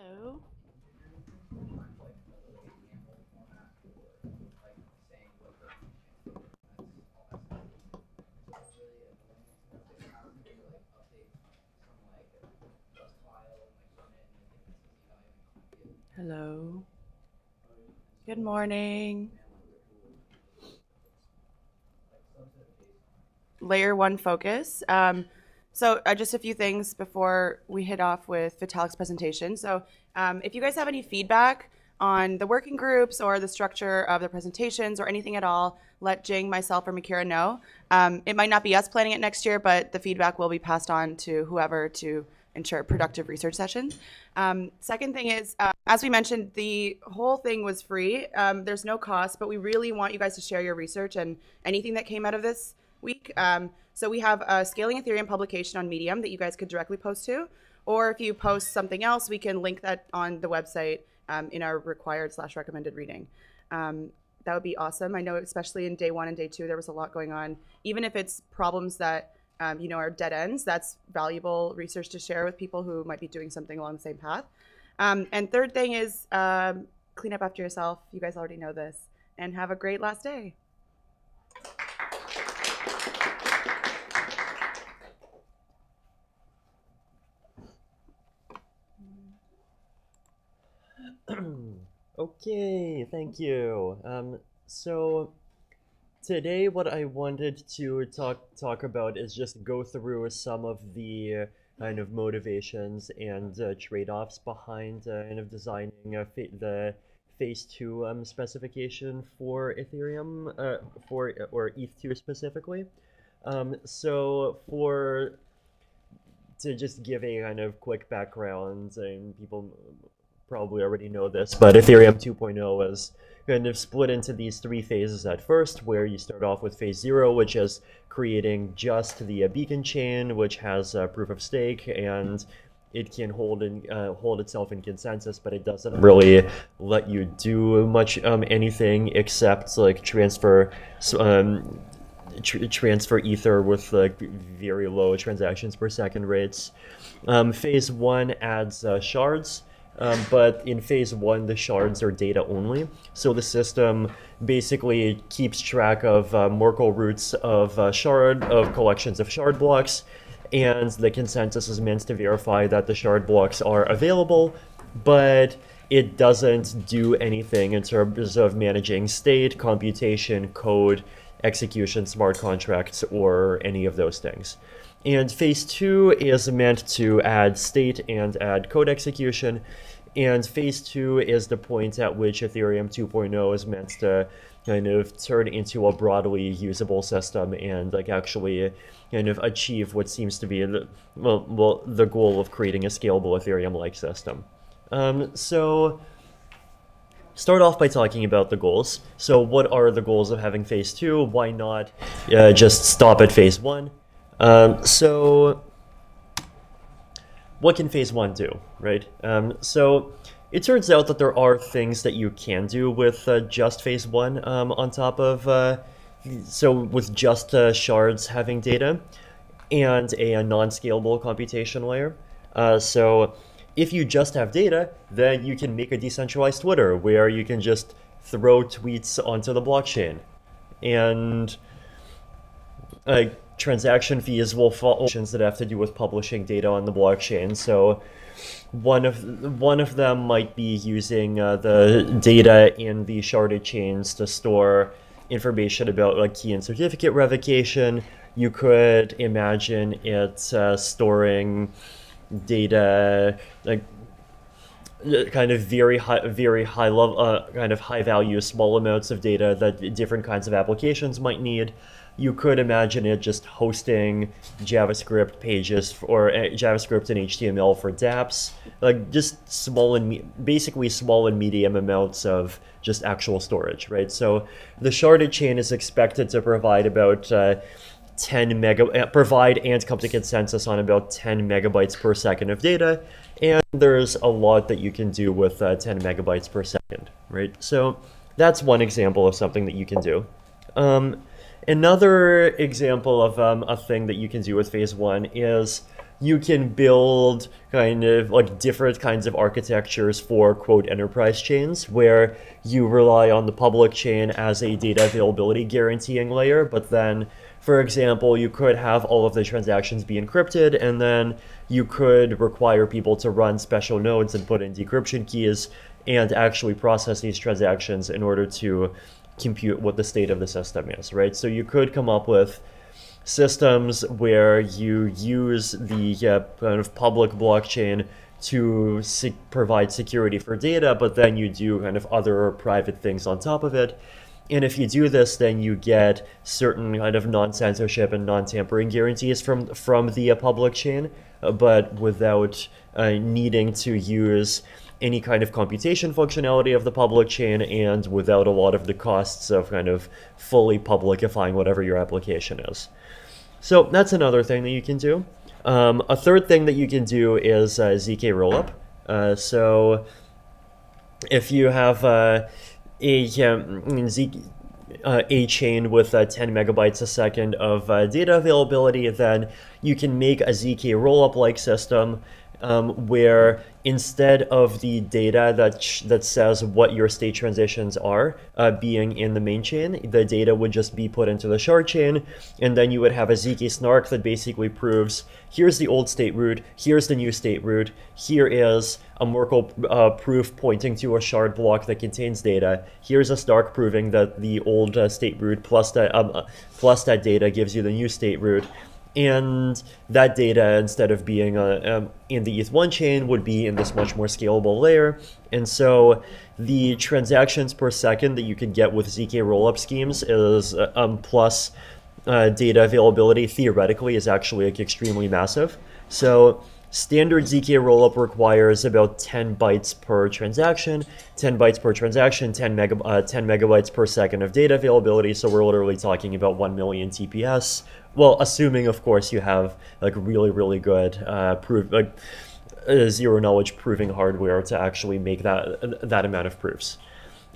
Hello. Hello. Good morning. Layer one focus. Um, so uh, just a few things before we hit off with Vitalik's presentation. So um, if you guys have any feedback on the working groups or the structure of the presentations or anything at all, let Jing, myself, or Makira know. Um, it might not be us planning it next year, but the feedback will be passed on to whoever to ensure productive research sessions. Um, second thing is, uh, as we mentioned, the whole thing was free. Um, there's no cost, but we really want you guys to share your research and anything that came out of this week. Um, so we have a Scaling Ethereum publication on Medium that you guys could directly post to. Or if you post something else, we can link that on the website um, in our required slash recommended reading. Um, that would be awesome. I know, especially in day one and day two, there was a lot going on. Even if it's problems that um, you know are dead ends, that's valuable research to share with people who might be doing something along the same path. Um, and third thing is um, clean up after yourself. You guys already know this, and have a great last day. okay, thank you. Um, so today, what I wanted to talk talk about is just go through some of the kind of motivations and uh, trade-offs behind uh, kind of designing uh, the phase two um, specification for Ethereum, uh, for or ETH2 specifically. Um, so for to just give a kind of quick background, and people probably already know this, but Ethereum 2.0 is kind of split into these three phases at first, where you start off with phase zero, which is creating just the uh, beacon chain, which has uh, proof of stake, and it can hold in, uh, hold itself in consensus, but it doesn't really let you do much um, anything except like transfer um, tr transfer ether with like very low transactions per second rates. Um, phase one adds uh, shards. Um, but in phase one, the shards are data only. So the system basically keeps track of uh, Merkle roots of uh, shard, of collections of shard blocks, and the consensus is meant to verify that the shard blocks are available, but it doesn't do anything in terms of managing state, computation, code, execution, smart contracts, or any of those things. And phase two is meant to add state and add code execution. And phase two is the point at which Ethereum 2.0 is meant to kind of turn into a broadly usable system and like actually kind of achieve what seems to be the, well, well the goal of creating a scalable Ethereum-like system. Um, so start off by talking about the goals. So what are the goals of having phase two? Why not uh, just stop at phase one? Um, so what can phase one do, right? Um, so it turns out that there are things that you can do with uh, just phase one um, on top of, uh, so with just uh, shards having data and a, a non-scalable computation layer. Uh, so if you just have data, then you can make a decentralized Twitter where you can just throw tweets onto the blockchain. And transaction fees will fall that have to do with publishing data on the blockchain. So one of one of them might be using uh, the data in the sharded chains to store information about like key and certificate revocation. You could imagine it uh, storing data like kind of very high, very high level, uh, kind of high value, small amounts of data that different kinds of applications might need you could imagine it just hosting JavaScript pages or uh, JavaScript and HTML for dApps, like just small and basically small and medium amounts of just actual storage, right? So the sharded chain is expected to provide about uh, 10 mega uh, provide and come to consensus on about 10 megabytes per second of data, and there's a lot that you can do with uh, 10 megabytes per second, right? So that's one example of something that you can do. Um, Another example of um, a thing that you can do with phase one is you can build kind of like different kinds of architectures for quote enterprise chains where you rely on the public chain as a data availability guaranteeing layer, but then for example, you could have all of the transactions be encrypted and then you could require people to run special nodes and put in decryption keys and actually process these transactions in order to compute what the state of the system is, right? So you could come up with systems where you use the uh, kind of public blockchain to se provide security for data, but then you do kind of other private things on top of it. And if you do this, then you get certain kind of non-censorship and non-tampering guarantees from from the uh, public chain, uh, but without uh, needing to use any kind of computation functionality of the public chain and without a lot of the costs of kind of fully publicifying whatever your application is. So that's another thing that you can do. Um, a third thing that you can do is uh, ZK rollup. Uh, so if you have uh, a um, Z, uh, a chain with uh, 10 megabytes a second of uh, data availability, then you can make a ZK rollup like system um, where instead of the data that that says what your state transitions are uh, being in the main chain, the data would just be put into the shard chain, and then you would have a zk snark that basically proves here's the old state root, here's the new state root, here is a Merkle uh, proof pointing to a shard block that contains data. Here's a Snark proving that the old uh, state root plus that um, uh, plus that data gives you the new state root and that data instead of being uh, um, in the ETH1 chain would be in this much more scalable layer. And so the transactions per second that you can get with ZK rollup schemes is uh, um, plus uh, data availability theoretically is actually like extremely massive. So standard ZK rollup requires about 10 bytes per transaction, 10 bytes per transaction, 10, mega, uh, 10 megabytes per second of data availability. So we're literally talking about 1 million TPS well, assuming of course you have like really really good uh, proof like uh, zero knowledge proving hardware to actually make that that amount of proofs.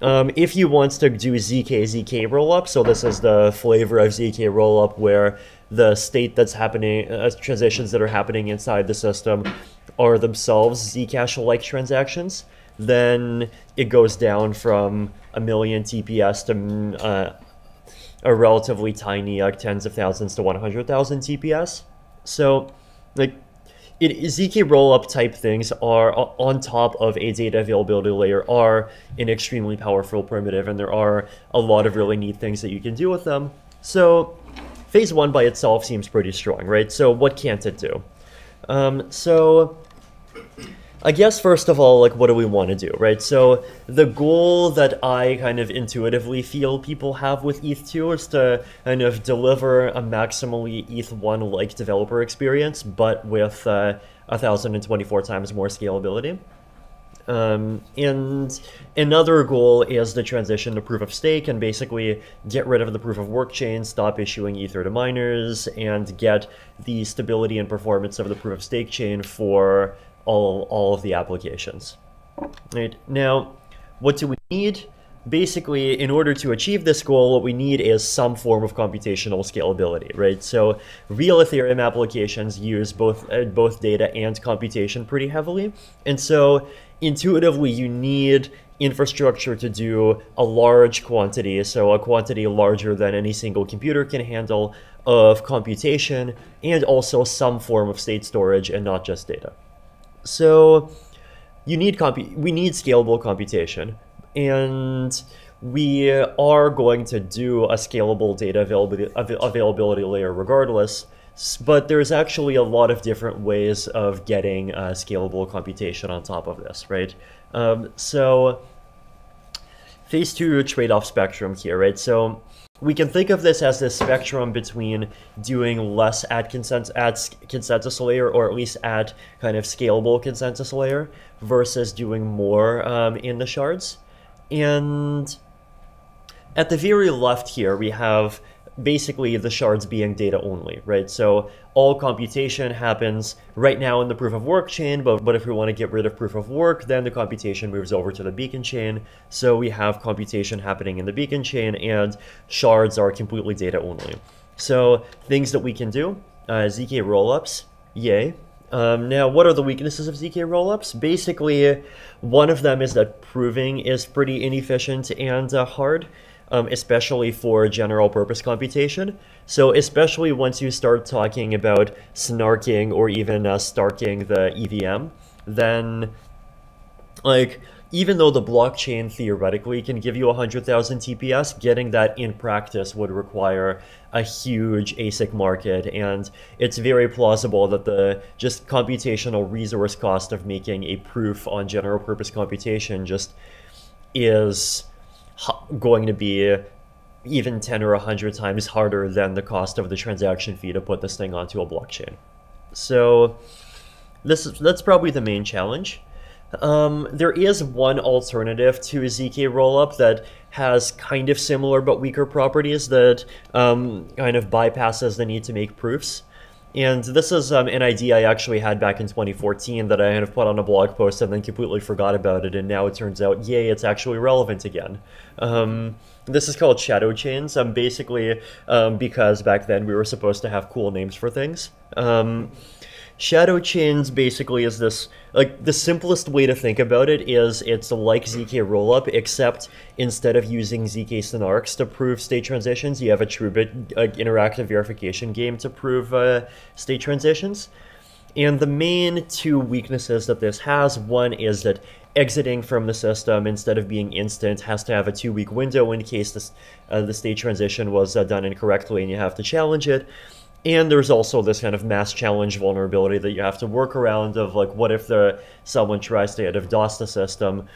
Um, if you want to do ZK ZK rollup, so this is the flavor of ZK rollup where the state that's happening, uh, transitions that are happening inside the system are themselves Zcash-like transactions, then it goes down from a million TPS to uh, a relatively tiny, like tens of thousands to 100,000 TPS. So, like, it, ZK rollup type things are on top of a data availability layer are an extremely powerful primitive, and there are a lot of really neat things that you can do with them. So, phase one by itself seems pretty strong, right? So, what can't it do? Um, so, I guess first of all, like what do we want to do, right? So the goal that I kind of intuitively feel people have with ETH2 is to kind of deliver a maximally ETH1 like developer experience, but with uh, 1,024 times more scalability. Um, and another goal is the transition to proof of stake and basically get rid of the proof of work chain, stop issuing Ether to miners, and get the stability and performance of the proof of stake chain for all, all of the applications. Right now, what do we need? Basically, in order to achieve this goal, what we need is some form of computational scalability, right? So real Ethereum applications use both uh, both data and computation pretty heavily, and so intuitively you need infrastructure to do a large quantity, so a quantity larger than any single computer can handle of computation, and also some form of state storage and not just data. So you need compu- we need scalable computation, and we are going to do a scalable data availability, availability layer regardless. But there's actually a lot of different ways of getting uh, scalable computation on top of this, right? Um, so phase two trade-off spectrum here, right? So we can think of this as the spectrum between doing less at consensus, at consensus layer or at least at kind of scalable consensus layer versus doing more um, in the shards. And at the very left here, we have basically the shards being data only, right? So all computation happens right now in the proof of work chain, but, but if we want to get rid of proof of work, then the computation moves over to the beacon chain. So we have computation happening in the beacon chain and shards are completely data only. So things that we can do, uh, ZK rollups, yay. Um, now, what are the weaknesses of ZK rollups? Basically, one of them is that proving is pretty inefficient and uh, hard, um, especially for general purpose computation. So especially once you start talking about snarking or even uh, starking the EVM, then like even though the blockchain theoretically can give you 100,000 TPS, getting that in practice would require a huge ASIC market, and it's very plausible that the just computational resource cost of making a proof on general purpose computation just is going to be even 10 or 100 times harder than the cost of the transaction fee to put this thing onto a blockchain. So this is, that's probably the main challenge. Um, there is one alternative to ZK rollup that has kind of similar but weaker properties that um, kind of bypasses the need to make proofs. And this is um, an idea I actually had back in 2014 that I of put on a blog post and then completely forgot about it, and now it turns out, yay, it's actually relevant again. Um, this is called shadow chains, um, basically um, because back then we were supposed to have cool names for things. Shadow chains basically is this like the simplest way to think about it is it's like zk rollup except instead of using zk snarks to prove state transitions you have a TrueBit uh, interactive verification game to prove uh, state transitions. And the main two weaknesses that this has one is that exiting from the system instead of being instant has to have a two week window in case this, uh, the state transition was uh, done incorrectly and you have to challenge it and there's also this kind of mass challenge vulnerability that you have to work around of like what if the someone tries to kind of DOS the system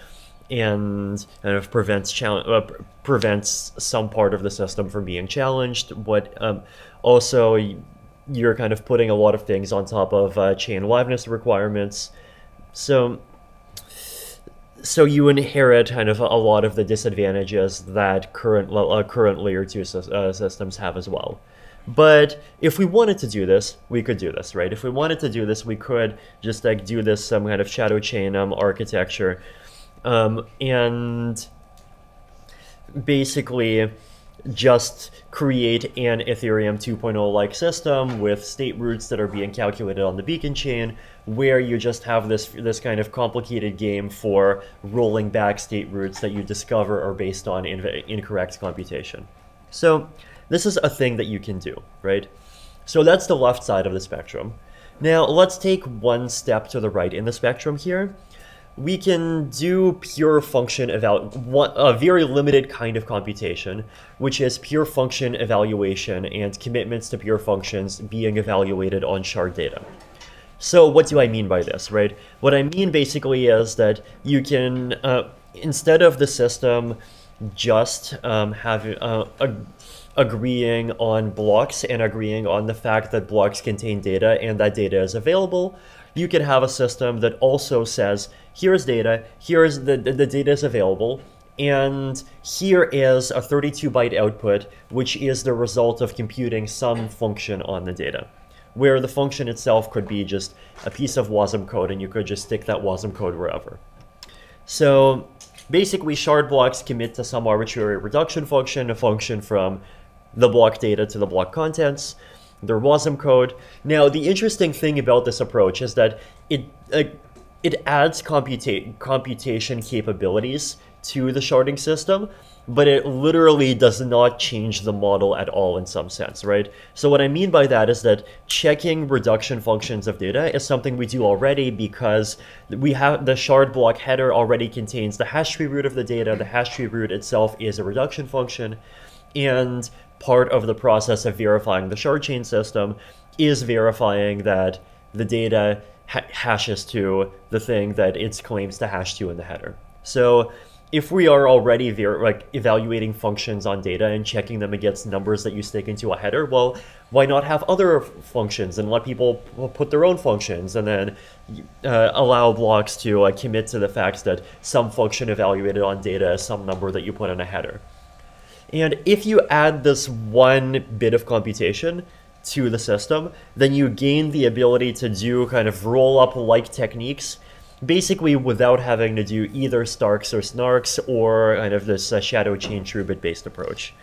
and kind of prevents challenge uh, prevents some part of the system from being challenged. But um, also you're kind of putting a lot of things on top of uh, chain liveness requirements. So so you inherit kind of a lot of the disadvantages that current uh, current layer two uh, systems have as well. But if we wanted to do this, we could do this, right? If we wanted to do this, we could just like do this some kind of shadow chain um, architecture. Um, and basically just create an Ethereum 2.0 like system with state roots that are being calculated on the beacon chain where you just have this this kind of complicated game for rolling back state roots that you discover are based on in incorrect computation. So this is a thing that you can do, right? So that's the left side of the spectrum. Now let's take one step to the right in the spectrum here. We can do pure function eval a very limited kind of computation, which is pure function evaluation and commitments to pure functions being evaluated on shard data. So what do I mean by this, right? What I mean basically is that you can, uh, instead of the system just um, have uh, a agreeing on blocks and agreeing on the fact that blocks contain data and that data is available, you can have a system that also says, here's data, here's the, the, the data is available, and here is a 32 byte output, which is the result of computing some function on the data. Where the function itself could be just a piece of WASM code and you could just stick that WASM code wherever. So basically shard blocks commit to some arbitrary reduction function, a function from the block data to the block contents. There was some code. Now, the interesting thing about this approach is that it uh, it adds computa computation capabilities to the sharding system, but it literally does not change the model at all in some sense, right? So what I mean by that is that checking reduction functions of data is something we do already because we have the shard block header already contains the hash tree root of the data. The hash tree root itself is a reduction function. And part of the process of verifying the shard chain system is verifying that the data ha hashes to the thing that it claims to hash to in the header. So if we are already like evaluating functions on data and checking them against numbers that you stick into a header, well, why not have other functions and let people put their own functions and then uh, allow blocks to uh, commit to the fact that some function evaluated on data is some number that you put in a header. And if you add this one bit of computation to the system, then you gain the ability to do kind of roll-up like techniques, basically without having to do either Starks or Snarks or kind of this uh, shadow chain TrueBit based approach.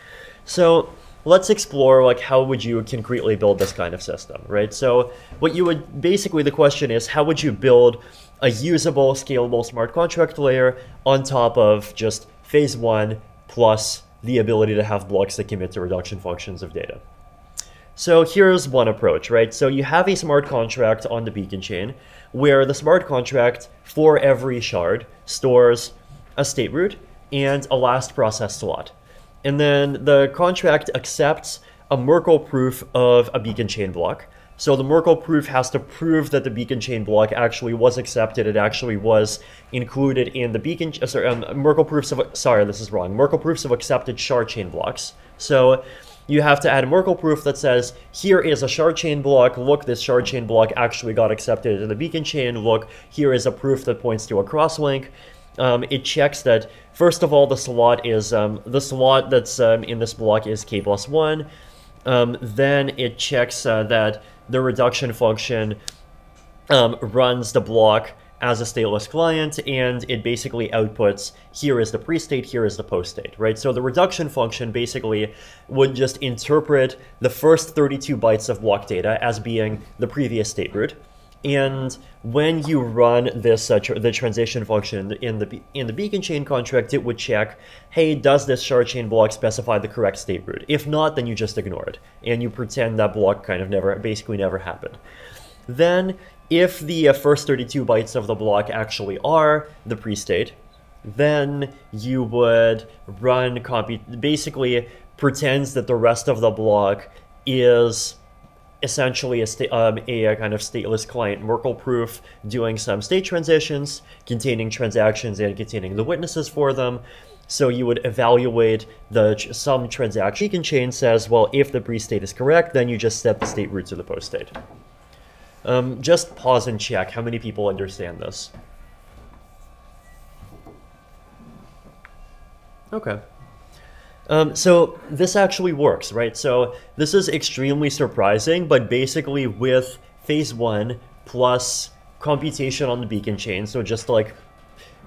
So let's explore like how would you concretely build this kind of system, right? So what you would basically the question is how would you build a usable, scalable smart contract layer on top of just phase one plus the ability to have blocks that commit to reduction functions of data. So here's one approach, right? So you have a smart contract on the beacon chain where the smart contract for every shard stores a state root and a last process slot. And then the contract accepts a Merkle proof of a beacon chain block. So the Merkle proof has to prove that the beacon chain block actually was accepted. It actually was included in the beacon. Uh, sorry, um, Merkle proofs of sorry, this is wrong. Merkle proofs of accepted shard chain blocks. So you have to add a Merkle proof that says here is a shard chain block. Look, this shard chain block actually got accepted in the beacon chain. Look, here is a proof that points to a crosslink. Um, it checks that first of all the slot is um, the slot that's um, in this block is k plus one. Um, then it checks uh, that the reduction function um, runs the block as a stateless client, and it basically outputs here is the pre-state, here is the post-state, right? So the reduction function basically would just interpret the first 32 bytes of block data as being the previous state root, and when you run this uh, tr the transition function in the in the beacon chain contract, it would check, hey, does this shard chain block specify the correct state root? If not, then you just ignore it and you pretend that block kind of never basically never happened. Then, if the uh, first 32 bytes of the block actually are the pre-state, then you would run copy basically pretends that the rest of the block is essentially a, um, a, kind of stateless client Merkle proof doing some state transitions, containing transactions and containing the witnesses for them. So you would evaluate the some transaction. Beacon chain says, well, if the pre-state is correct, then you just set the state root to the post-state. Um, just pause and check how many people understand this. Okay. Um, so this actually works, right? So this is extremely surprising, but basically with phase one plus computation on the beacon chain, so just like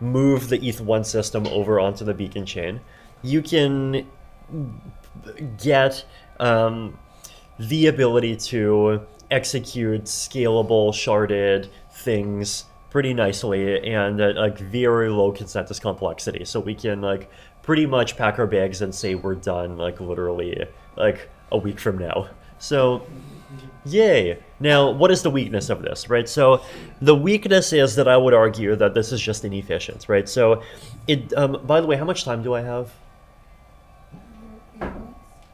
move the ETH1 system over onto the beacon chain, you can get um, the ability to execute scalable, sharded things pretty nicely and at like very low consensus complexity. So we can like pretty much pack our bags and say we're done, like literally, like a week from now. So, yay. Now, what is the weakness of this, right? So, the weakness is that I would argue that this is just inefficient, right? So, it. Um, by the way, how much time do I have?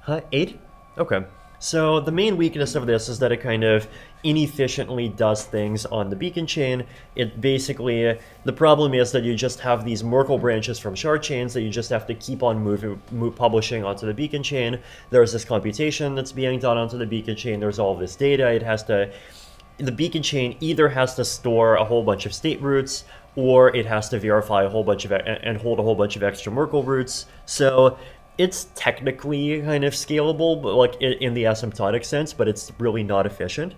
Huh? Eight? Okay. So the main weakness of this is that it kind of inefficiently does things on the beacon chain. It basically, the problem is that you just have these Merkle branches from shard chains that you just have to keep on moving, move, publishing onto the beacon chain. There's this computation that's being done onto the beacon chain. There's all this data. It has to, the beacon chain either has to store a whole bunch of state roots or it has to verify a whole bunch of, and hold a whole bunch of extra Merkle roots. So it's technically kind of scalable, but like in, in the asymptotic sense, but it's really not efficient.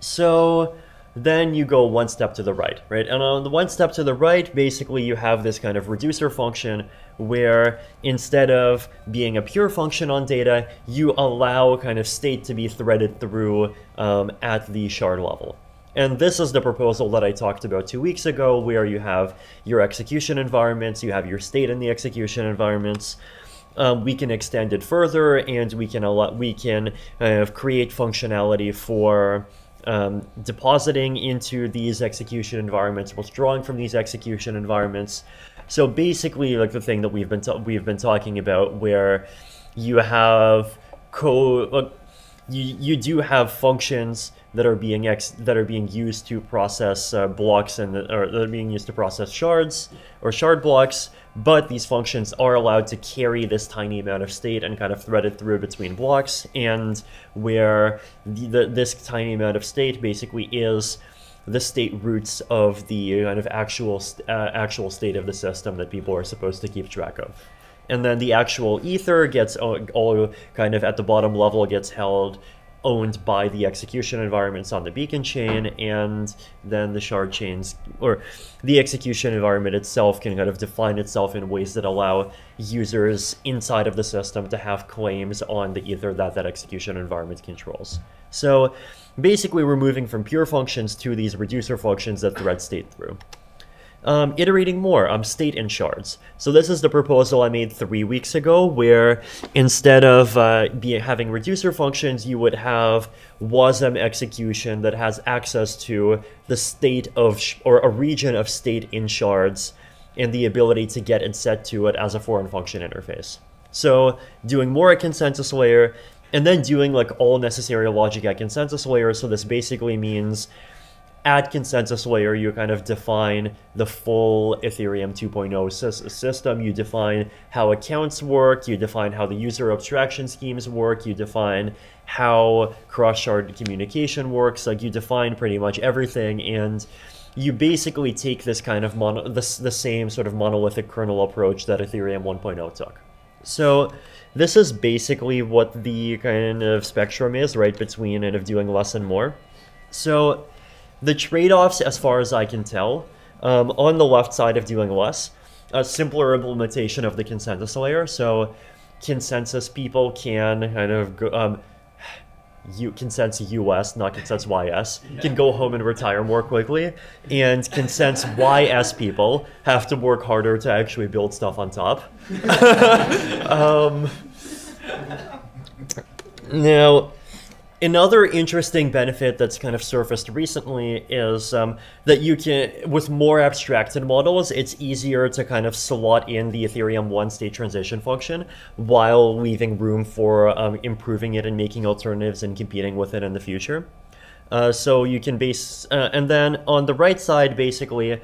So then you go one step to the right, right? And on the one step to the right, basically you have this kind of reducer function where instead of being a pure function on data, you allow kind of state to be threaded through um, at the shard level. And this is the proposal that I talked about two weeks ago, where you have your execution environments, you have your state in the execution environments. Um, we can extend it further, and we can allow, we can uh, create functionality for um, depositing into these execution environments, withdrawing from these execution environments. So basically, like the thing that we've been we've been talking about, where you have code, you you do have functions that are being ex that are being used to process uh, blocks and or that are being used to process shards or shard blocks. But these functions are allowed to carry this tiny amount of state and kind of thread it through between blocks, and where the, the, this tiny amount of state basically is the state roots of the kind of actual uh, actual state of the system that people are supposed to keep track of. And then the actual ether gets all, all kind of at the bottom level gets held owned by the execution environments on the beacon chain, and then the shard chains, or the execution environment itself can kind of define itself in ways that allow users inside of the system to have claims on the ether that that execution environment controls. So basically we're moving from pure functions to these reducer functions that thread state through. Um, iterating more, um, state in shards. So this is the proposal I made three weeks ago, where instead of uh, be, having reducer functions, you would have WASM execution that has access to the state of, or a region of state in shards, and the ability to get and set to it as a foreign function interface. So doing more at consensus layer, and then doing like all necessary logic at consensus layer. So this basically means at consensus layer, you kind of define the full Ethereum 2.0 system. You define how accounts work. You define how the user abstraction schemes work. You define how cross-shard communication works. Like you define pretty much everything, and you basically take this kind of mono, the, the same sort of monolithic kernel approach that Ethereum 1.0 took. So this is basically what the kind of spectrum is, right, between kind of doing less and more. So the trade-offs, as far as I can tell, um, on the left side of doing less, a simpler implementation of the consensus layer. So consensus people can kind of go, um, you consensus US, not consensus YS, can go home and retire more quickly, and consensus YS people have to work harder to actually build stuff on top. um, now, Another interesting benefit that's kind of surfaced recently is um, that you can, with more abstracted models, it's easier to kind of slot in the Ethereum one state transition function while leaving room for um, improving it and making alternatives and competing with it in the future. Uh, so you can base, uh, and then on the right side, basically,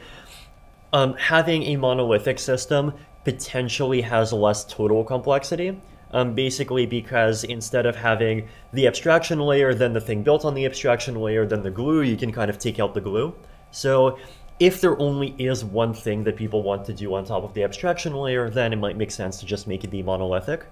um, having a monolithic system potentially has less total complexity um, basically because instead of having the abstraction layer, then the thing built on the abstraction layer, then the glue, you can kind of take out the glue. So if there only is one thing that people want to do on top of the abstraction layer, then it might make sense to just make it be monolithic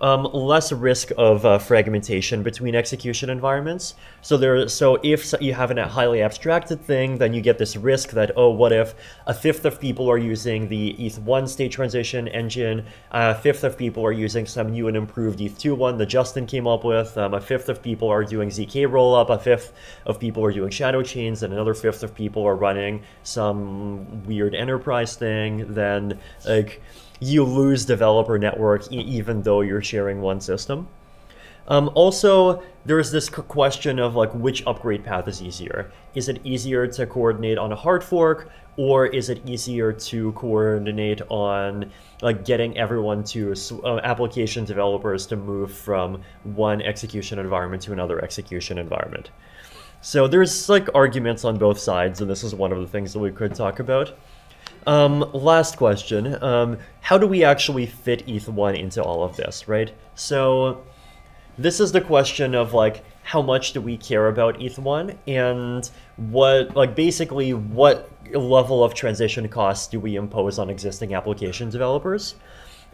um, less risk of uh, fragmentation between execution environments. So there, so if you have a highly abstracted thing, then you get this risk that oh, what if a fifth of people are using the ETH1 state transition engine, a fifth of people are using some new and improved ETH2 one that Justin came up with, um, a fifth of people are doing zk rollup, a fifth of people are doing shadow chains, and another fifth of people are running some weird enterprise thing. Then like you lose developer network e even though you're sharing one system. Um, also, there's this question of like which upgrade path is easier. Is it easier to coordinate on a hard fork, or is it easier to coordinate on like getting everyone to uh, application developers to move from one execution environment to another execution environment? So there's like arguments on both sides, and this is one of the things that we could talk about. Um, last question. Um, how do we actually fit ETH1 into all of this, right? So this is the question of like, how much do we care about ETH1 and what, like basically what level of transition costs do we impose on existing application developers?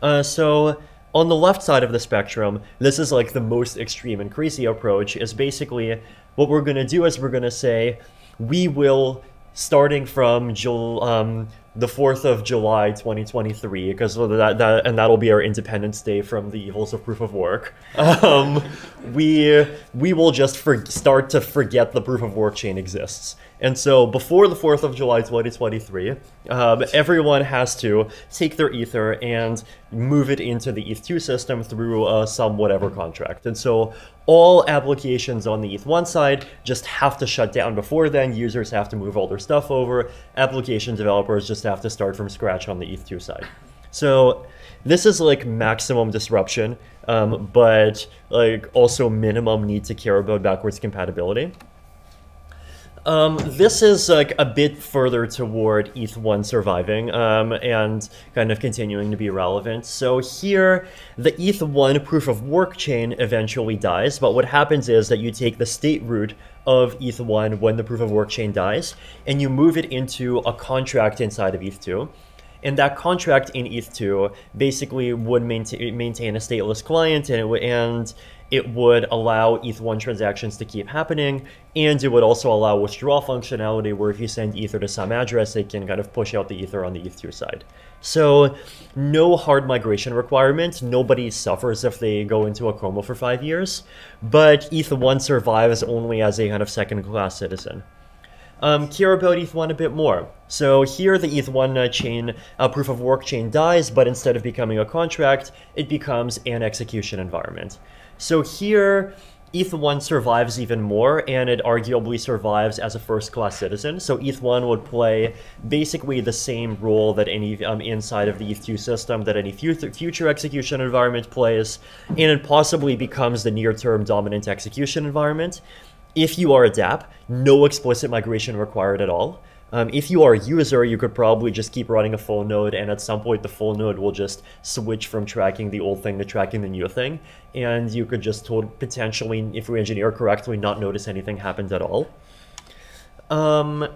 Uh, so on the left side of the spectrum, this is like the most extreme and crazy approach is basically what we're going to do is we're going to say, we will, starting from Jul um, the 4th of July 2023 because that, that and that'll be our Independence Day from the evils of proof of work. Um, we we will just for, start to forget the proof of work chain exists. And so before the 4th of July 2023, um, everyone has to take their Ether and move it into the ETH2 system through uh, some whatever contract. And so all applications on the ETH1 side just have to shut down before then. Users have to move all their stuff over. Application developers just have to start from scratch on the ETH2 side. So this is like maximum disruption, um, but like also minimum need to care about backwards compatibility. Um, this is like a bit further toward ETH1 surviving um, and kind of continuing to be relevant. So here, the ETH1 proof of work chain eventually dies, but what happens is that you take the state root of ETH1 when the proof of work chain dies, and you move it into a contract inside of ETH2. And that contract in ETH2 basically would maintain, maintain a stateless client and, it would, and it would allow ETH1 transactions to keep happening, and it would also allow withdrawal functionality where if you send Ether to some address, it can kind of push out the Ether on the ETH2 side. So no hard migration requirement. Nobody suffers if they go into a coma for five years, but ETH1 survives only as a kind of second-class citizen. Um, care about ETH1 a bit more. So here the ETH1 uh, chain, uh, proof of work chain dies, but instead of becoming a contract, it becomes an execution environment. So here, ETH1 survives even more, and it arguably survives as a first-class citizen. So ETH1 would play basically the same role that any um, inside of the ETH2 system that any future execution environment plays, and it possibly becomes the near-term dominant execution environment. If you are a dApp, no explicit migration required at all. Um, if you are a user, you could probably just keep running a full node, and at some point the full node will just switch from tracking the old thing to tracking the new thing, and you could just potentially, if we engineer correctly, not notice anything happened at all. Um,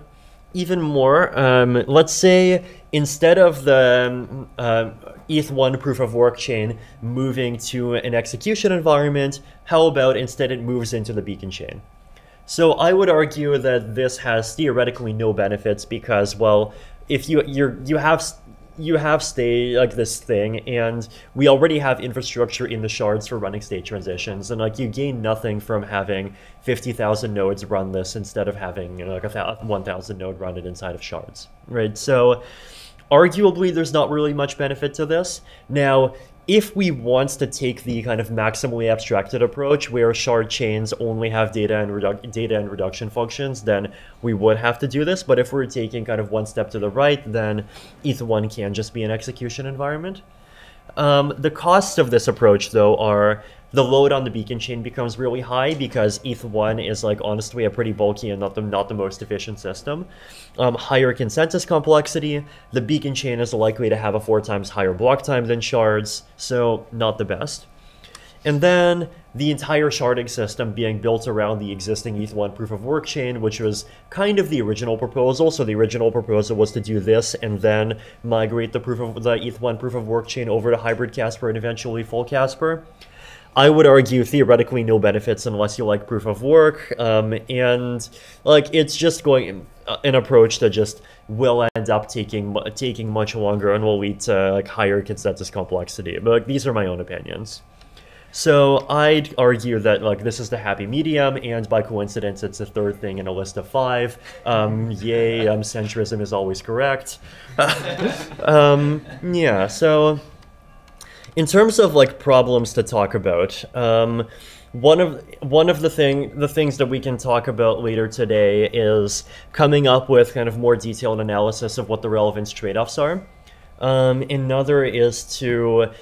even more, um, let's say instead of the uh, ETH1 proof of work chain moving to an execution environment, how about instead it moves into the beacon chain? So I would argue that this has theoretically no benefits because, well, if you you you have you have state like this thing, and we already have infrastructure in the shards for running state transitions, and like you gain nothing from having fifty thousand nodes run this instead of having you know, like a one thousand node run it inside of shards, right? So arguably there's not really much benefit to this. Now, if we want to take the kind of maximally abstracted approach where shard chains only have data and data and reduction functions, then we would have to do this. But if we're taking kind of one step to the right, then ETH1 can just be an execution environment. Um, the costs of this approach, though, are the load on the beacon chain becomes really high because ETH1 is like honestly a pretty bulky and not the not the most efficient system. Um, higher consensus complexity, the beacon chain is likely to have a four times higher block time than shards, so not the best. And then the entire sharding system being built around the existing ETH1 proof of work chain, which was kind of the original proposal. So the original proposal was to do this and then migrate the proof of the ETH1 proof of work chain over to hybrid Casper and eventually full Casper. I would argue theoretically no benefits unless you like proof of work, um, and like it's just going uh, an approach that just will end up taking taking much longer and will lead to like higher consensus complexity. But like, these are my own opinions. So I'd argue that like this is the happy medium, and by coincidence, it's the third thing in a list of five. Um, yay, um, centrism is always correct. um, yeah, so in terms of like problems to talk about, um, one of one of the thing the things that we can talk about later today is coming up with kind of more detailed analysis of what the relevance trade-offs are. Um, another is to,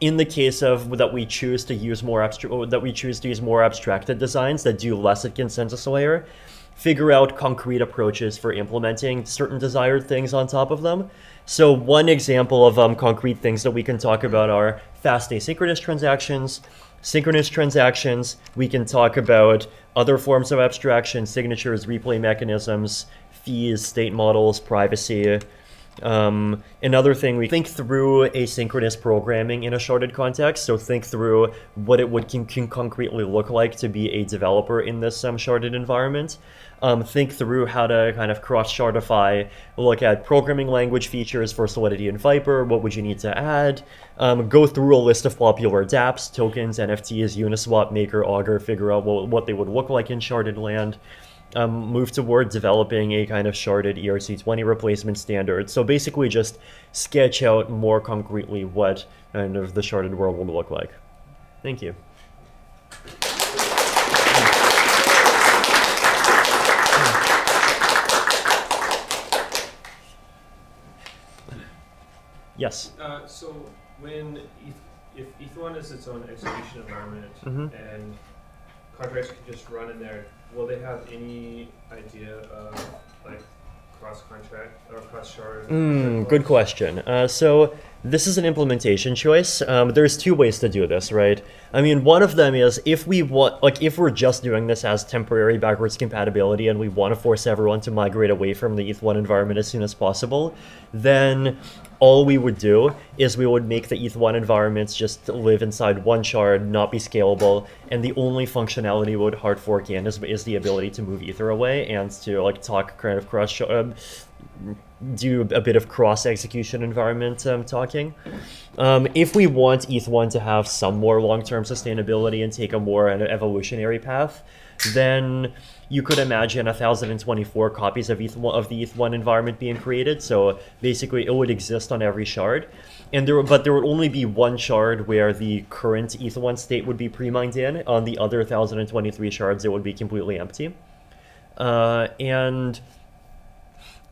in the case of that we choose to use more abstract, that we choose to use more abstracted designs that do less at consensus layer, figure out concrete approaches for implementing certain desired things on top of them. So one example of um, concrete things that we can talk about are fast asynchronous transactions, synchronous transactions. We can talk about other forms of abstraction, signatures, replay mechanisms, fees, state models, privacy. Um, another thing, we think through asynchronous programming in a sharded context. So think through what it would can, can concretely look like to be a developer in this um, sharded environment. Um, think through how to kind of cross-shardify, look at programming language features for Solidity and Vyper, what would you need to add, um, go through a list of popular dApps, tokens, NFTs, Uniswap, Maker, Augur, figure out what, what they would look like in sharded land, um, move toward developing a kind of sharded ERC20 replacement standard. So basically just sketch out more concretely what kind of the sharded world will look like. Thank you. Yes. Uh, so when if ETH1 is its own execution environment mm-hmm. and contracts can just run in there, will they have any idea of like cross contract or cross shard? Mm, good question. Uh, so this is an implementation choice. Um, there's two ways to do this, right? I mean, one of them is if we want, like, if we're just doing this as temporary backwards compatibility and we want to force everyone to migrate away from the ETH1 environment as soon as possible, then all we would do is we would make the ETH1 environments just live inside one shard, not be scalable, and the only functionality would hard fork in is, is the ability to move Ether away and to like talk kind of cross um, do a bit of cross execution environment um, talking. Um, if we want ETH1 to have some more long-term sustainability and take a more an evolutionary path, then you could imagine 1024 copies of ETH1, of the ETH1 environment being created. So basically, it would exist on every shard, and there but there would only be one shard where the current ETH1 state would be pre-mined in. On the other 1023 shards, it would be completely empty, uh, and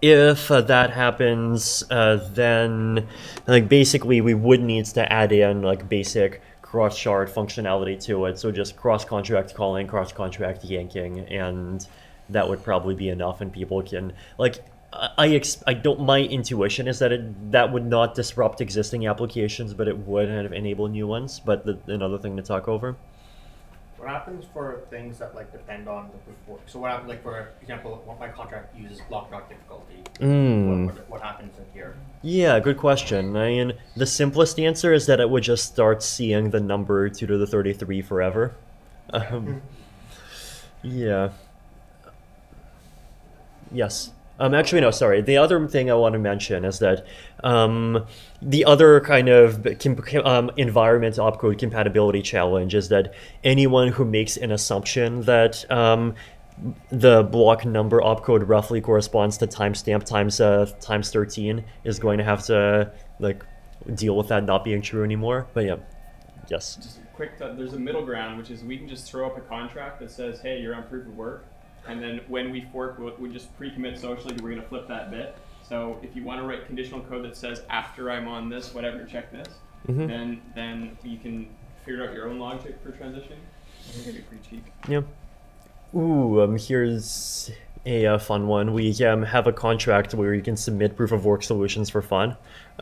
if uh, that happens, uh, then like basically we would need to add in like basic cross shard functionality to it. So just cross contract calling, cross contract yanking, and that would probably be enough, and people can like. I ex- I don't. My intuition is that it that would not disrupt existing applications, but it would kind of enable new ones. But the, another thing to talk over. What happens for things that like depend on the proof of work? So what happens, like for example, what my contract uses block rock difficulty. Mm. What, what, what happens in here? Yeah, good question. I mean, the simplest answer is that it would just start seeing the number 2 to the 33 forever. Um, yeah. Yes. Um, actually, no, sorry. The other thing I want to mention is that um, the other kind of um, environment opcode compatibility challenge is that anyone who makes an assumption that um, the block number opcode roughly corresponds to timestamp times uh, times 13 is going to have to like deal with that not being true anymore. But yeah, yes. Just quick, th- there's a middle ground, which is we can just throw up a contract that says, hey, you're on proof of work. And then when we fork, we'll, we just pre-commit socially, we're going to flip that bit. So if you want to write conditional code that says after I'm on this, whatever, check this, Mhm. then then you can figure out your own logic for transitioning. It's gonna be pretty cheap. Yeah. Ooh, um, here's a uh, fun one. We um, have a contract where you can submit proof of work solutions for fun.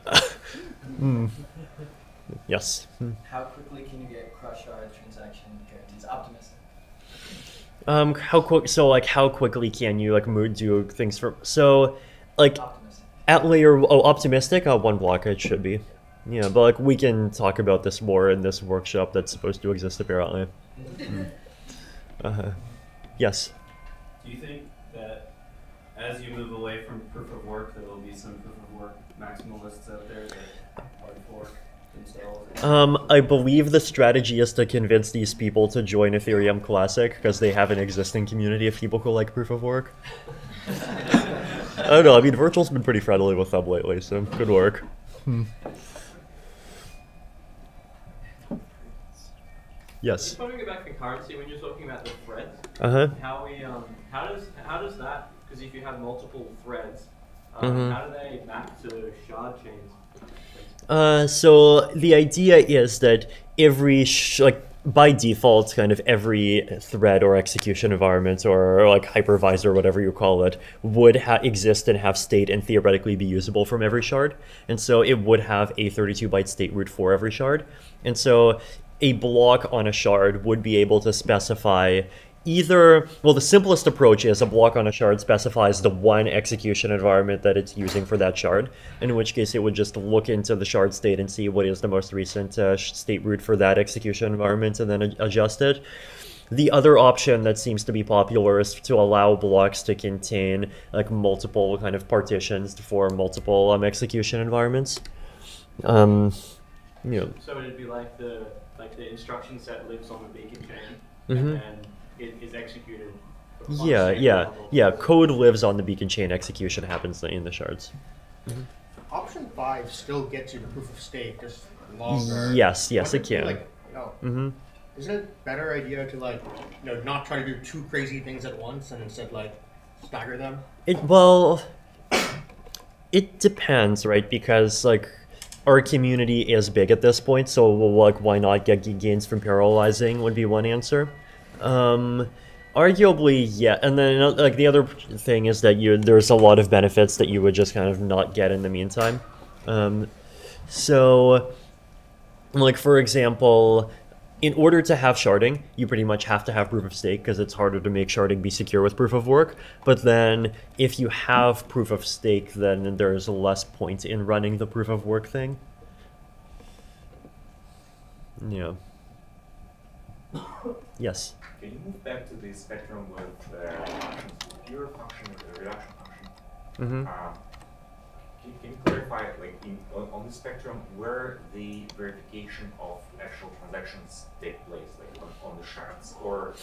Hmm. Yes. Hmm. How quickly Um, how quick? So like, how quickly can you like move do things for? So, like, Optimistic. at layer oh optimistic uh, one block it should be. Yeah, but like we can talk about this more in this workshop that's supposed to exist apparently. Uh huh. Yes. Do you think that as you move away from proof of work, there will be some proof of work maximalists out there that hard fork themselves? Um, I believe the strategy is to convince these people to join Ethereum Classic because they have an existing community of people who like proof of work. I don't know. I mean, Virgil's been pretty friendly with them lately, so good work. Yes. Just putting it back to currency when you're talking about the threads, Uh huh. how we um how does how does that because if you have multiple threads, um, how do they map to shard chains? Uh, so the idea is that every like by default, kind of every thread or execution environment or like hypervisor, whatever you call it, would exist and have state and theoretically be usable from every shard. And so it would have a 32 byte state root for every shard. And so a block on a shard would be able to specify either well the simplest approach is a block on a shard specifies the one execution environment that it's using for that shard in which case it would just look into the shard state and see what is the most recent uh, state root for that execution environment and then ad- adjust it. The other option that seems to be popular is to allow blocks to contain like multiple kind of partitions for multiple um, execution environments. Um you know So it'd be like the like the instruction set lives on the beacon chain. Mhm. and then it is executed. Yeah, yeah, level. yeah. Code lives on the beacon chain. Execution happens in the shards. Option five still gets you the proof of stake, just longer. Yes, yes, What it can. Like, no. Mm-hmm. Isn't it a better idea to like, you know, not try to do two crazy things at once and instead like stagger them? It well, it depends, right? Because like our community is big at this point, so like why not get gains from parallelizing would be one answer. Um, arguably, yeah. And then uh, like the other thing is that you there's a lot of benefits that you would just kind of not get in the meantime. Um, so like for example in order to have sharding, you pretty much have to have proof of stake because it's harder to make sharding be secure with proof of work. But then if you have proof of stake, then there's less point in running the proof of work thing. Yeah. Yes. Can you move back to the spectrum with uh, pure function and the reduction function? Mm-hmm. Um, can, can you clarify, like, in, on, the spectrum, where the verification of actual transactions take place, like on, on the shards, or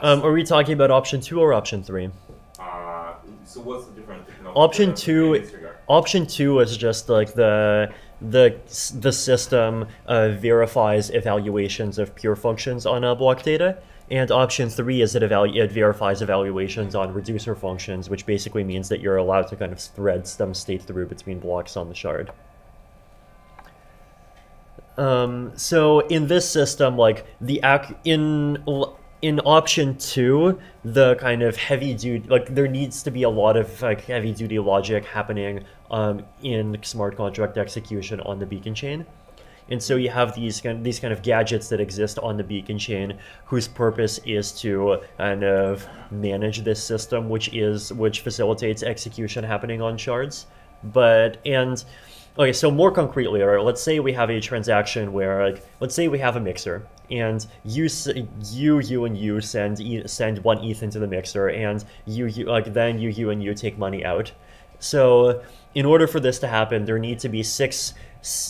Um, are we talking about option two or option three? uh, so what's the difference? Option two, in this regard? option two is just like the the the system uh, verifies evaluations of pure functions on uh, block data, and option three is it it verifies evaluations on reducer functions, which basically means that you're allowed to kind of thread some state through between blocks on the shard. Um, so in this system, like the in in option two, the kind of heavy duty like there needs to be a lot of like heavy duty logic happening um, in smart contract execution on the beacon chain. And so you have these kind these kind of gadgets that exist on the beacon chain whose purpose is to kind of manage this system which is which facilitates execution happening on shards. But and Okay, so more concretely, right, let's say we have a transaction where, like, let's say we have a mixer, and you, you, you, and you send send one ETH into the mixer, and you, you, like, then you, you, and you take money out. So, in order for this to happen, there need to be six,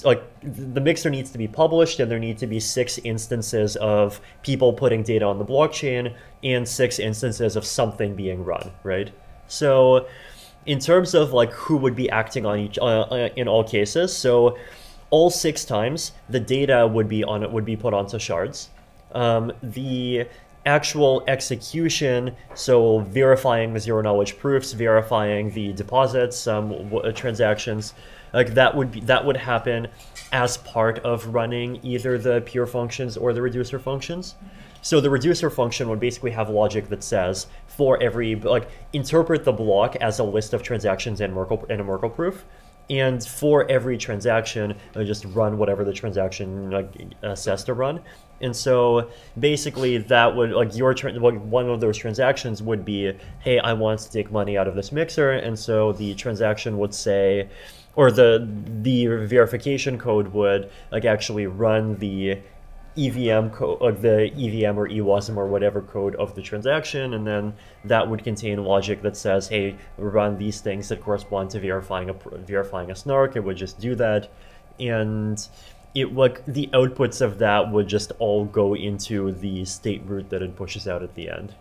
like, the mixer needs to be published, and there need to be six instances of people putting data on the blockchain, and six instances of something being run, right? So, in terms of like who would be acting on each uh, uh, in all cases so all six times the data would be on it would be put onto shards um, the actual execution so verifying the zero knowledge proofs verifying the deposits um, uh, transactions like that would be that would happen as part of running either the pure functions or the reducer functions so the reducer function would basically have logic that says for every like interpret the block as a list of transactions and Merkle in a Merkle proof, and for every transaction, uh, just run whatever the transaction like, uh, says to run. And so basically, that would like your like, one of those transactions would be, hey, I want to take money out of this mixer, and so the transaction would say, or the the verification code would like actually run the EVM code, like uh, the EVM or EWASM or whatever code of the transaction, and then that would contain logic that says, "Hey, run these things that correspond to verifying a verifying a snark." It would just do that, and it like the outputs of that would just all go into the state root that it pushes out at the end.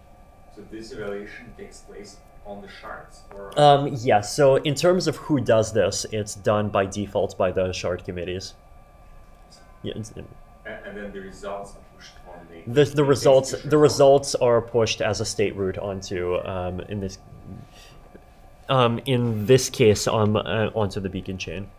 So this evaluation takes place on the shards, or Um, yeah. So in terms of who does this, it's done by default by the shard committees. Yeah. and, and then the results are pushed on the the the results the results are pushed as a state root onto um, in this um, in this case um, uh, onto the beacon chain.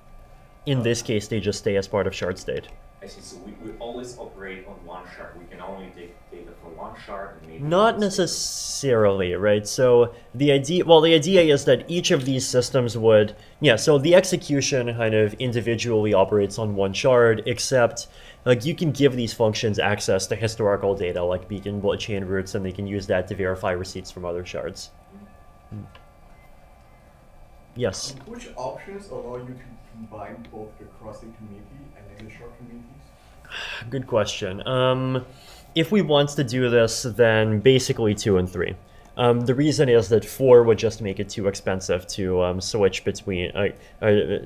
In this case, they just stay as part of shard state. I see. So we, we always operate on one shard. We can only take data from one shard and maybe Not one state. necessarily, right? So the idea, well, the idea is that each of these systems would, yeah. So the execution kind of individually operates on one shard, except like you can give these functions access to historical data like beacon chain roots, and they can use that to verify receipts from other shards. Hmm. Yes. Which options allow you to combine both the crossing community the short communities? Good question. Um, if we want to do this, then basically two and three. Um, the reason is that four would just make it too expensive to um, switch between. Uh, uh,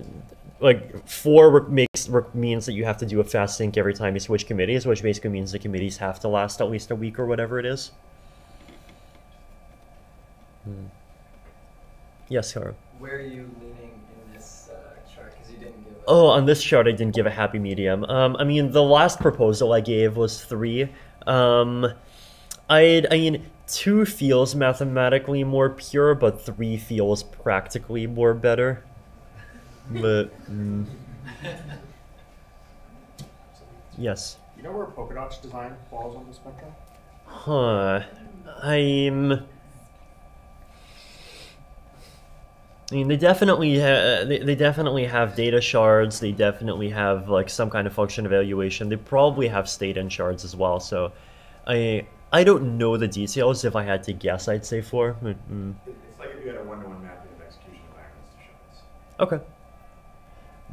like four makes means that you have to do a fast sync every time you switch committees, which basically means the committees have to last at least a week or whatever it is. Hmm. Yes, Hara. Where are you leaning in this uh, chart? Because you didn't give. a- Oh, on this chart, I didn't give a happy medium. Um, I mean, the last proposal I gave was three. Um, I, I mean, two feels mathematically more pure, but three feels practically more better. But mm, yes, You know where Polkadot's design falls on the spectrum? huh? I'm. I mean, they definitely ha- they, they definitely have data shards. They definitely have like some kind of function evaluation. They probably have state and shards as well. So, I I don't know the details. If I had to guess, I'd say four. Mm, mm. It's like if you had a one-to-one mapping of execution environments to shards. Okay.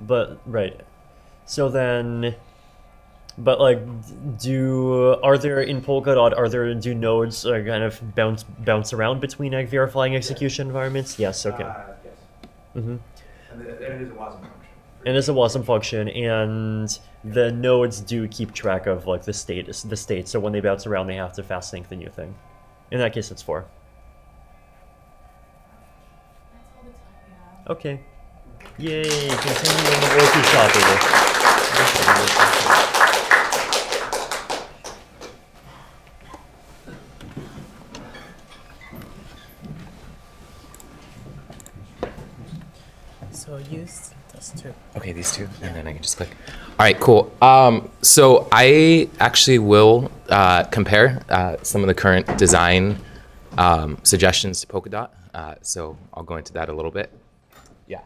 But right. So then but like do are there in Polkadot are there do nodes uh, kind of bounce bounce around between like verifying execution environments? Yes, okay. Uh. Mm-hmm. And it, and it is a WASM function. And it's a WASM function and the nodes do keep track of like the status the state, so when they bounce around they have to fast sync the new thing. In that case it's four. Okay. Yay, continuing the workshop So use this two. Okay, these two, and then I can just click. All right, cool. Um, so I actually will uh, compare uh, some of the current design um, suggestions to Polkadot. Uh, so I'll go into that a little bit. Yeah.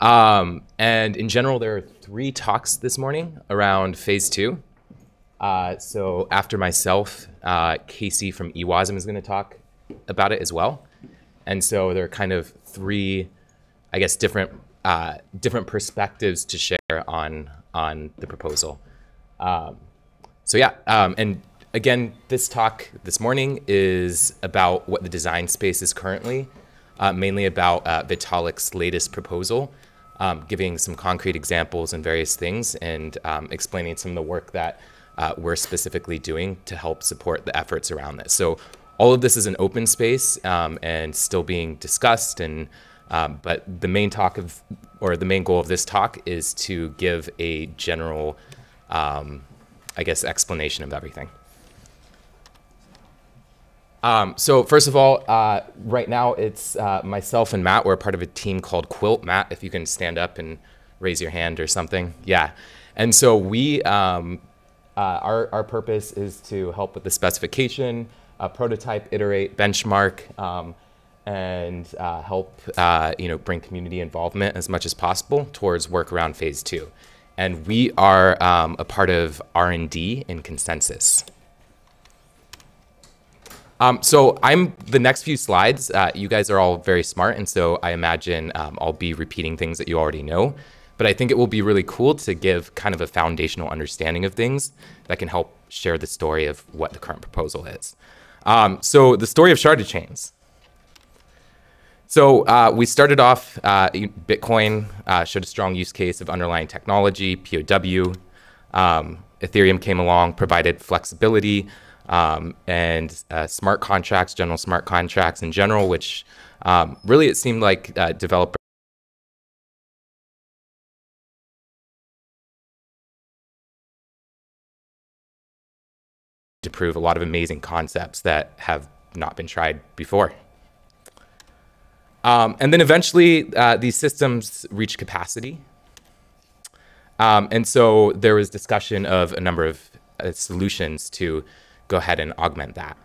Um, and in general, there are three talks this morning around phase two. Uh, so after myself, uh, Casey from eWASM is going to talk about it as well. And so there are kind of three, I guess, different uh, different perspectives to share on on the proposal. Um, so yeah, um, and again, this talk this morning is about what the design space is currently, uh, mainly about uh, Vitalik's latest proposal, um, giving some concrete examples and various things, and um, explaining some of the work that uh, we're specifically doing to help support the efforts around this. So all of this is an open space um, and still being discussed and um, but the main talk of, or the main goal of this talk is to give a general, um, I guess, explanation of everything. Um, so first of all, uh, right now it's uh, myself and Matt. We're part of a team called Quilt. Matt, if you can stand up and raise your hand or something. Yeah. And so we, um, uh, our, our purpose is to help with the specification, uh, prototype, iterate, benchmark, um, and uh, help uh, you know bring community involvement as much as possible towards work around phase two. And we are um, a part of R&D in Consensys. Um, so I'm the next few slides. Uh, you guys are all very smart, and so I imagine um, I'll be repeating things that you already know. But I think it will be really cool to give kind of a foundational understanding of things that can help share the story of what the current proposal is. Um, so the story of sharded chains. So uh, we started off, uh, Bitcoin uh, showed a strong use case of underlying technology, POW. Um, Ethereum came along, provided flexibility um, and uh, smart contracts, general smart contracts in general, which um, really it seemed like uh, developers to prove a lot of amazing concepts that have not been tried before. Um, and then eventually uh, these systems reach capacity. Um, and so there was discussion of a number of uh, solutions to go ahead and augment that.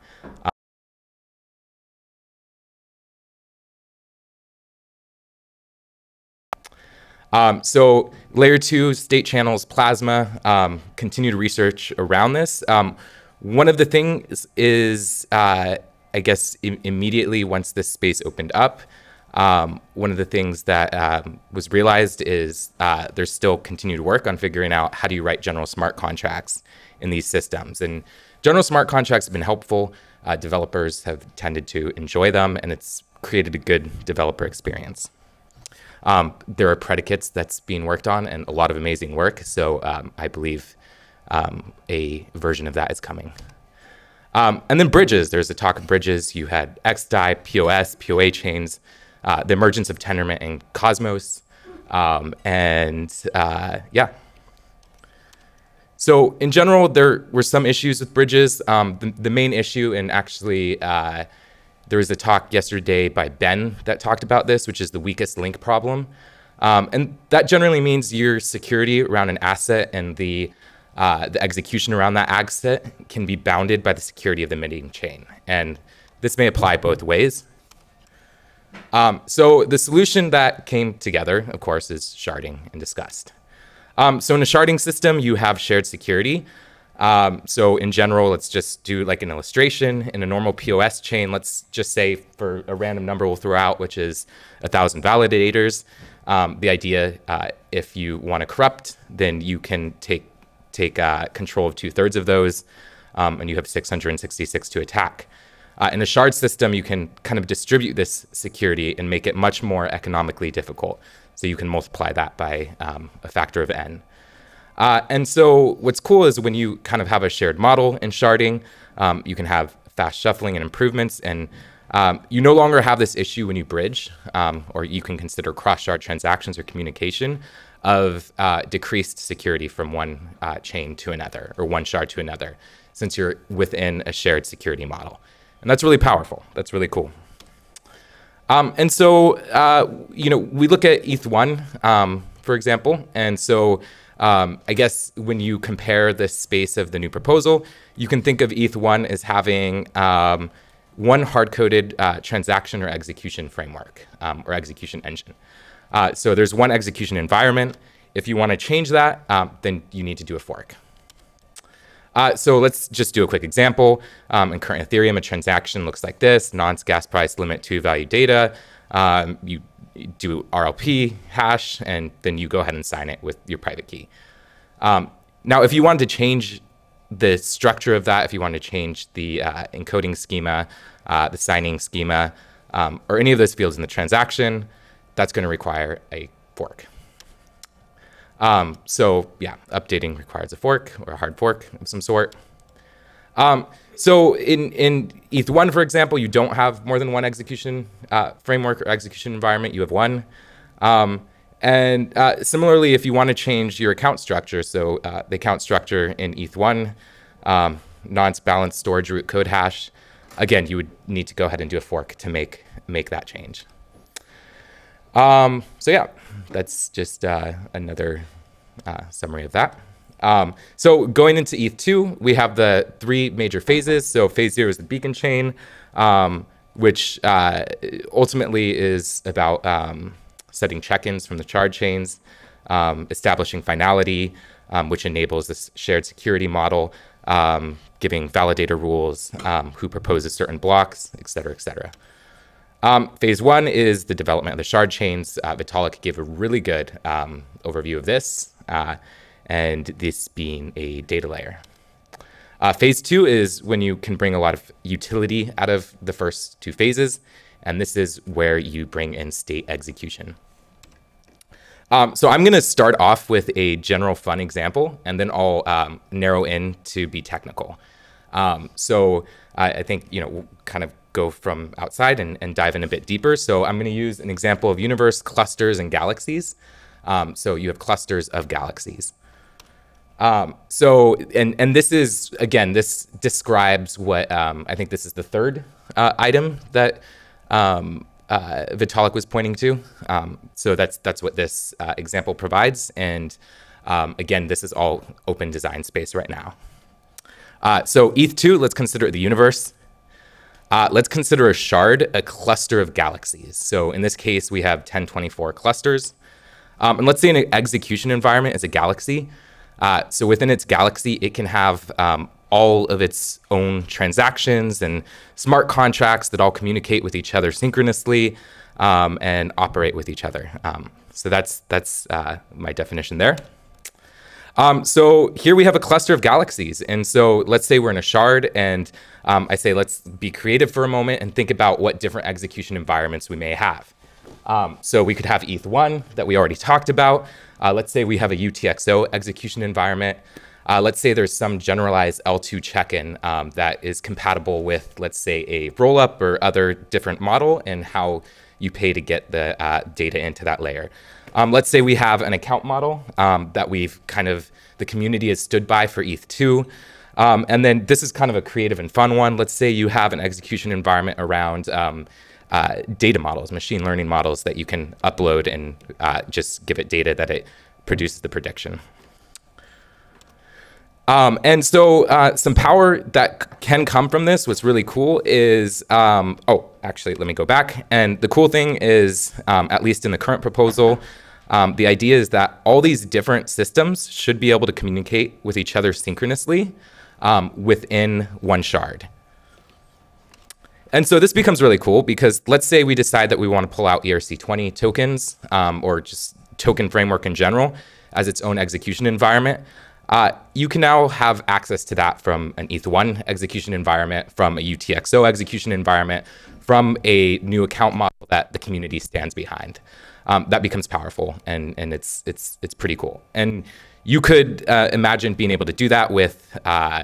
Um, so layer two state channels plasma um, continued research around this. Um, one of the things is, uh, I guess, Im immediately once this space opened up, um, one of the things that um, was realized is uh, there's still continued work on figuring out how do you write general smart contracts in these systems. And general smart contracts have been helpful. Uh, developers have tended to enjoy them, and it's created a good developer experience. Um, there are predicates that's being worked on and a lot of amazing work. So um, I believe um, a version of that is coming. Um, and then bridges. There's a talk of bridges. You had XDAI, POS, POA chains uh, the emergence of Tendermint and Cosmos, um, and uh, yeah. So in general, there were some issues with bridges. Um, the, the, main issue, and actually, uh, there was a talk yesterday by Ben that talked about this, which is the weakest link problem. Um, and that generally means your security around an asset and the uh, the execution around that asset can be bounded by the security of the minting chain. And this may apply both ways. Um, so the solution that came together, of course, is sharding and discussed. Um, so in a sharding system, you have shared security. Um, so in general, let's just do like an illustration. In a normal POS chain, let's just say for a random number we'll throw out, which is a thousand validators. Um, the idea, uh, if you want to corrupt, then you can take take uh, control of two thirds of those, um, and you have 666 to attack. Uh, in a shard system, you can kind of distribute this security and make it much more economically difficult. So you can multiply that by um, a factor of n. Uh, and so what's cool is when you kind of have a shared model in sharding, um, you can have fast shuffling and improvements. And um, you no longer have this issue when you bridge, um, or you can consider cross-shard transactions or communication of uh, decreased security from one uh, chain to another, or one shard to another, since you're within a shared security model. And that's really powerful. That's really cool. Um, and so, uh, you know, we look at ETH1, um, for example, and so um, I guess when you compare the space of the new proposal, you can think of ETH1 as having um, one hard-coded uh, transaction or execution framework um, or execution engine. Uh, so there's one execution environment. If you want to change that, um, then you need to do a fork. Uh, so let's just do a quick example. Um, in current Ethereum, a transaction looks like this, nonce gas price limit to value data. Um, you do RLP hash, and then you go ahead and sign it with your private key. Um, now, if you wanted to change the structure of that, if you wanted to change the uh, encoding schema, uh, the signing schema, um, or any of those fields in the transaction, that's going to require a fork. Um, so yeah, updating requires a fork or a hard fork of some sort. Um, so in, in ETH1, for example, you don't have more than one execution uh, framework or execution environment. You have one. Um, and uh, similarly, if you want to change your account structure, so uh, the account structure in ETH1, um, nonce balanced storage root code hash, again, you would need to go ahead and do a fork to make, make that change. Um, so yeah, that's just uh, another uh, summary of that. Um, so going into ETH2, we have the three major phases. So phase zero is the beacon chain, um, which uh, ultimately is about um, setting check-ins from the shard chains, um, establishing finality, um, which enables this shared security model, um, giving validator rules, who proposes certain blocks, et cetera, et cetera. Phase one is the development of the shard chains. Uh, Vitalik gave a really good overview of this. Uh, and this being a data layer. Uh, phase two is when you can bring a lot of utility out of the first two phases, and this is where you bring in state execution. Um, so I'm going to start off with a general fun example, and then I'll um, narrow in to be technical. Um, so I, I, think, you know, kind of go from outside and, and dive in a bit deeper. So I'm going to use an example of universe, clusters, and galaxies. Um, so you have clusters of galaxies. Um, so, and, and this is, again, this describes what, um, I think this is the third uh, item that um, uh, Vitalik was pointing to. Um, so that's, that's what this uh, example provides. And um, again, this is all open design space right now. Uh, so ETH2, let's consider the universe. Uh, let's consider a shard a cluster of galaxies. So in this case, we have 1024 clusters. Um, and let's say an execution environment is a galaxy. Uh, so within its galaxy, it can have um, all of its own transactions and smart contracts that all communicate with each other synchronously um, and operate with each other. Um, so that's that's uh, my definition there. Um, so here we have a cluster of galaxies. And so let's say we're in a shard and um, I say, let's be creative for a moment and think about what different execution environments we may have. Um, so we could have ETH1 that we already talked about. Uh, let's say we have a UTXO execution environment. Uh, let's say there's some generalized L2 check-in um, that is compatible with, let's say, a rollup or other different model and how you pay to get the uh, data into that layer. Um, let's say we have an account model um, that we've kind of, the community has stood by for ETH2. Um, and then this is kind of a creative and fun one. Let's say you have an execution environment around um, uh, data models, machine learning models that you can upload and uh, just give it data that it produces the prediction. Um, and so uh, some power that can come from this, what's really cool is, um, oh, actually, let me go back. And the cool thing is, um, at least in the current proposal, um, the idea is that all these different systems should be able to communicate with each other synchronously um, within one shard. And so this becomes really cool because let's say we decide that we want to pull out ERC20 tokens um, or just token framework in general as its own execution environment. Uh, you can now have access to that from an ETH1 execution environment, from a UTXO execution environment, from a new account model that the community stands behind. Um, that becomes powerful, and and it's it's it's pretty cool. And you could uh, imagine being able to do that with. Uh,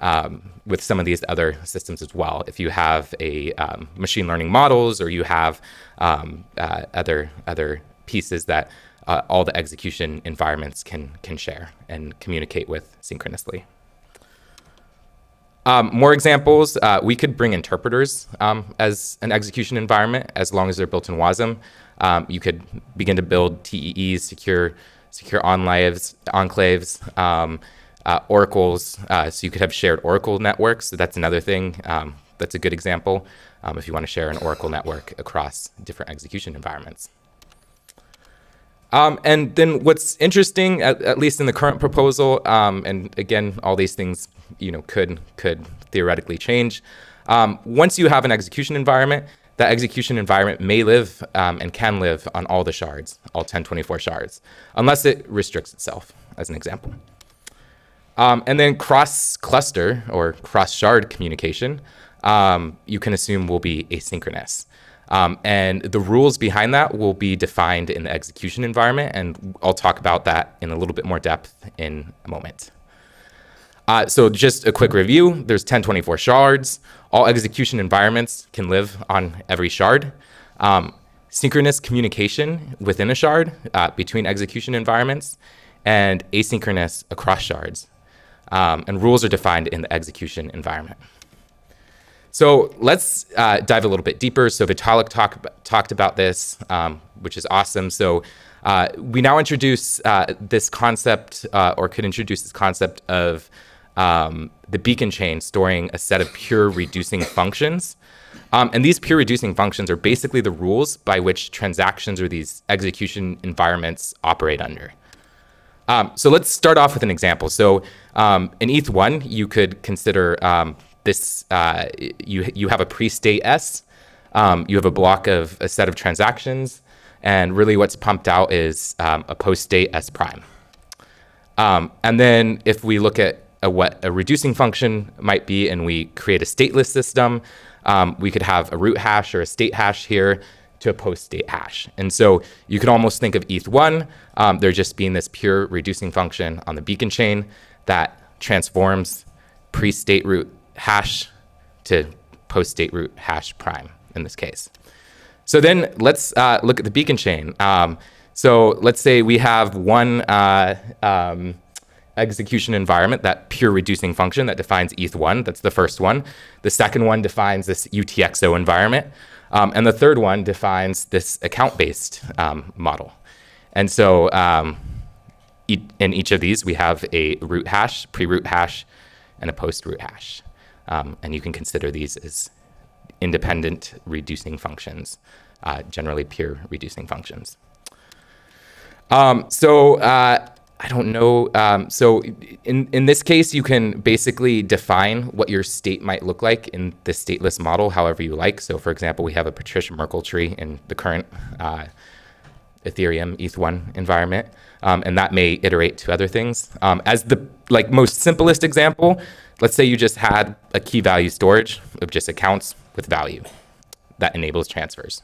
um, with some of these other systems as well. If you have a um, machine learning models or you have um, uh, other other pieces that uh, all the execution environments can can share and communicate with synchronously. Um, more examples, uh, we could bring interpreters um, as an execution environment as long as they're built in WASM. Um, you could begin to build TEEs, secure secure enclaves, enclaves um, uh, oracles, uh, so you could have shared Oracle networks. So that's another thing. Um, that's a good example um, if you want to share an Oracle network across different execution environments. Um, and then what's interesting, at, at, least in the current proposal, um, and again, all these things, you know, could could theoretically change. Um, once you have an execution environment, that execution environment may live um, and can live on all the shards, all 1024 shards, unless it restricts itself, as an example. Um, and then cross cluster or cross shard communication, um, you can assume will be asynchronous. Um, and the rules behind that will be defined in the execution environment, and I'll talk about that in a little bit more depth in a moment. Uh, so just a quick review, there's 1024 shards. All execution environments can live on every shard. Um, synchronous communication within a shard uh, between execution environments and asynchronous across shards. Um, and rules are defined in the execution environment. So let's uh, dive a little bit deeper. So Vitalik talk, talked about this, um, which is awesome. So uh, we now introduce uh, this concept, uh, or could introduce this concept of um, the beacon chain storing a set of pure reducing functions. Um, and these pure reducing functions are basically the rules by which transactions or these execution environments operate under. Um, so let's start off with an example. So um, in ETH1, you could consider um, this uh, you you have a pre-state S, um, you have a block of a set of transactions, and really what's pumped out is um, a post-state S prime. Um, and then if we look at a, what a reducing function might be, and we create a stateless system, um, we could have a root hash or a state hash here to a post-state hash. And so you could almost think of ETH1, um, there just being this pure reducing function on the beacon chain that transforms pre-state root hash to post state root hash prime in this case. So then let's uh, look at the beacon chain. Um, so let's say we have one uh, um, execution environment, that pure reducing function that defines ETH1. That's the first one. The second one defines this UTXO environment. Um, and the third one defines this account-based um, model. And so um, e in each of these, we have a root hash, pre-root hash, and a post-root hash. Um, and you can consider these as independent reducing functions, uh, generally pure reducing functions. Um, so uh, I don't know. Um, so in, in this case, you can basically define what your state might look like in the stateless model, however you like. So for example, we have a Patricia Merkle tree in the current uh, Ethereum ETH1 environment, um, and that may iterate to other things. Um, as the like most simplest example, Let's say you just had a key value storage of just accounts with value that enables transfers.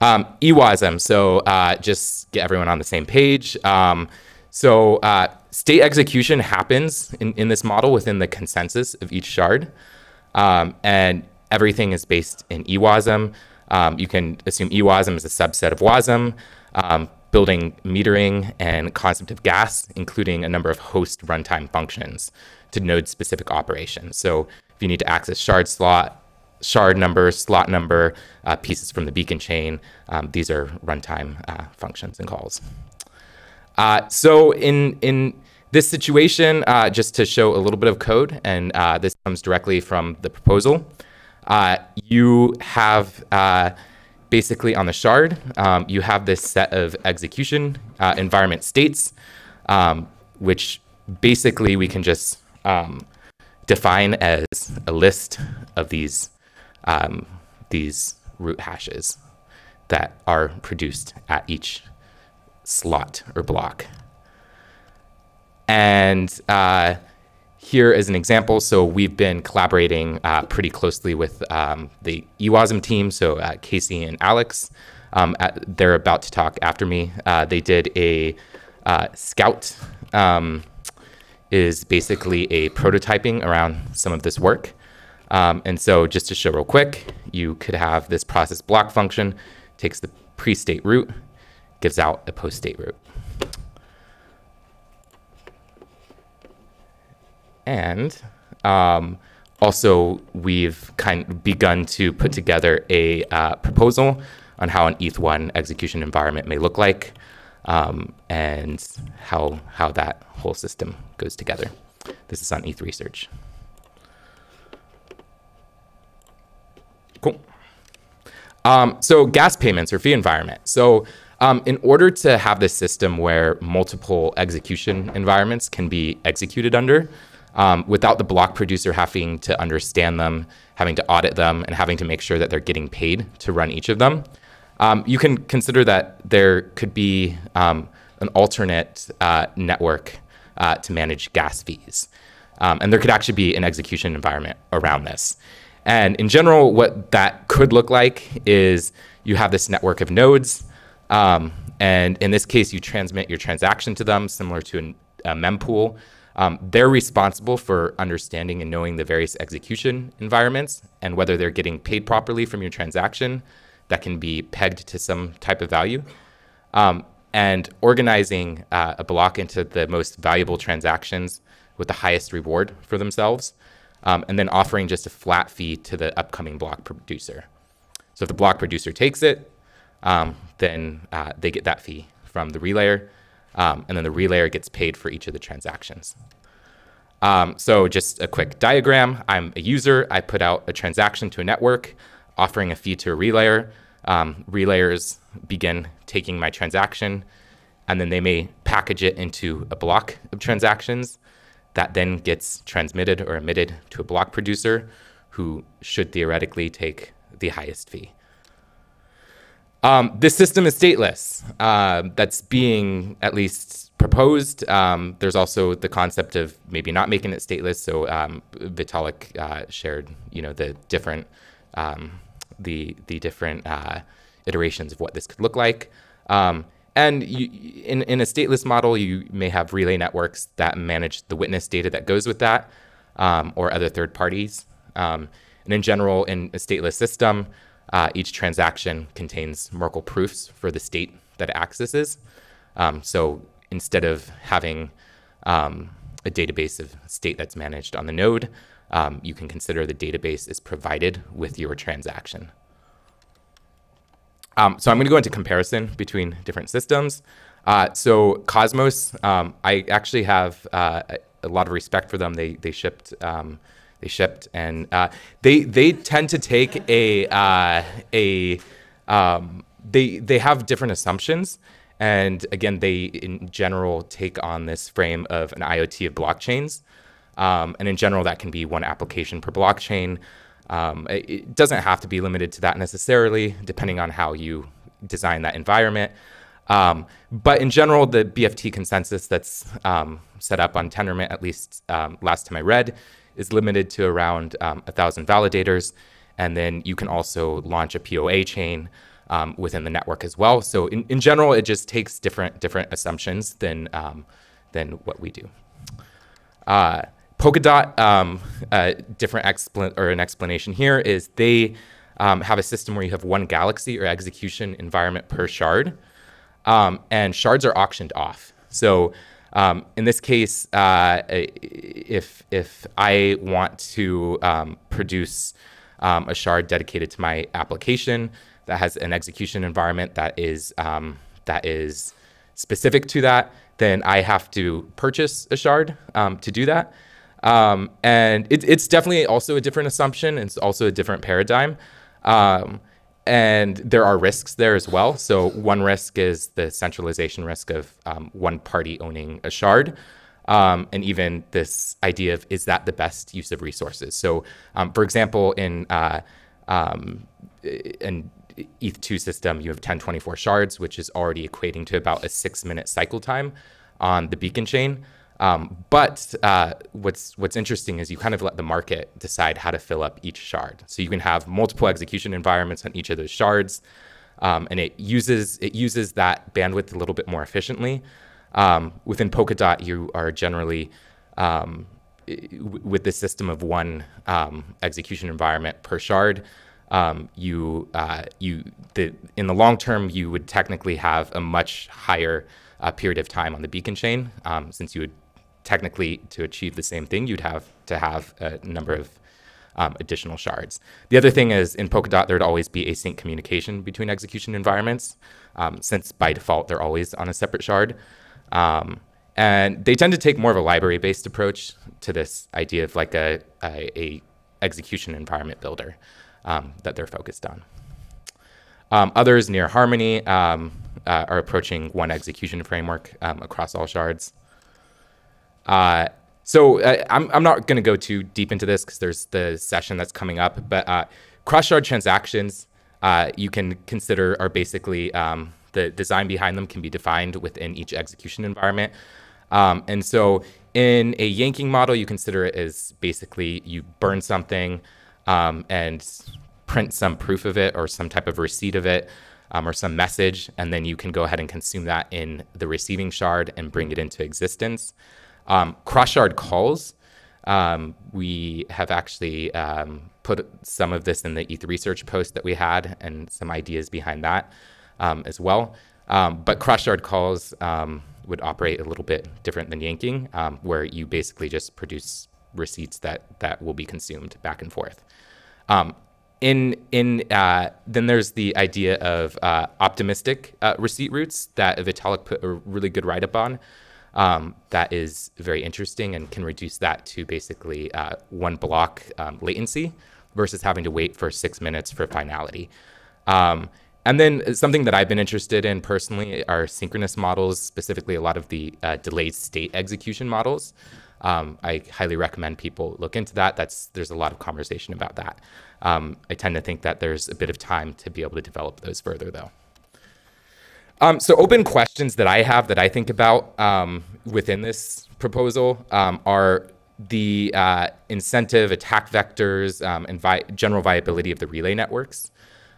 Um, EWASM, so uh, just get everyone on the same page. Um, so uh, state execution happens in, in this model within the consensus of each shard. Um, and everything is based in EWASM. Um, you can assume EWASM is a subset of WASM, um, building metering and concept of gas, including a number of host runtime functions to node specific operations. So if you need to access shard slot, shard number, slot number, uh, pieces from the beacon chain, um, these are runtime uh, functions and calls. Uh, so in in this situation, uh, just to show a little bit of code, and uh, this comes directly from the proposal, uh, you have uh, basically on the shard, um, you have this set of execution uh, environment states, um, which basically we can just um, define as a list of these um, these root hashes that are produced at each slot or block. And uh, here is an example. So we've been collaborating uh, pretty closely with um, the EWASM team, so uh, Casey and Alex. Um, at, they're about to talk after me. Uh, they did a uh, scout um, is basically a prototyping around some of this work. Um, and so just to show real quick, you could have this process block function, takes the pre-state root, gives out a post-state root. And um, also, we've kind of begun to put together a uh, proposal on how an ETH1 execution environment may look like um, and how, how that whole system goes together. This is on ETH Research. Cool. Um, so gas payments or fee environment. So um, in order to have this system where multiple execution environments can be executed under, um, without the block producer having to understand them, having to audit them, and having to make sure that they're getting paid to run each of them, um, you can consider that there could be um, an alternate uh, network uh, to manage gas fees. Um, and there could actually be an execution environment around this. And in general, what that could look like is you have this network of nodes. Um, and in this case, you transmit your transaction to them, similar to an, a mempool. Um, they're responsible for understanding and knowing the various execution environments and whether they're getting paid properly from your transaction that can be pegged to some type of value. Um, and organizing uh, a block into the most valuable transactions with the highest reward for themselves, um, and then offering just a flat fee to the upcoming block producer. So if the block producer takes it, um, then uh, they get that fee from the relayer, um, and then the relayer gets paid for each of the transactions. Um, so just a quick diagram. I'm a user. I put out a transaction to a network, offering a fee to a relayer. Um, relayers begin taking my transaction, and then they may package it into a block of transactions that then gets transmitted or emitted to a block producer who should theoretically take the highest fee. Um, this system is stateless. Uh, that's being at least proposed. Um, there's also the concept of maybe not making it stateless. So um, Vitalik uh, shared, you know, the different um, the the different uh, iterations of what this could look like. Um, and you, in, in a stateless model, you may have relay networks that manage the witness data that goes with that, or other third parties. And in general, in a stateless system, uh, each transaction contains Merkle proofs for the state that it accesses. Um, so instead of having um, a database of state that's managed on the node, um, you can consider the database is provided with your transaction. Um, so I'm going to go into comparison between different systems. Uh, so Cosmos, um, I actually have uh, a lot of respect for them. They they shipped um, they shipped and uh, they they tend to take a uh, a um, they they have different assumptions. And again, they in general take on this frame of an IoT of blockchains. Um, and in general, that can be one application per blockchain. Um, it, it, doesn't have to be limited to that necessarily, depending on how you design that environment. Um, but in general, the BFT consensus that's um, set up on Tendermint, at least um, last time I read, is limited to around um, 1,000 validators. And then you can also launch a POA chain um, within the network as well. So in, in general, it just takes different different assumptions than than what we do. Uh, Polkadot, um, different explan- or an explanation here is they um, have a system where you have one galaxy or execution environment per shard, um, and shards are auctioned off. So um, in this case, uh, if if I want to um, produce um, a shard dedicated to my application that has an execution environment that is that is specific to that, then I have to purchase a shard um, to do that. Um, and it, it's definitely also a different assumption. It's also a different paradigm. Um, and there are risks there as well. So one risk is the centralization risk of um, one party owning a shard. Um, and even this idea of is that the best use of resources? So, um, for example, in uh, um, an ETH2 system, you have 1024 shards, which is already equating to about a six minute cycle time on the beacon chain. Um, but uh, what's what's interesting is you kind of let the market decide how to fill up each shard. So you can have multiple execution environments on each of those shards, um, and it uses it uses that bandwidth a little bit more efficiently. Um, within Polkadot, you are generally um, with the system of one um, execution environment per shard. Um, you uh, you the in the long term you would technically have a much higher uh, period of time on the beacon chain since you would technically to achieve the same thing, you'd have to have a number of um, additional shards. The other thing is in Polkadot, there'd always be async communication between execution environments, um, since by default, they're always on a separate shard. Um, and they tend to take more of a library-based approach to this idea of like a, a, a execution environment builder um, that they're focused on. Um, others NEAR Harmony um, uh, are approaching one execution framework across all shards. Uh, so uh, I'm, I'm not going to go too deep into this because there's the session that's coming up, but uh, cross-shard transactions uh, you can consider are basically um, the design behind them can be defined within each execution environment. Um, and so in a yanking model, you consider it as basically you burn something um, and print some proof of it or some type of receipt of it um, or some message, and then you can go ahead and consume that in the receiving shard and bring it into existence. Um, calls, um, we have actually um, put some of this in the ETH research post that we had and some ideas behind that um, as well. Um, but cross-shard calls um, would operate a little bit different than yanking, where you basically just produce receipts that, that will be consumed back and forth. In in uh, then there's the idea of uh, optimistic uh, receipt roots that Vitalik put a really good write up on, um, that is very interesting and can reduce that to basically uh, one block um, latency versus having to wait for six minutes for finality. Um, and then something that I've been interested in personally are synchronous models, specifically a lot of the uh, delayed state execution models. Um, I highly recommend people look into that. That's there's a lot of conversation about that. Um, I tend to think that there's a bit of time to be able to develop those further, though. Um, so open questions that I have that I think about um, within this proposal um, are the uh, incentive, attack vectors, um, and vi general viability of the relay networks.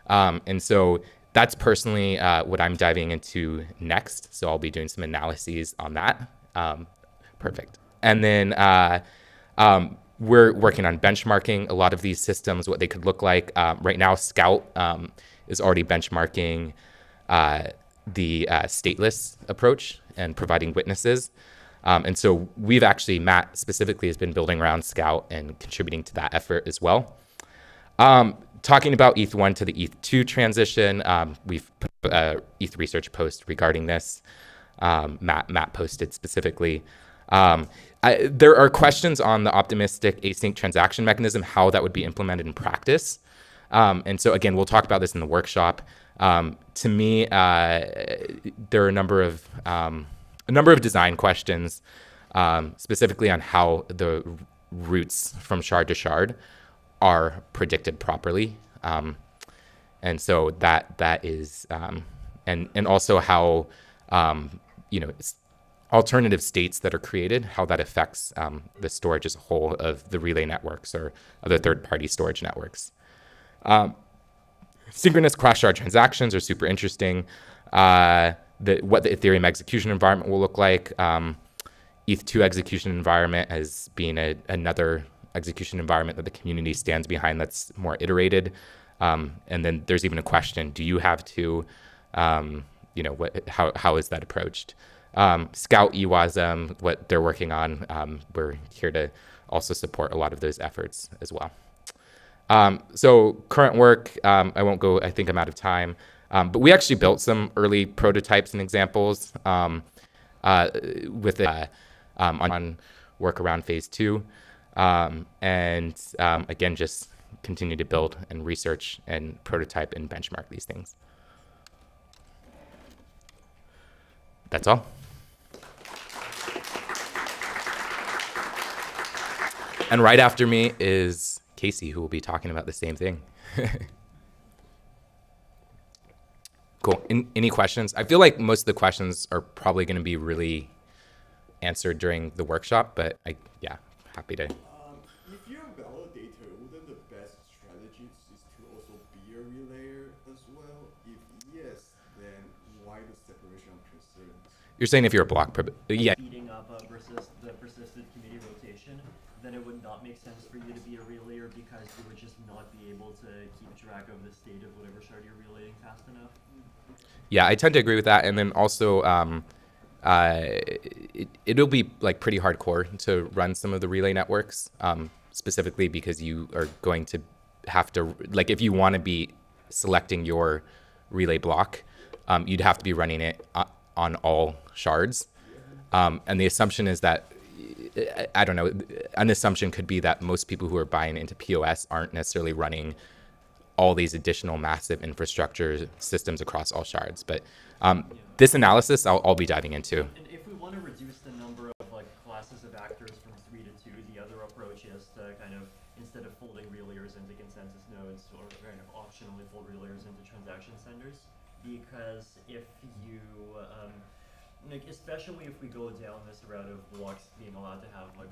Um, and so that's personally uh, what I'm diving into next. So I'll be doing some analyses on that. Um, perfect. And then uh, we're working on benchmarking a lot of these systems, what they could look like. right now, Scout is already benchmarking uh, the uh, stateless approach and providing witnesses. Um, and so we've actually, Matt specifically has been building around Scout and contributing to that effort as well. Um, talking about ETH1 to the ETH2 transition, um, we've put a ETH research post regarding this. Um, Matt, Matt posted specifically. Um, I, there are questions on the optimistic async transaction mechanism, how that would be implemented in practice. Um, and so again, we'll talk about this in the workshop. Um, to me, uh, there are a number of um, a number of design questions, um, specifically on how the routes from shard to shard are predicted properly, um, and so that that is, um, and and also how um, you know alternative states that are created, how that affects the storage as a whole of the relay networks or other third-party storage networks. Um, synchronous cross-shard transactions are super interesting. Uh, the, what the Ethereum execution environment will look like. Um, ETH2 execution environment as being a, another execution environment that the community stands behind that's more iterated. Um, and then there's even a question: Do you have to, um, you know, what, how how is that approached? Um, Scout EWASM, what they're working on, um, we're here to also support a lot of those efforts as well. Um, so current work, um, I won't go, I think I'm out of time. Um, but we actually built some early prototypes and examples um, uh, with uh, um, on work around phase two. Um, and again, just continue to build and research and prototype and benchmark these things. That's all. And right after me is Casey, who will be talking about the same thing. cool. In, any questions? I feel like most of the questions are probably going to be really answered during the workshop, but I, yeah, happy to. Um, if you're a validator, wouldn't the best strategy is to also be a relayer as well? If yes, then why the separation of concerns? You're saying if you're a block, prob- yeah. Speeding up uh, persist, the persisted committee rotation, then it would not make sense for you to be a relayer because you would just not be able to keep track of the state of whatever shard you're relaying fast enough. Yeah, I tend to agree with that. And then also, um, uh, it, it'll be like pretty hardcore to run some of the relay networks, um, specifically because you are going to have to, like, if you want to be selecting your relay block, um, you'd have to be running it on all shards. Um, and the assumption is that, I don't know, an assumption could be that most people who are buying into POS aren't necessarily running all these additional massive infrastructure systems across all shards. But um, this analysis I'll, I'll be diving into. And if we want to reduce the number of like classes of actors from three to two, the other approach is to kind of instead of folding relayers into consensus nodes, or kind of optionally fold relayers into transaction senders. Because if you um, like, especially if we go down this route of blocks being allowed to have like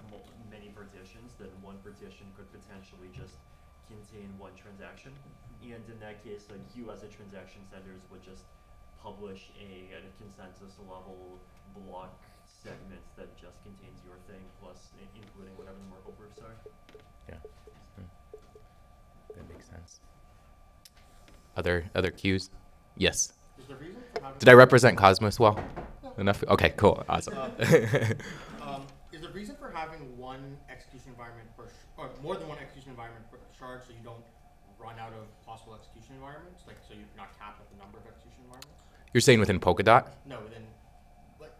many partitions, then one partition could potentially just contain one transaction. And in that case, like you as a transaction senders would just publish a at a consensus level block segment that just contains your thing plus i- including whatever the Merkle proofs are. Yeah. Hmm. That makes sense. Other other cues? Yes. Is the reason Did I represent Cosmos well? Enough? Okay, cool. Awesome. um, is the reason for having one execution environment per, sh- or more than one execution environment per so you don't run out of possible execution environments, like so you're not capped at the number of execution environments? You're saying within Polkadot? No, within. like,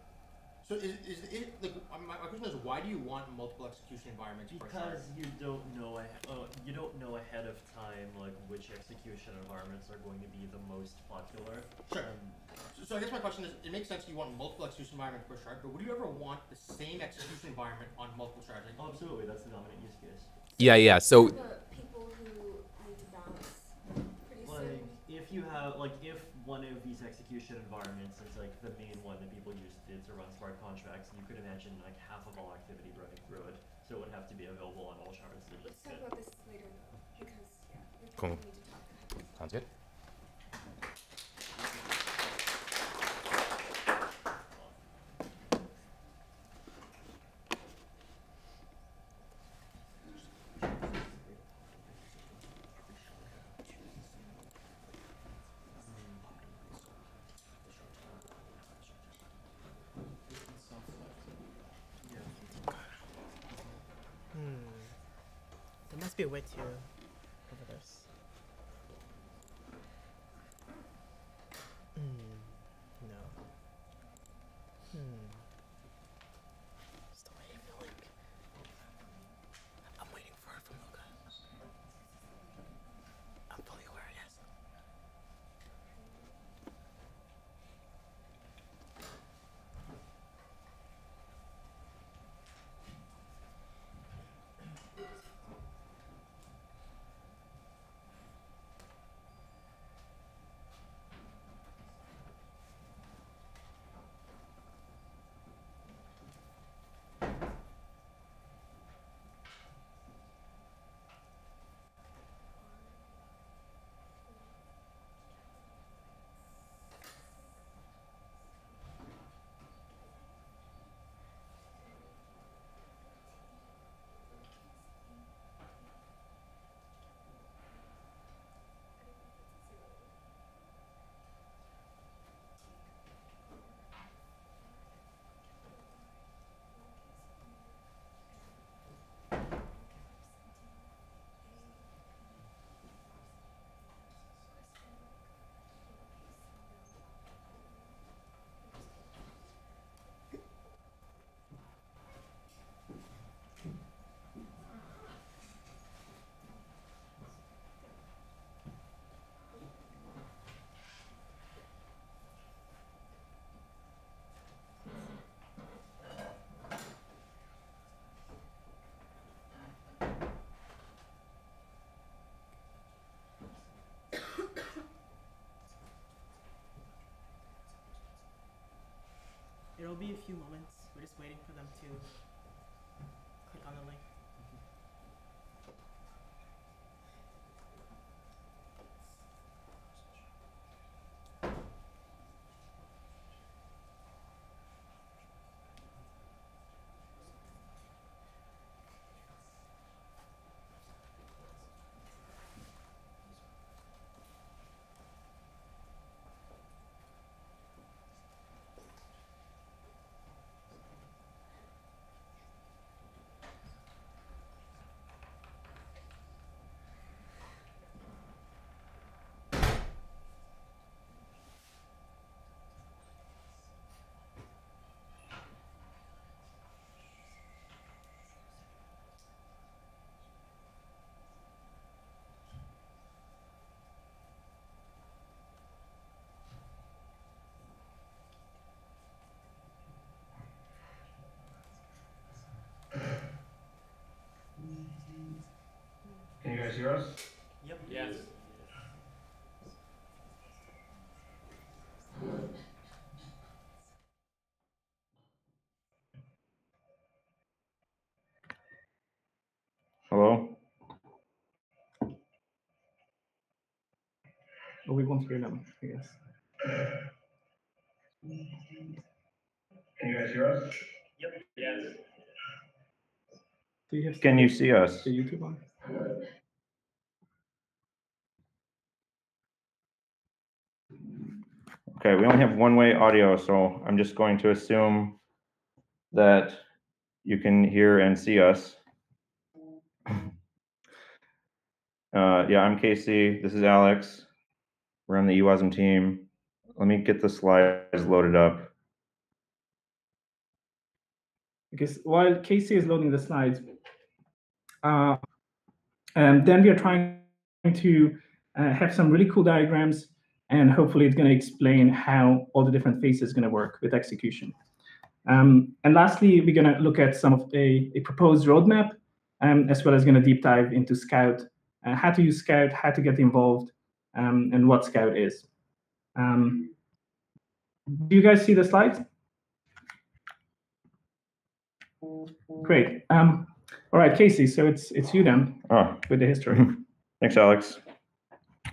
so is, is it like my, my question is why do you want multiple execution environments? Because you don't know uh, you don't know ahead of time like which execution environments are going to be the most popular. Sure. Um, So, so I guess my question is, it makes sense you want multiple execution environments per shard, but would you ever want the same execution environment on multiple shards? Like, oh, absolutely, that's the dominant use case. Yeah, yeah. So The people who need to balance pretty Like, soon. If you have, like, if one of these execution environments is like the main one that people use to, to run smart contracts, you could imagine like half of all activity running through it. So it would have to be available on all shards. to Let's talk about this later though, because yeah, we Cool. need to talk about this. sounds good. Be a few moments. We're just waiting for them to click on the link. Can hear us? Yep. Yes. Hello? But we won't hear them, I guess. Can you guys hear us? Yep. Yes. Do you have Can you see us? the YouTube on? Okay, we only have one-way audio, so I'm just going to assume that you can hear and see us. Uh, yeah, I'm Casey. This is Alex. We're on the EWASM team. Let me get the slides loaded up. Because while Casey is loading the slides, uh, and then we are trying to uh, have some really cool diagrams, and hopefully it's going to explain how all the different phases is going to work with execution. Um, and lastly, we're going to look at some of a, a proposed roadmap, um, as well as going to deep dive into Scout, uh, how to use Scout, how to get involved, um, and what Scout is. Um, do you guys see the slides? Great. Um, all right, Casey. So it's it's you then Oh, with the history. thanks, Alex.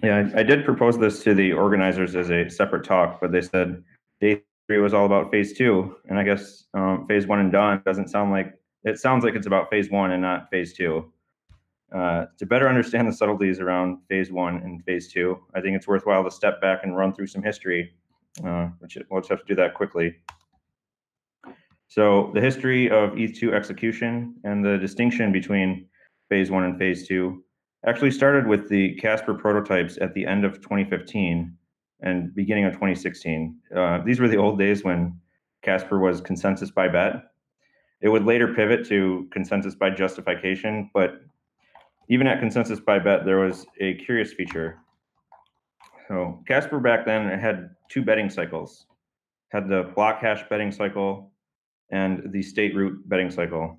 Yeah, I, I did propose this to the organizers as a separate talk, but they said day three was all about phase two, and I guess um, phase one and done doesn't sound like it sounds like it's about phase one and not phase two. Uh, to better understand the subtleties around phase one and phase two, I think it's worthwhile to step back and run through some history, uh, which we'll just have to do that quickly. So the history of ETH2 execution and the distinction between phase one and phase two actually started with the Casper prototypes at the end of 2015 and beginning of 2016. Uh, these were the old days when Casper was consensus by bet. It would later pivot to consensus by justification, but even at consensus by bet, there was a curious feature. So Casper back then had two betting cycles, had the block hash betting cycle and the state root betting cycle.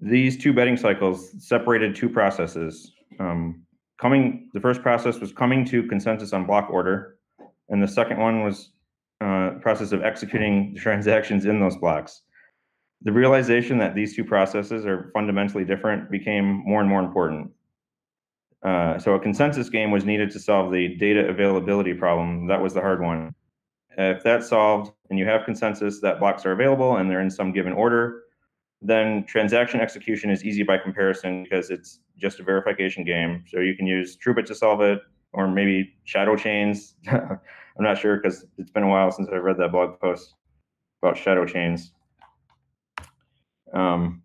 These two betting cycles separated two processes. Um, coming, the first process was coming to consensus on block order, and the second one was uh, process of executing the transactions in those blocks. The realization that these two processes are fundamentally different became more and more important. Uh, so a consensus game was needed to solve the data availability problem. That was the hard one. If that's solved and you have consensus that blocks are available and they're in some given order, then transaction execution is easy by comparison because it's just a verification game. So you can use TrueBit to solve it, or maybe shadow chains. I'm not sure because it's been a while since I read that blog post about shadow chains. Um,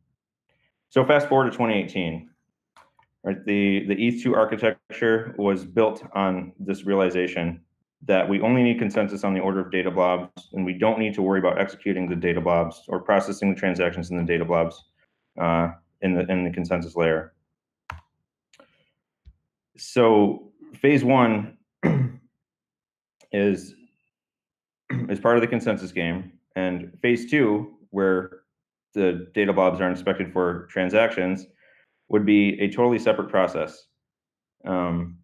so fast forward to 2018. Right, the the ETH2 architecture was built on this realization that we only need consensus on the order of data blobs, and we don't need to worry about executing the data blobs or processing the transactions in the data blobs uh, in the in the consensus layer. So phase one is is part of the consensus game, and phase two, where the data blobs are inspected for transactions, would be a totally separate process. Um,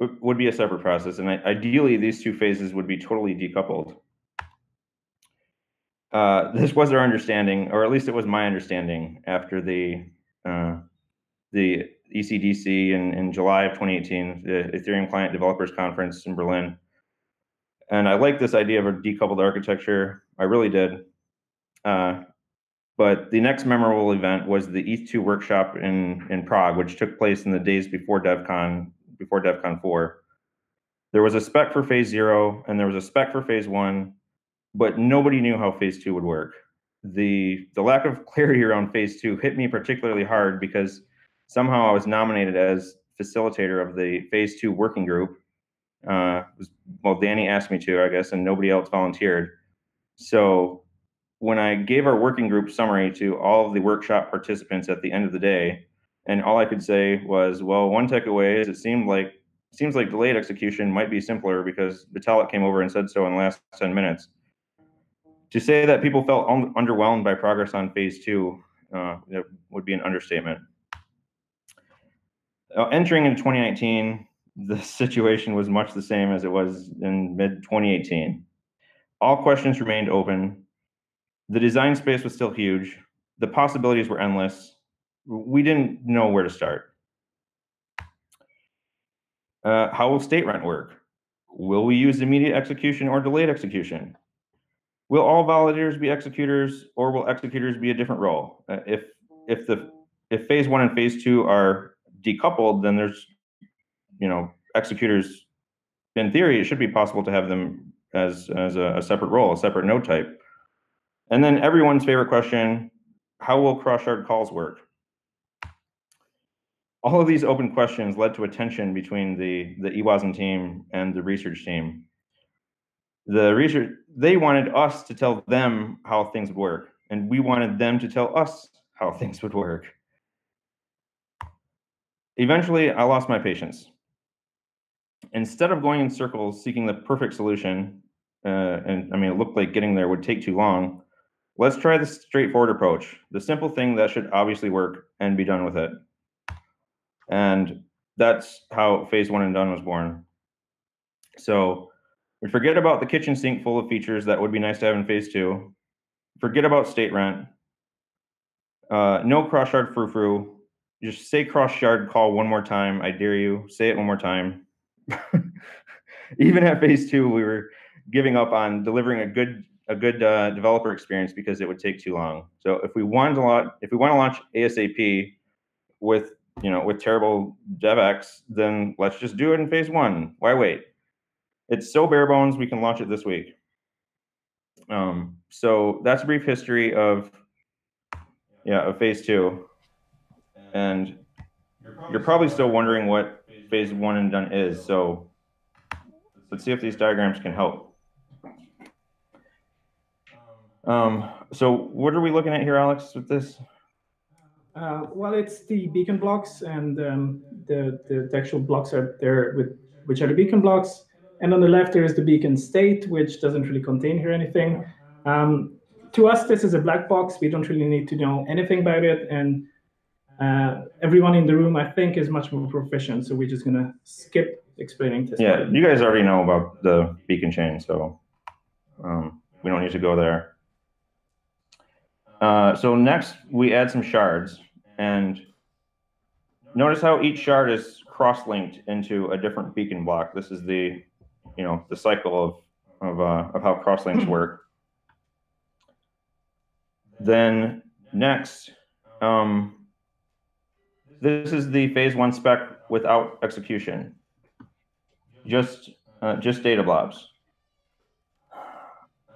would- be a separate process, and ideally, these two phases would be totally decoupled. uh, this was our understanding, or at least it was my understanding after the uh, the ECDC in, in July of 2018, the Ethereum Client Developers Conference in Berlin. And I like this idea of a decoupled architecture. I really did. Uh, but the next memorable event was the ETH2 workshop in, in Prague, which took place in the days before DevCon, before DevCon 4. There was a spec for phase zero and there was a spec for phase one, but nobody knew how phase two would work. The, the lack of clarity around phase two hit me particularly hard because somehow I was nominated as facilitator of the phase two working group. Uh, was, well, Danny asked me to, I guess, and nobody else volunteered. So when I gave our working group summary to all of the workshop participants at the end of the day, and all I could say was, well, one takeaway is it seemed like seems like delayed execution might be simpler because Vitalik came over and said so in the last 10 minutes. To say that people felt un underwhelmed by progress on phase two uh, would be an understatement. Uh, entering into 2019, the situation was much the same as it was in mid 2018. All questions remained open. The design space was still huge. The possibilities were endless. We didn't know where to start. Uh, how will state rent work? Will we use immediate execution or delayed execution? Will all validators be executors or will executors be a different role? Uh, if if the if phase one and phase two are decoupled, then there's you know executors. In theory, it should be possible to have them as as a, a separate role, a separate node type. And then everyone's favorite question: How will cross shard calls work? All of these open questions led to a tension between the the EWASM team and the research team. The research they wanted us to tell them how things would work, and we wanted them to tell us how things would work. Eventually, I lost my patience. Instead of going in circles seeking the perfect solution, uh, and I mean, it looked like getting there would take too long. Let's try the straightforward approach, the simple thing that should obviously work, and be done with it. And that's how phase one and done was born. So we forget about the kitchen sink full of features that would be nice to have in phase two. Forget about state rent. Uh, no cross shard frou frou. Just say cross shard call one more time. I dare you. Say it one more time. Even at phase two, we were giving up on delivering a good a good uh, developer experience because it would take too long. So if we want to launch, if we want to launch ASAP with you know, with terrible DevX, then let's just do it in phase one. Why wait? It's so bare bones, we can launch it this week. Um, so that's a brief history of, yeah, of phase two. And you're probably still wondering what phase one and done is. So let's see if these diagrams can help. Um, so what are we looking at here, Alex, with this? Uh, well, it's the beacon blocks, and um, the, the, the actual blocks are there with which are the beacon blocks. And on the left, there is the beacon state, which doesn't really contain here anything. Um, to us, this is a black box. We don't really need to know anything about it. And uh, everyone in the room, I think, is much more proficient. So we're just going to skip explaining this. Yeah, you guys already know about the beacon chain, so um, we don't need to go there. Uh, so next we add some shards and notice how each shard is cross-linked into a different beacon block. This is the, you know, the cycle of, of, uh, of how cross-links work. Then next, um, this is the phase one spec without execution. Just, uh, just data blobs.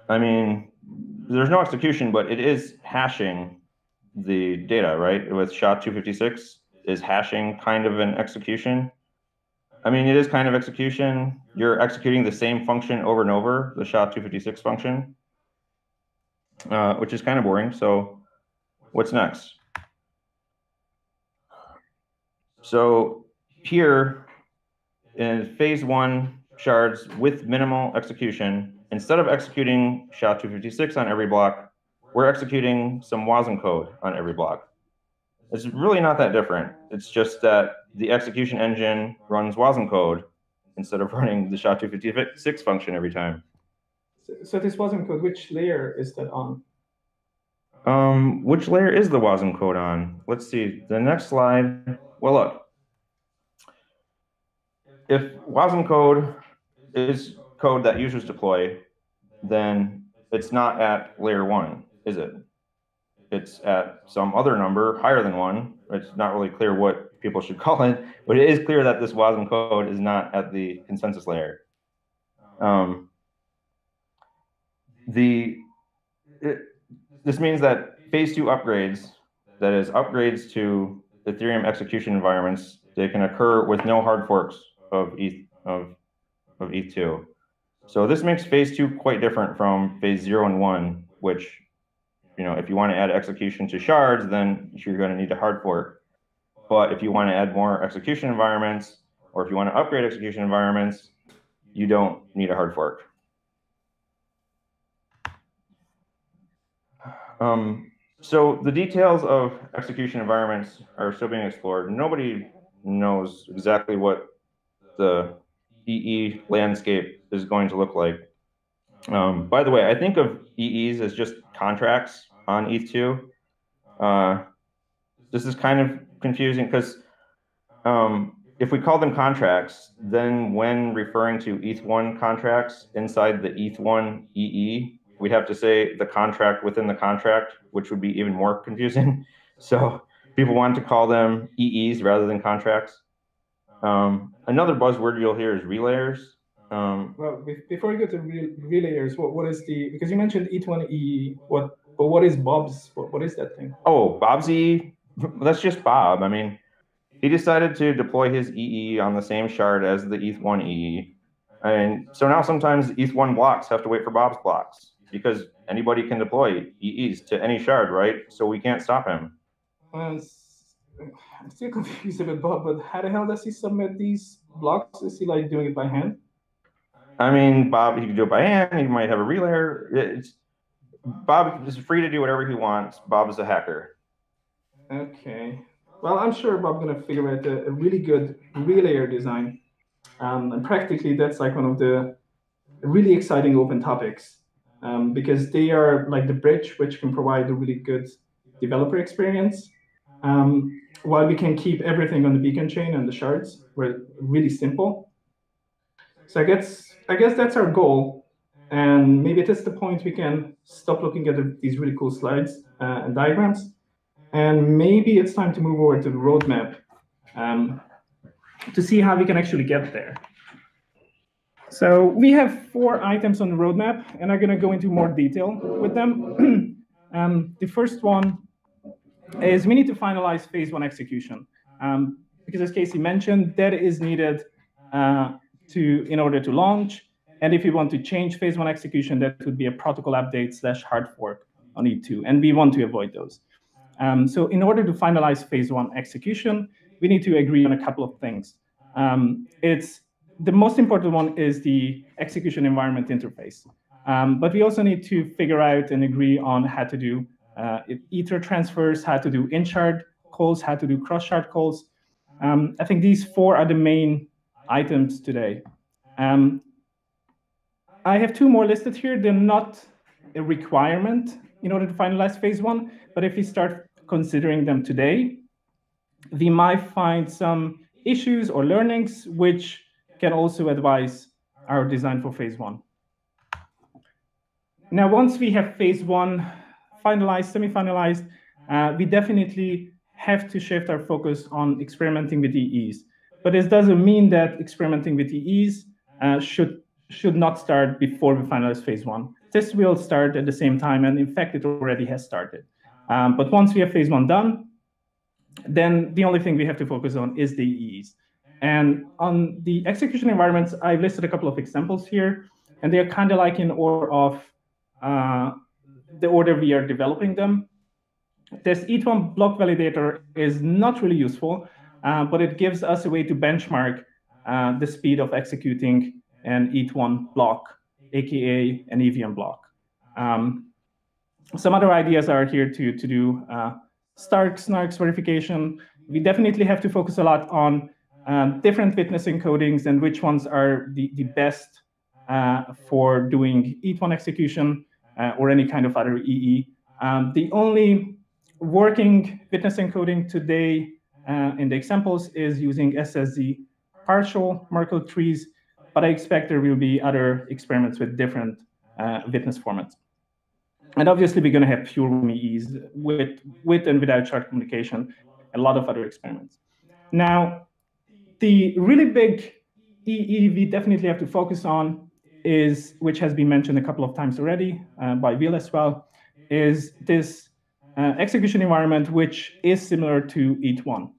I mean, there's no execution, but it is hashing the data, right? With SHA-256 is hashing kind of an execution. I mean, it is kind of execution. You're executing the same function over and over, the SHA-256 function, uh, which is kind of boring. So what's next? So here in phase one shards with minimal execution, instead of executing SHA-256 on every block, we're executing some WASM code on every block. It's really not that different. It's just that the execution engine runs WASM code instead of running the SHA-256 function every time. So, so this WASM code, which layer is that on? Um, which layer is the WASM code on? Let's see, the next slide. Well, look. If WASM code is code that users deploy, then it's not at layer one, is it? It's at some other number higher than one. It's not really clear what people should call it, but it is clear that this WASM code is not at the consensus layer. Um, the it, this means that phase two upgrades, that is upgrades to Ethereum execution environments, they can occur with no hard forks of ETH of of ETH2. So this makes phase two quite different from phase zero and one, which, you know, if you want to add execution to shards, then you're going to need a hard fork. But if you want to add more execution environments, or if you want to upgrade execution environments, you don't need a hard fork. Um, so the details of execution environments are still being explored. Nobody knows exactly what the EE landscape is going to look like. Um, by the way, I think of EEs as just contracts on ETH2. Uh, this is kind of confusing because um, if we call them contracts, then when referring to ETH1 contracts inside the ETH1 EE, we'd have to say the contract within the contract, which would be even more confusing. So people want to call them EEs rather than contracts. Um, another buzzword you'll hear is relayers. Um, Well, be- before we go to re- relayers, what, what is the, because you mentioned E2 E, what, but what is Bob's, what, what is that thing? oh, Bobsy, that's just Bob. I mean, he decided to deploy his EE on the same shard as the ETH1 EE. And so now sometimes ETH1 blocks have to wait for Bob's blocks because anybody can deploy EEs to any shard, right? So we can't stop him. S- I'm still confused about Bob, but how the hell does he submit these blocks? Is he like doing it by hand? I mean, Bob, he can do it by hand. He might have a relayer. It's, Bob is free to do whatever he wants. Bob is a hacker. Okay. Well, I'm sure Bob's gonna figure out a, a really good relayer design. Um, and practically, that's like one of the really exciting open topics um, because they are like the bridge which can provide a really good developer experience. Um, while we can keep everything on the beacon chain and the shards, were really simple. So I guess I guess that's our goal, and maybe at this the point we can stop looking at the, these really cool slides uh, and diagrams, and maybe it's time to move over to the roadmap um, to see how we can actually get there. So we have four items on the roadmap, and I'm going to go into more detail with them. um, the first one is we need to finalize phase one execution, um, because as Casey mentioned, that is needed uh, to in order to launch. And if you want to change phase one execution, that would be a protocol update slash hard fork on E2, and we want to avoid those. Um, so in order to finalize phase one execution, we need to agree on a couple of things. Um, it's the most important one is the execution environment interface. Um, but we also need to figure out and agree on how to do uh, ether transfers, how to do in-shard calls, how to do cross-shard calls. Um, I think these four are the main items today. Um, I have two more listed here. They're not a requirement in order to finalize phase one, but if we start considering them today, we might find some issues or learnings which can also advise our design for phase one. Now, once we have phase one finalized, semi-finalized, uh, we definitely have to shift our focus on experimenting with EEs. But this doesn't mean that experimenting with EEs uh, should should not start before we finalize phase one. This will start at the same time, and in fact, it already has started. Um, but once we have phase one done, then the only thing we have to focus on is the EEs. And on the execution environments, I've listed a couple of examples here, and they're kind of like in order of uh, the order we are developing them. This ETH1 block validator is not really useful, uh, but it gives us a way to benchmark uh, the speed of executing an ETH1 block, aka an EVM block. Um, some other ideas are here to, to do uh, Stark Snarks verification. We definitely have to focus a lot on um, different witness encodings and which ones are the, the best uh, for doing ETH1 execution uh, or any kind of other EE. Um, the only working witness encoding today uh, in the examples is using SSZ partial Merkle trees, but I expect there will be other experiments with different uh, witness formats. And obviously, we're going to have pure EEs with, with and without shard communication, a lot of other experiments. Now, the really big EE we definitely have to focus on is, which has been mentioned a couple of times already uh, by Will as well, is this uh, execution environment, which is similar to ETH1.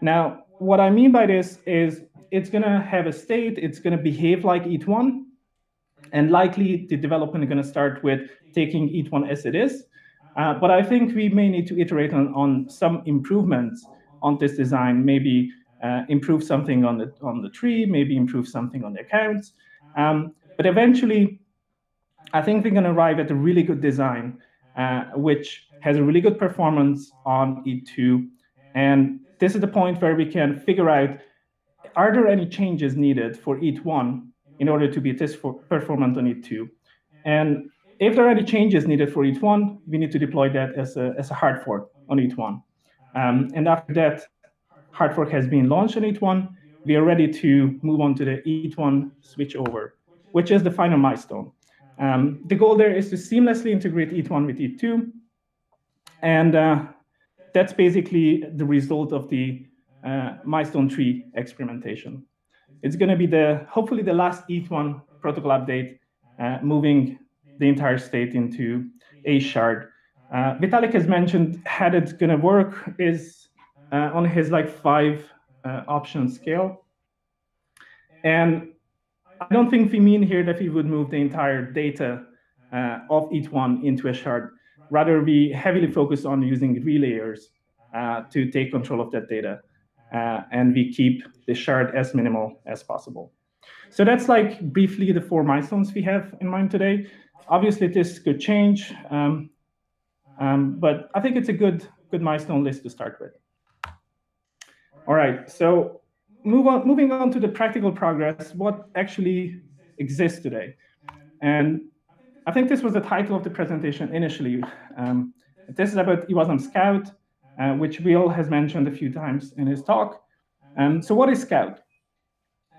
Now, what I mean by this is it's going to have a state, it's going to behave like ETH1, and likely the development is going to start with taking ETH1 as it is. Uh, but I think we may need to iterate on, on some improvements on this design, maybe uh, improve something on the, on the tree, maybe improve something on the accounts. Um, but eventually, I think we're going to arrive at a really good design, uh, which has a really good performance on E2. And this is the point where we can figure out, are there any changes needed for E1 in order to be this performant on E2? And if there are any changes needed for E1, we need to deploy that as a, as a hard fork on E1. Um, and after that hard fork has been launched on E1. we are ready to move on to the E1 switchover, which is the final milestone. Um, the goal there is to seamlessly integrate ETH1 with ETH2. And uh, that's basically the result of the uh, milestone tree experimentation. It's going to be the hopefully the last ETH1 protocol update, uh, moving the entire state into a shard. Uh, Vitalik has mentioned how it's going to work is uh, on his like five uh, option scale. And I don't think we mean here that we would move the entire data uh, of each one into a shard. Rather, we heavily focus on using relayers uh, to take control of that data. Uh, and we keep the shard as minimal as possible. So that's like briefly the four milestones we have in mind today. Obviously, this could change, um, um, but I think it's a good good milestone list to start with. All right, so move on, moving on to the practical progress, what actually exists today. And I think this was the title of the presentation initially. Um, this is about EWASM Scout, uh, which Will has mentioned a few times in his talk. Um, so what is Scout?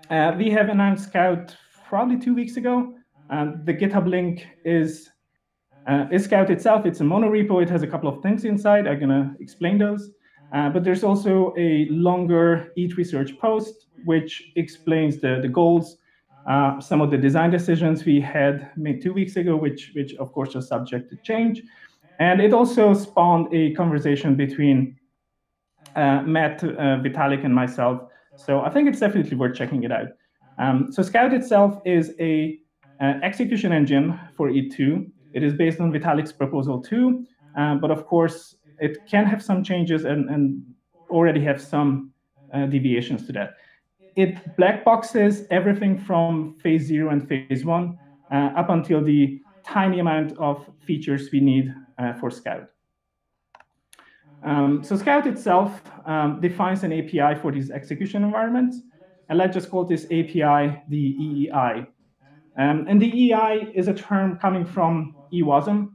Uh, we have announced Scout probably two weeks ago. Um, the GitHub link is, uh, is Scout itself. It's a monorepo. It has a couple of things inside. I'm going to explain those. Uh, but there's also a longer ETH research post, which explains the, the goals, uh, some of the design decisions we had made two weeks ago, which, which of course are subject to change. And it also spawned a conversation between uh, Matt, uh, Vitalik, and myself. So I think it's definitely worth checking it out. Um, so Scout itself is a uh, execution engine for ETH2. It is based on Vitalik's proposal too, but of course it can have some changes and, and already have some uh, deviations to that. It black boxes everything from phase zero and phase one uh, up until the tiny amount of features we need uh, for Scout. Um, so Scout itself um, defines an API for these execution environments, and let's just call this API the EEI. Um, and the EEI is a term coming from EWASM,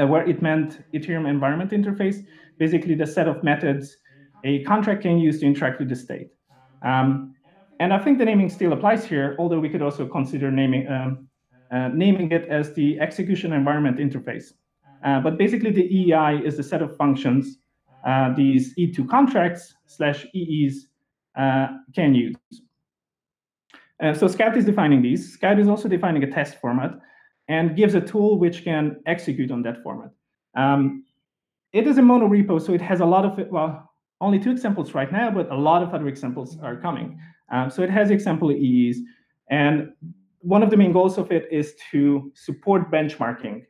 uh, where it meant Ethereum Environment Interface, basically the set of methods a contract can use to interact with the state. Um, and I think the naming still applies here, although we could also consider naming, um, uh, naming it as the Execution Environment Interface. Uh, but basically, the EEI is the set of functions uh, these E2 contracts slash EEs uh, can use. Uh, so Scout is defining these. Scout is also defining a test format and gives a tool which can execute on that format. Um, it is a mono repo, so it has a lot of, well, only two examples right now, but a lot of other examples are coming. Um, so it has example EEs. And one of the main goals of it is to support benchmarking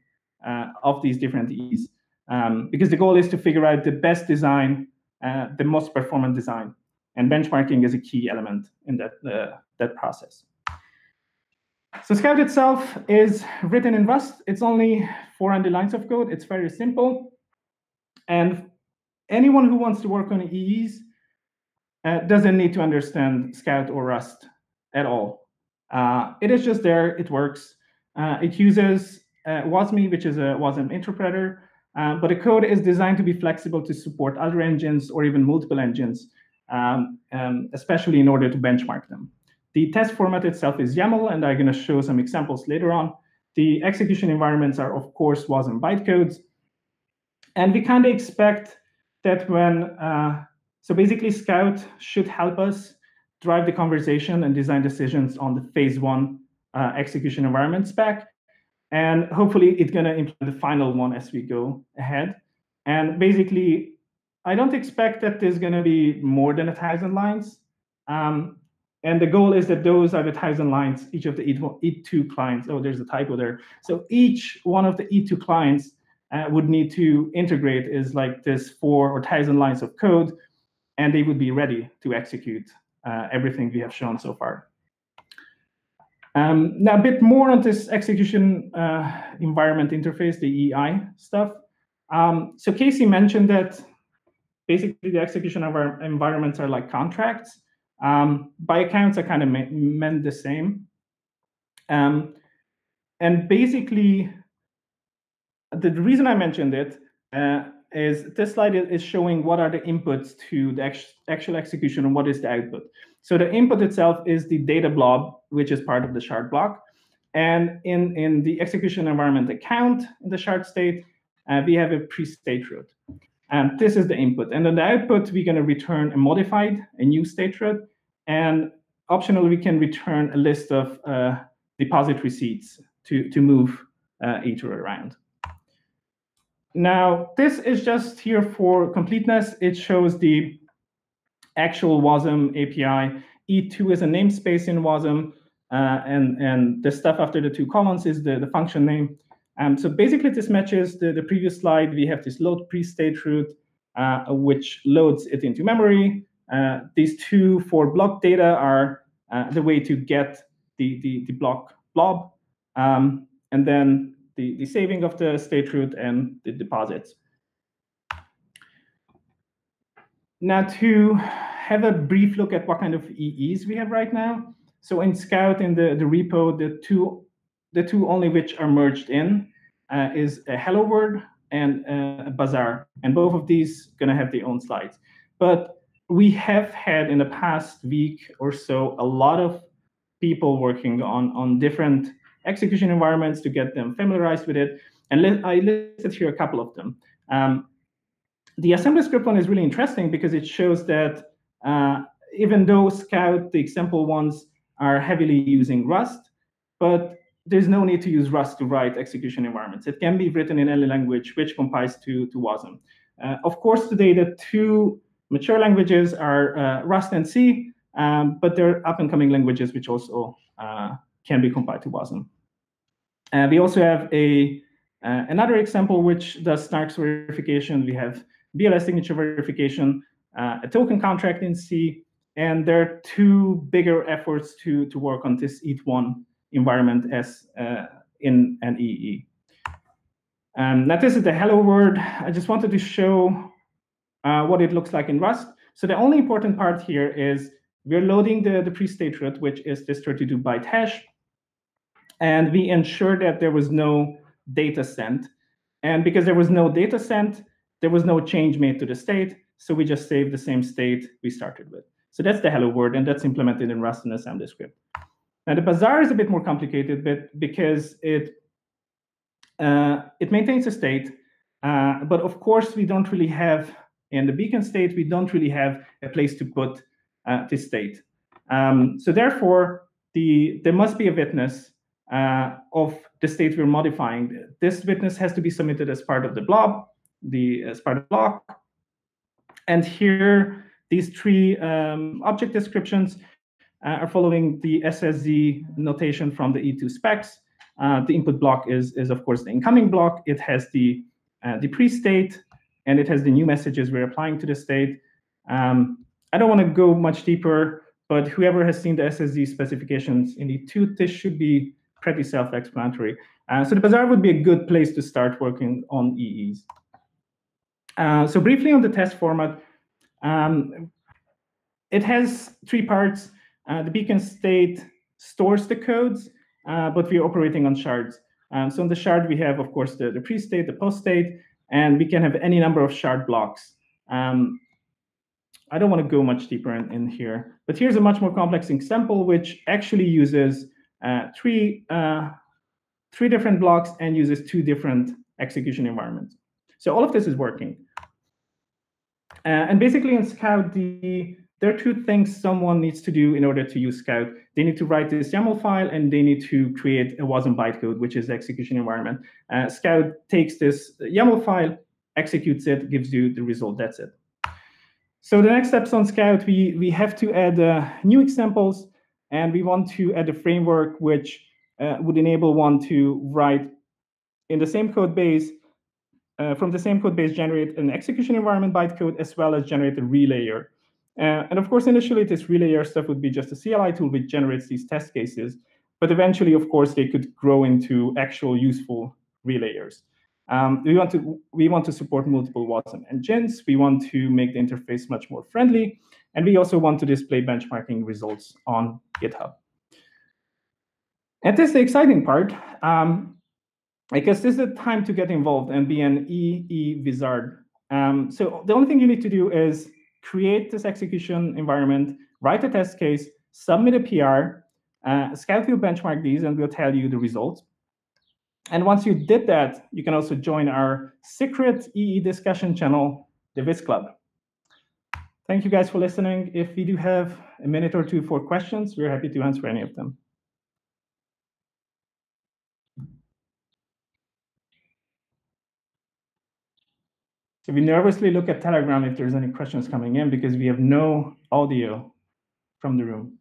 uh, of these different EEs. Um, because the goal is to figure out the best design, uh, the most performant design. And benchmarking is a key element in that, uh, that process. So Scout itself is written in Rust. It's only 400 lines of code. It's very simple. And anyone who wants to work on EEs uh, doesn't need to understand Scout or Rust at all. Uh, it is just there. It works. Uh, it uses uh, WASMI, which is a WASM interpreter, uh, but the code is designed to be flexible to support other engines or even multiple engines, um, um, especially in order to benchmark them. The test format itself is YAML, and I'm going to show some examples later on. The execution environments are, of course, WASM bytecodes. And we kind of expect that when, uh, so basically Scout should help us drive the conversation and design decisions on the phase one uh, execution environment spec. And hopefully it's going to implement the final one as we go ahead. And basically, I don't expect that there's going to be more than a thousand lines. Um, and the goal is that those are the thousand lines, each of the E2 clients. Oh, there's a typo there. So each one of the E2 clients uh, would need to integrate is like this four or thousand lines of code, and they would be ready to execute uh, everything we have shown so far. Um, now, a bit more on this execution uh, environment interface, the EI stuff. Um, so Casey mentioned that basically the execution of our environments are like contracts. Um, by accounts, I kind of meant the same. Um, and basically, the reason I mentioned it uh, is this slide is showing what are the inputs to the actual execution and what is the output. So the input itself is the data blob, which is part of the shard block. And in, in the execution environment account in the shard state, uh, we have a pre-state root. And this is the input. And then the output, we're going to return a modified, a new state root. And optionally, we can return a list of uh, deposit receipts to, to move uh, ether around. Now, this is just here for completeness. It shows the actual WASM API. E2 is a namespace in WASM, uh, and, and the stuff after the two columns is the, the function name. Um, so basically, this matches the, the previous slide. We have this load pre-state root, uh, which loads it into memory. Uh, these two for block data are uh, the way to get the, the, the block blob. Um, and then the, the saving of the state root and the deposits. Now to have a brief look at what kind of EEs we have right now. So in Scout, in the, the repo, the two, the two only which are merged in uh, is a hello word and a bazaar. And both of these gonna have their own slides. But we have had in the past week or so a lot of people working on, on different execution environments to get them familiarized with it. And I listed here a couple of them. Um, the AssemblyScript one is really interesting because it shows that uh, even though Scout, the example ones, are heavily using Rust, but there's no need to use Rust to write execution environments. It can be written in any language which compiles to, to WASM. Uh, of course, today the two mature languages are uh, Rust and C, um, but there are up-and-coming languages which also uh, can be compiled to WASM. Uh, we also have a uh, another example which does Snarks verification. We have BLS signature verification, uh, a token contract in C, and there are two bigger efforts to, to work on this ETH1 environment as uh, in an EE. Um, now this is the hello word. I just wanted to show uh, what it looks like in Rust. So the only important part here is we're loading the, the pre-state root, which is this 32 byte hash. And we ensured that there was no data sent. And because there was no data sent, there was no change made to the state. So we just saved the same state we started with. So that's the hello word, and that's implemented in Rust and AssemblyScript. Now the bazaar is a bit more complicated, but because it uh, it maintains a state, uh, but of course we don't really have in the beacon state we don't really have a place to put uh, this state. Um, so therefore, the there must be a witness uh, of the state we're modifying. This witness has to be submitted as part of the blob, the as part of the block. And here, these three um, object descriptions are following the SSZ notation from the E2 specs. Uh, the input block is, is of course the incoming block. It has the uh, the pre-state, and it has the new messages we're applying to the state. Um, I don't want to go much deeper, but whoever has seen the SSZ specifications in E2, this should be pretty self-explanatory. Uh, so the bazaar would be a good place to start working on EEs. Uh, so briefly on the test format, um, it has three parts. Uh, the beacon state stores the codes, uh, but we're operating on shards. Um, so on the shard, we have, of course, the, the pre-state, the post-state, and we can have any number of shard blocks. Um, I don't want to go much deeper in, in, here, but here's a much more complex example, which actually uses uh, three, uh, three different blocks and uses two different execution environments. So all of this is working. Uh, and basically in Scout, the there are two things someone needs to do in order to use Scout. They need to write this YAML file and they need to create a WASM bytecode, which is the execution environment. Uh, Scout takes this YAML file, executes it, gives you the result. That's it. So the next steps on Scout, we, we have to add uh, new examples and we want to add a framework which uh, would enable one to write in the same code base, uh, from the same code base, generate an execution environment bytecode as well as generate a relayer. Uh, and of course, initially, this relayer stuff would be just a CLI tool which generates these test cases. But eventually, of course, they could grow into actual useful relayers. Um, we want to we want to support multiple WASM engines. We want to make the interface much more friendly, and we also want to display benchmarking results on GitHub. And this is the exciting part. Um, I guess this is the time to get involved and be an EE wizard. Um, so the only thing you need to do is create this execution environment, write a test case, submit a PR, uh, Scout benchmark these and we'll tell you the results. And once you did that, you can also join our secret EE discussion channel, the Wiz Club. Thank you guys for listening. If we do have a minute or two for questions, we're happy to answer any of them. So we nervously look at Telegram if there's any questions coming in because we have no audio from the room.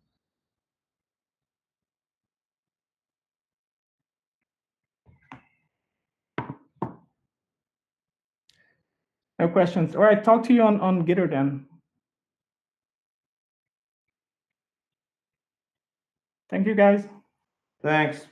No questions. All right, talk to you on, on Gitter then. Thank you, guys. Thanks.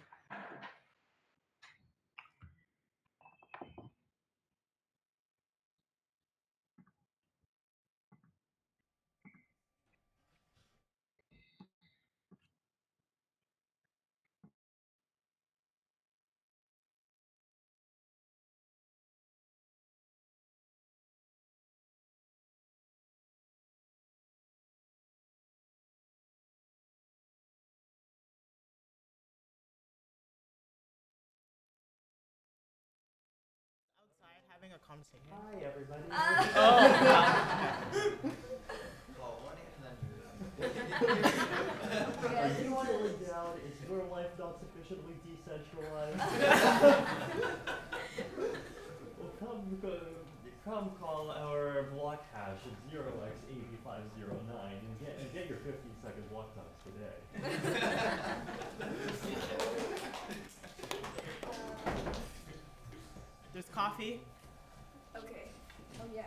Having a conversation. Hi, everybody. Uh, Are you feeling down? Is your life not sufficiently decentralized? well, come, come call our block hash at 0x8509 and get, and get your 15 second block times today. There's coffee. Okay. Oh yeah.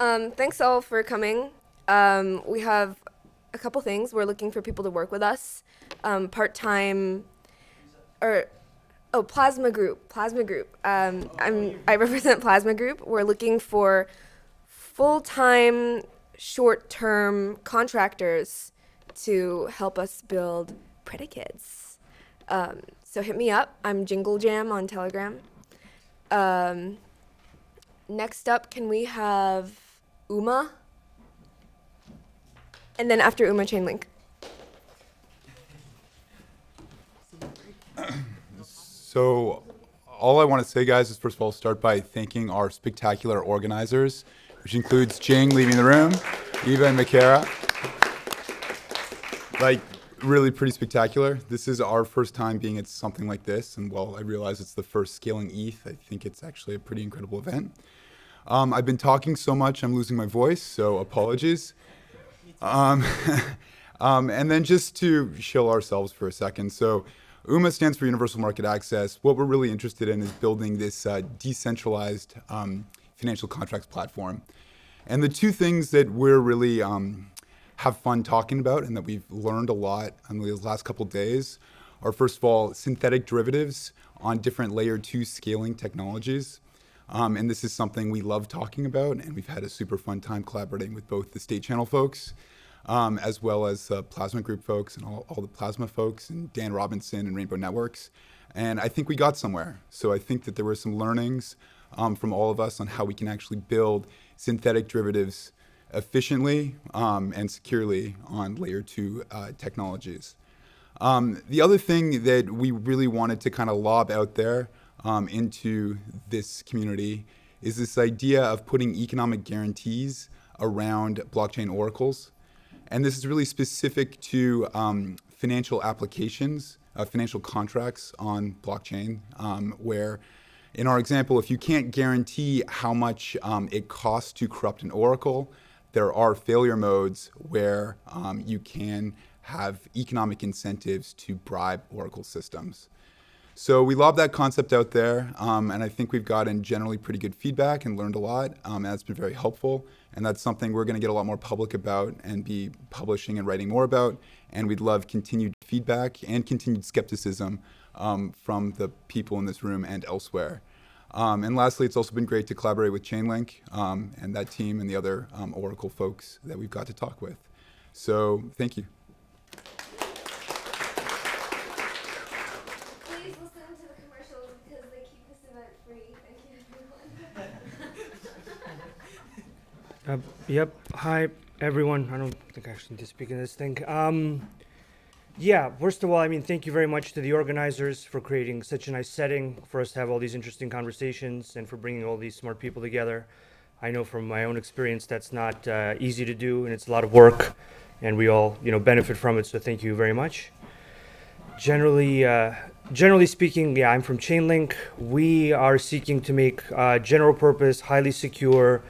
Um, thanks all for coming. Um, we have a couple things. We're looking for people to work with us, um, part-time, or oh, Plasma Group. Plasma Group. Um, I'm I represent Plasma Group. We're looking for full-time, short-term contractors to help us build predicates. Um, so hit me up. I'm Jingle Jam on Telegram. Um, next up, can we have Uma? And then after Uma, Chainlink. So, all I want to say, guys, is first of all, start by thanking our spectacular organizers, which includes Jing leaving the room, Eva and Makara. Like, really pretty spectacular. This is our first time being at something like this, and while I realize it's the first scaling ETH, I think it's actually a pretty incredible event. Um, I've been talking so much, I'm losing my voice, so apologies. Um, um, and then just to show ourselves for a second. So UMA stands for Universal Market Access. What we're really interested in is building this uh, decentralized um, financial contracts platform. And the two things that we're really um, have fun talking about and that we've learned a lot in the last couple days are first of all synthetic derivatives on different layer two scaling technologies. Um, and this is something we love talking about, and we've had a super fun time collaborating with both the state channel folks, um, as well as uh, Plasma Group folks and all, all the Plasma folks, and Dan Robinson and Rainbow Networks. And I think we got somewhere. So I think that there were some learnings um, from all of us on how we can actually build synthetic derivatives efficiently um, and securely on layer two uh, technologies. Um, the other thing that we really wanted to kind of lob out there um, into this community is this idea of putting economic guarantees around blockchain oracles. And this is really specific to um, financial applications, uh, financial contracts on blockchain, um, where in our example, if you can't guarantee how much um, it costs to corrupt an oracle, there are failure modes where um, you can have economic incentives to bribe oracle systems. So we lob that concept out there, um, and I think we've gotten generally pretty good feedback and learned a lot, um, and that's been very helpful. And that's something we're going to get a lot more public about and be publishing and writing more about. And we'd love continued feedback and continued skepticism um, from the people in this room and elsewhere. Um, and lastly, it's also been great to collaborate with Chainlink um, and that team and the other um, Oracle folks that we've got to talk with. So thank you. Please listen to the commercials because they keep this event free. Thank you, Uh, yep. Hi, everyone. I don't think I actually need to speak in this thing. Um, yeah, first of all, I mean, thank you very much to the organizers for creating such a nice setting for us to have all these interesting conversations and for bringing all these smart people together. I know from my own experience that's not uh, easy to do and it's a lot of work and we all, you know, benefit from it. So thank you very much. Generally, uh, generally speaking, yeah, I'm from Chainlink. We are seeking to make uh, general purpose, highly secure,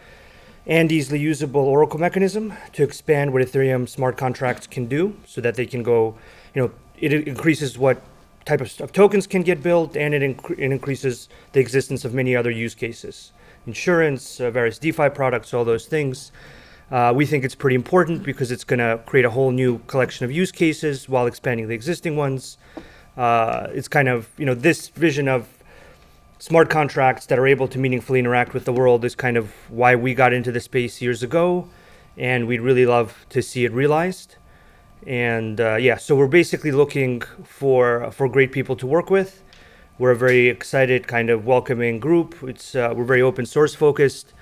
and easily usable Oracle mechanism to expand what Ethereum smart contracts can do so that they can go, you know, it increases what type of, of tokens can get built and it, inc- it increases the existence of many other use cases. Insurance, uh, various DeFi products, all those things. Uh, we think it's pretty important because it's going to create a whole new collection of use cases while expanding the existing ones. Uh, it's kind of, you know, this vision of smart contracts that are able to meaningfully interact with the world is kind of why we got into the space years ago, and we'd really love to see it realized. And uh, yeah, so we're basically looking for for great people to work with. We're a very excited, kind of welcoming group. It's uh, we're very open source focused.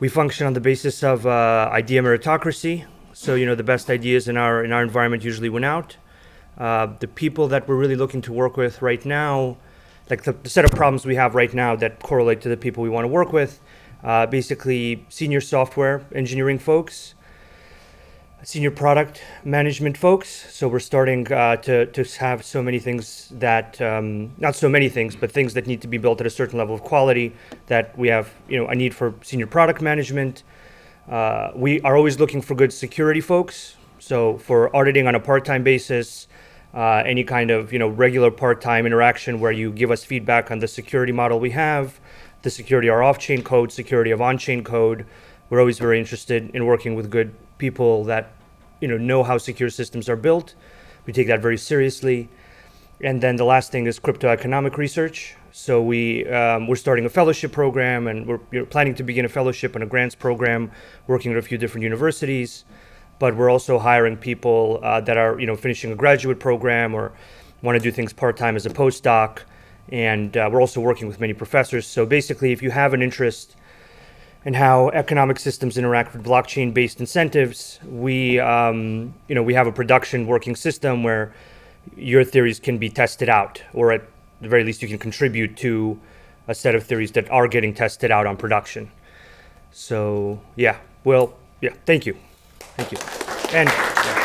We function on the basis of uh, idea meritocracy. So you know the best ideas in our in our environment usually win out. Uh, the people that we're really looking to work with right now like the, the, set of problems we have right now that correlate to the people we want to work with. Uh, basically, senior software engineering folks, senior product management folks. So we're starting uh, to, to have so many things that, um, not so many things, but things that need to be built at a certain level of quality that we have, you know, a need for senior product management. Uh, we are always looking for good security folks. So for auditing on a part-time basis, uh, any kind of you know regular part-time interaction where you give us feedback on the security model we have, the security of our off-chain code, security of on-chain code. We're always very interested in working with good people that you know know how secure systems are built. We take that very seriously. And then the last thing is crypto economic research. So we um, we're starting a fellowship program, and we're you know, planning to begin a fellowship and a grants program, working with a few different universities but we're also hiring people uh, that are you know finishing a graduate program or want to do things part time as a postdoc, and uh, we're also working with many professors. So basically, if you have an interest in how economic systems interact with blockchain-based incentives, we um, you know we have a production working system where your theories can be tested out, or at the very least, you can contribute to a set of theories that are getting tested out on production. So yeah, well, yeah, thank you. Thank you. And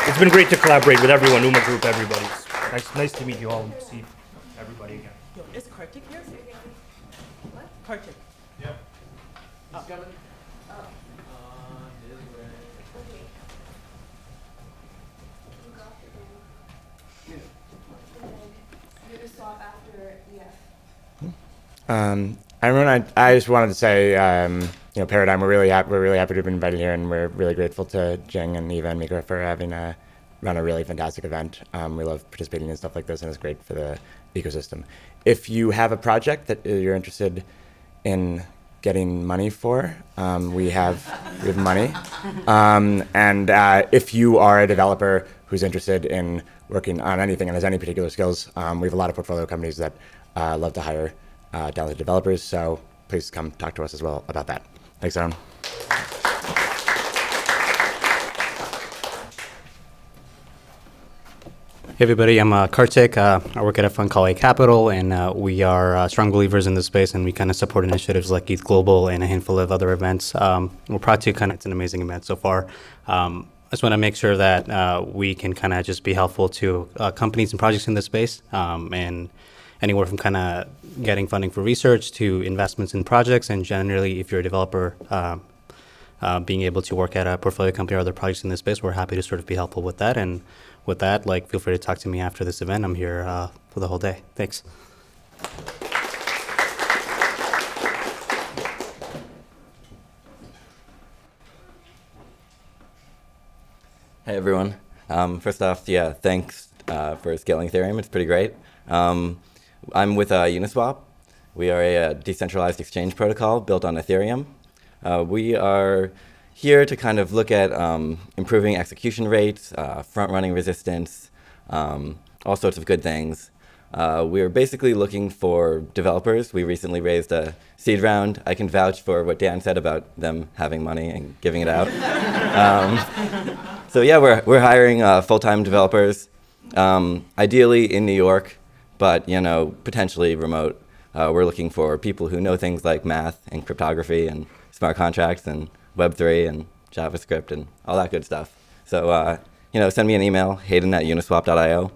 it's been great to collaborate with everyone, Uma Group, everybody. It's nice, nice to meet you all and see everybody again. Yo, is Kartik here? What? Kartik. Yeah. He's coming. Oh. Um, everyone, I, I just wanted to say, um, you know, Paradigm, we're really happy, we're really happy to have been invited here, and we're really grateful to Jing and Eva and Mika for having uh, run a really fantastic event. Um, we love participating in stuff like this, and it's great for the ecosystem. If you have a project that you're interested in getting money for. Um, we have we have money, um, and uh, if you are a developer who's interested in working on anything and has any particular skills, um, we have a lot of portfolio companies that uh, love to hire uh, talented developers. So please come talk to us as well about that. Thanks, Aaron. Hey everybody, I'm uh, Kartik. Uh, I work at A Capital, and uh, we are uh, strong believers in this space, and we kind of support initiatives like ETH Global and a handful of other events. Um, we're proud to kind of, it's an amazing event so far. Um, I just want to make sure that uh, we can kind of just be helpful to uh, companies and projects in this space, um, and anywhere from kind of getting funding for research to investments in projects, and generally, if you're a developer, um, uh, being able to work at a portfolio company or other projects in this space, we're happy to sort of be helpful with that. And with that, like, feel free to talk to me after this event. I'm here uh, for the whole day. Thanks. Hey everyone. Um, first off, yeah, thanks uh, for scaling Ethereum. It's pretty great. Um, I'm with uh, Uniswap. We are a, a, decentralized exchange protocol built on Ethereum. Uh, we are here to kind of look at um, improving execution rates, uh, front-running resistance, um, all sorts of good things. Uh, we're basically looking for developers. We recently raised a seed round. I can vouch for what Dan said about them having money and giving it out. um, so yeah, we're, we're hiring uh, full-time developers, um, ideally in New York, but you know potentially remote. Uh, we're looking for people who know things like math and cryptography and smart contracts and Web3 and JavaScript and all that good stuff. So, uh, you know, send me an email, hayden at uniswap.io.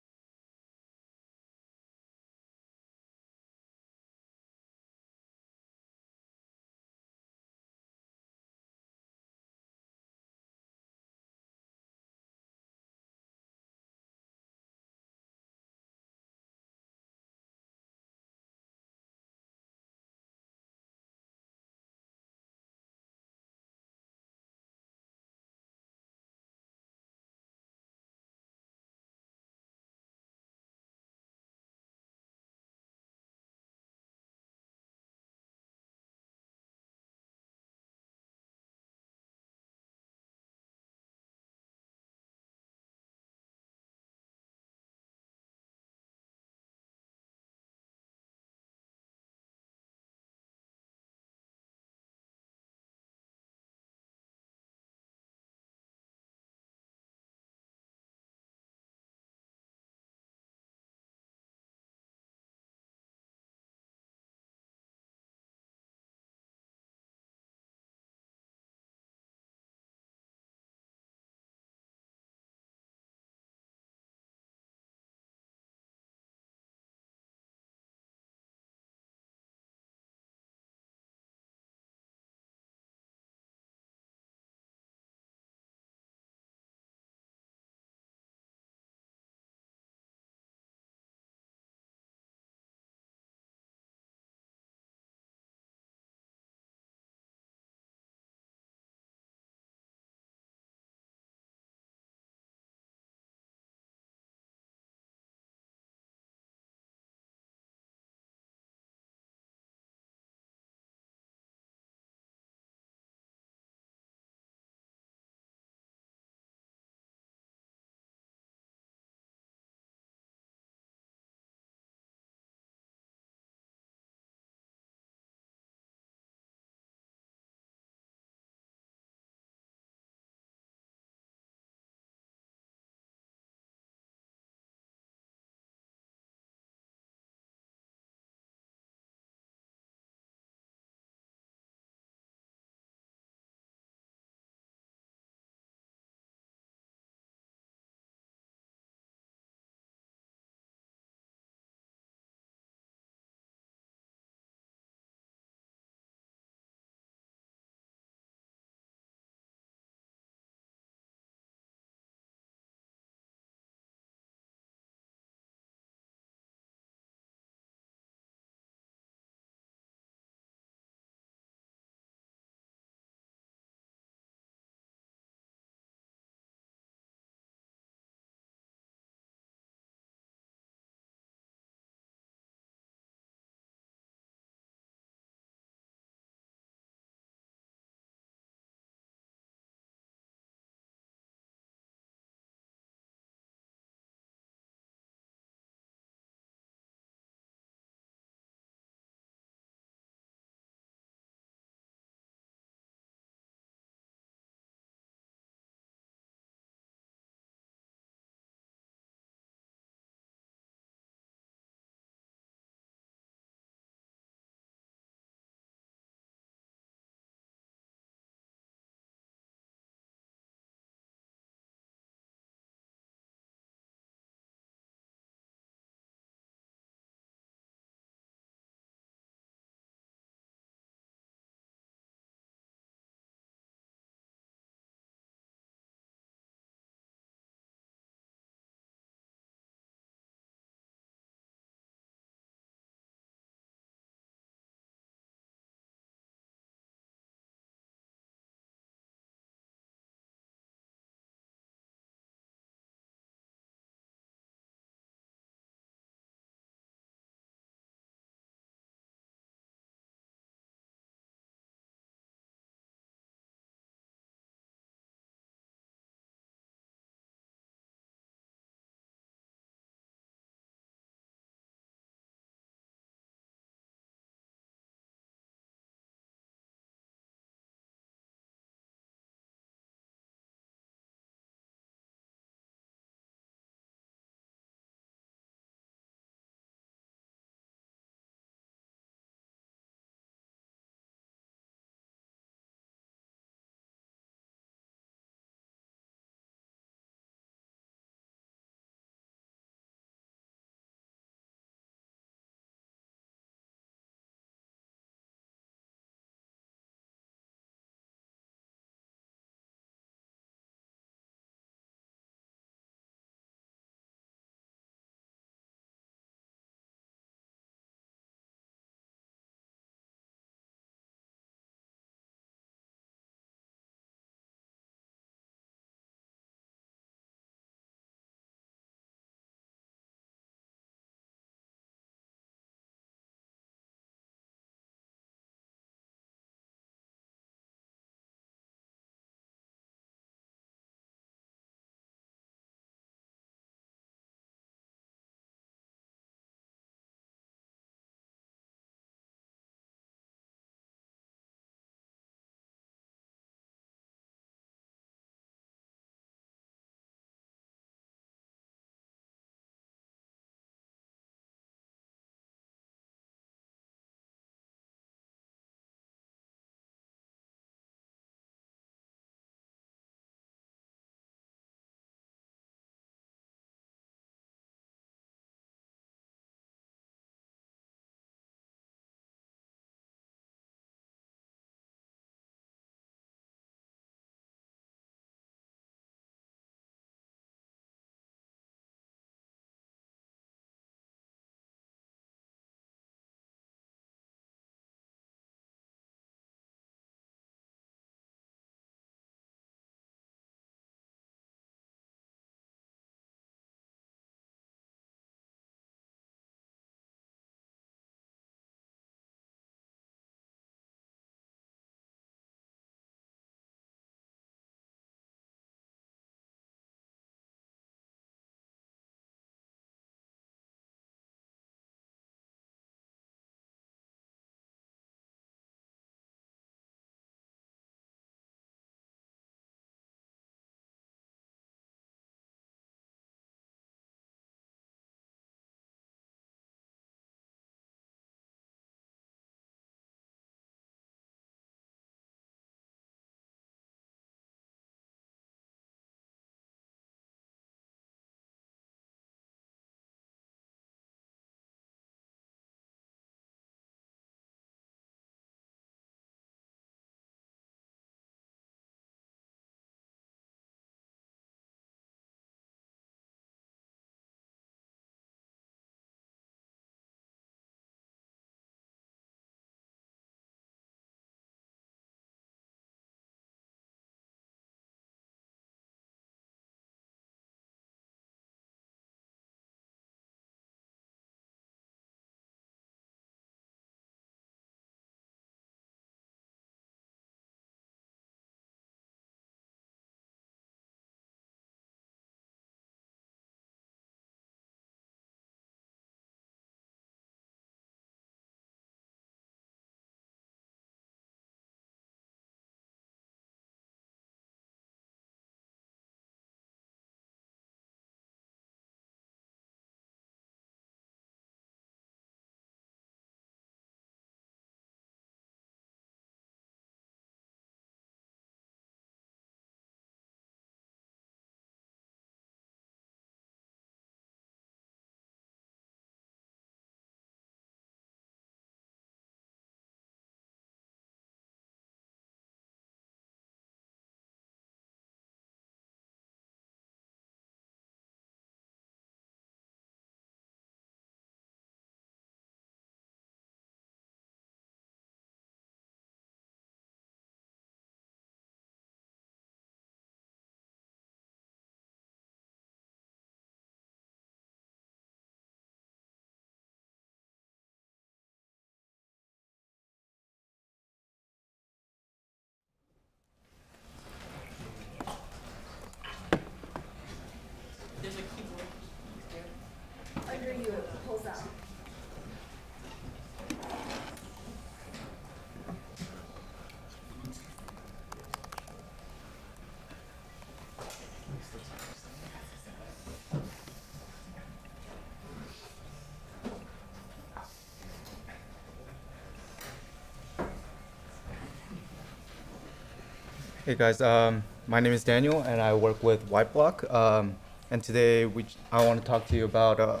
Hey guys, um, my name is Daniel and I work with Whiteblock. Um, and today we, I want to talk to you about uh,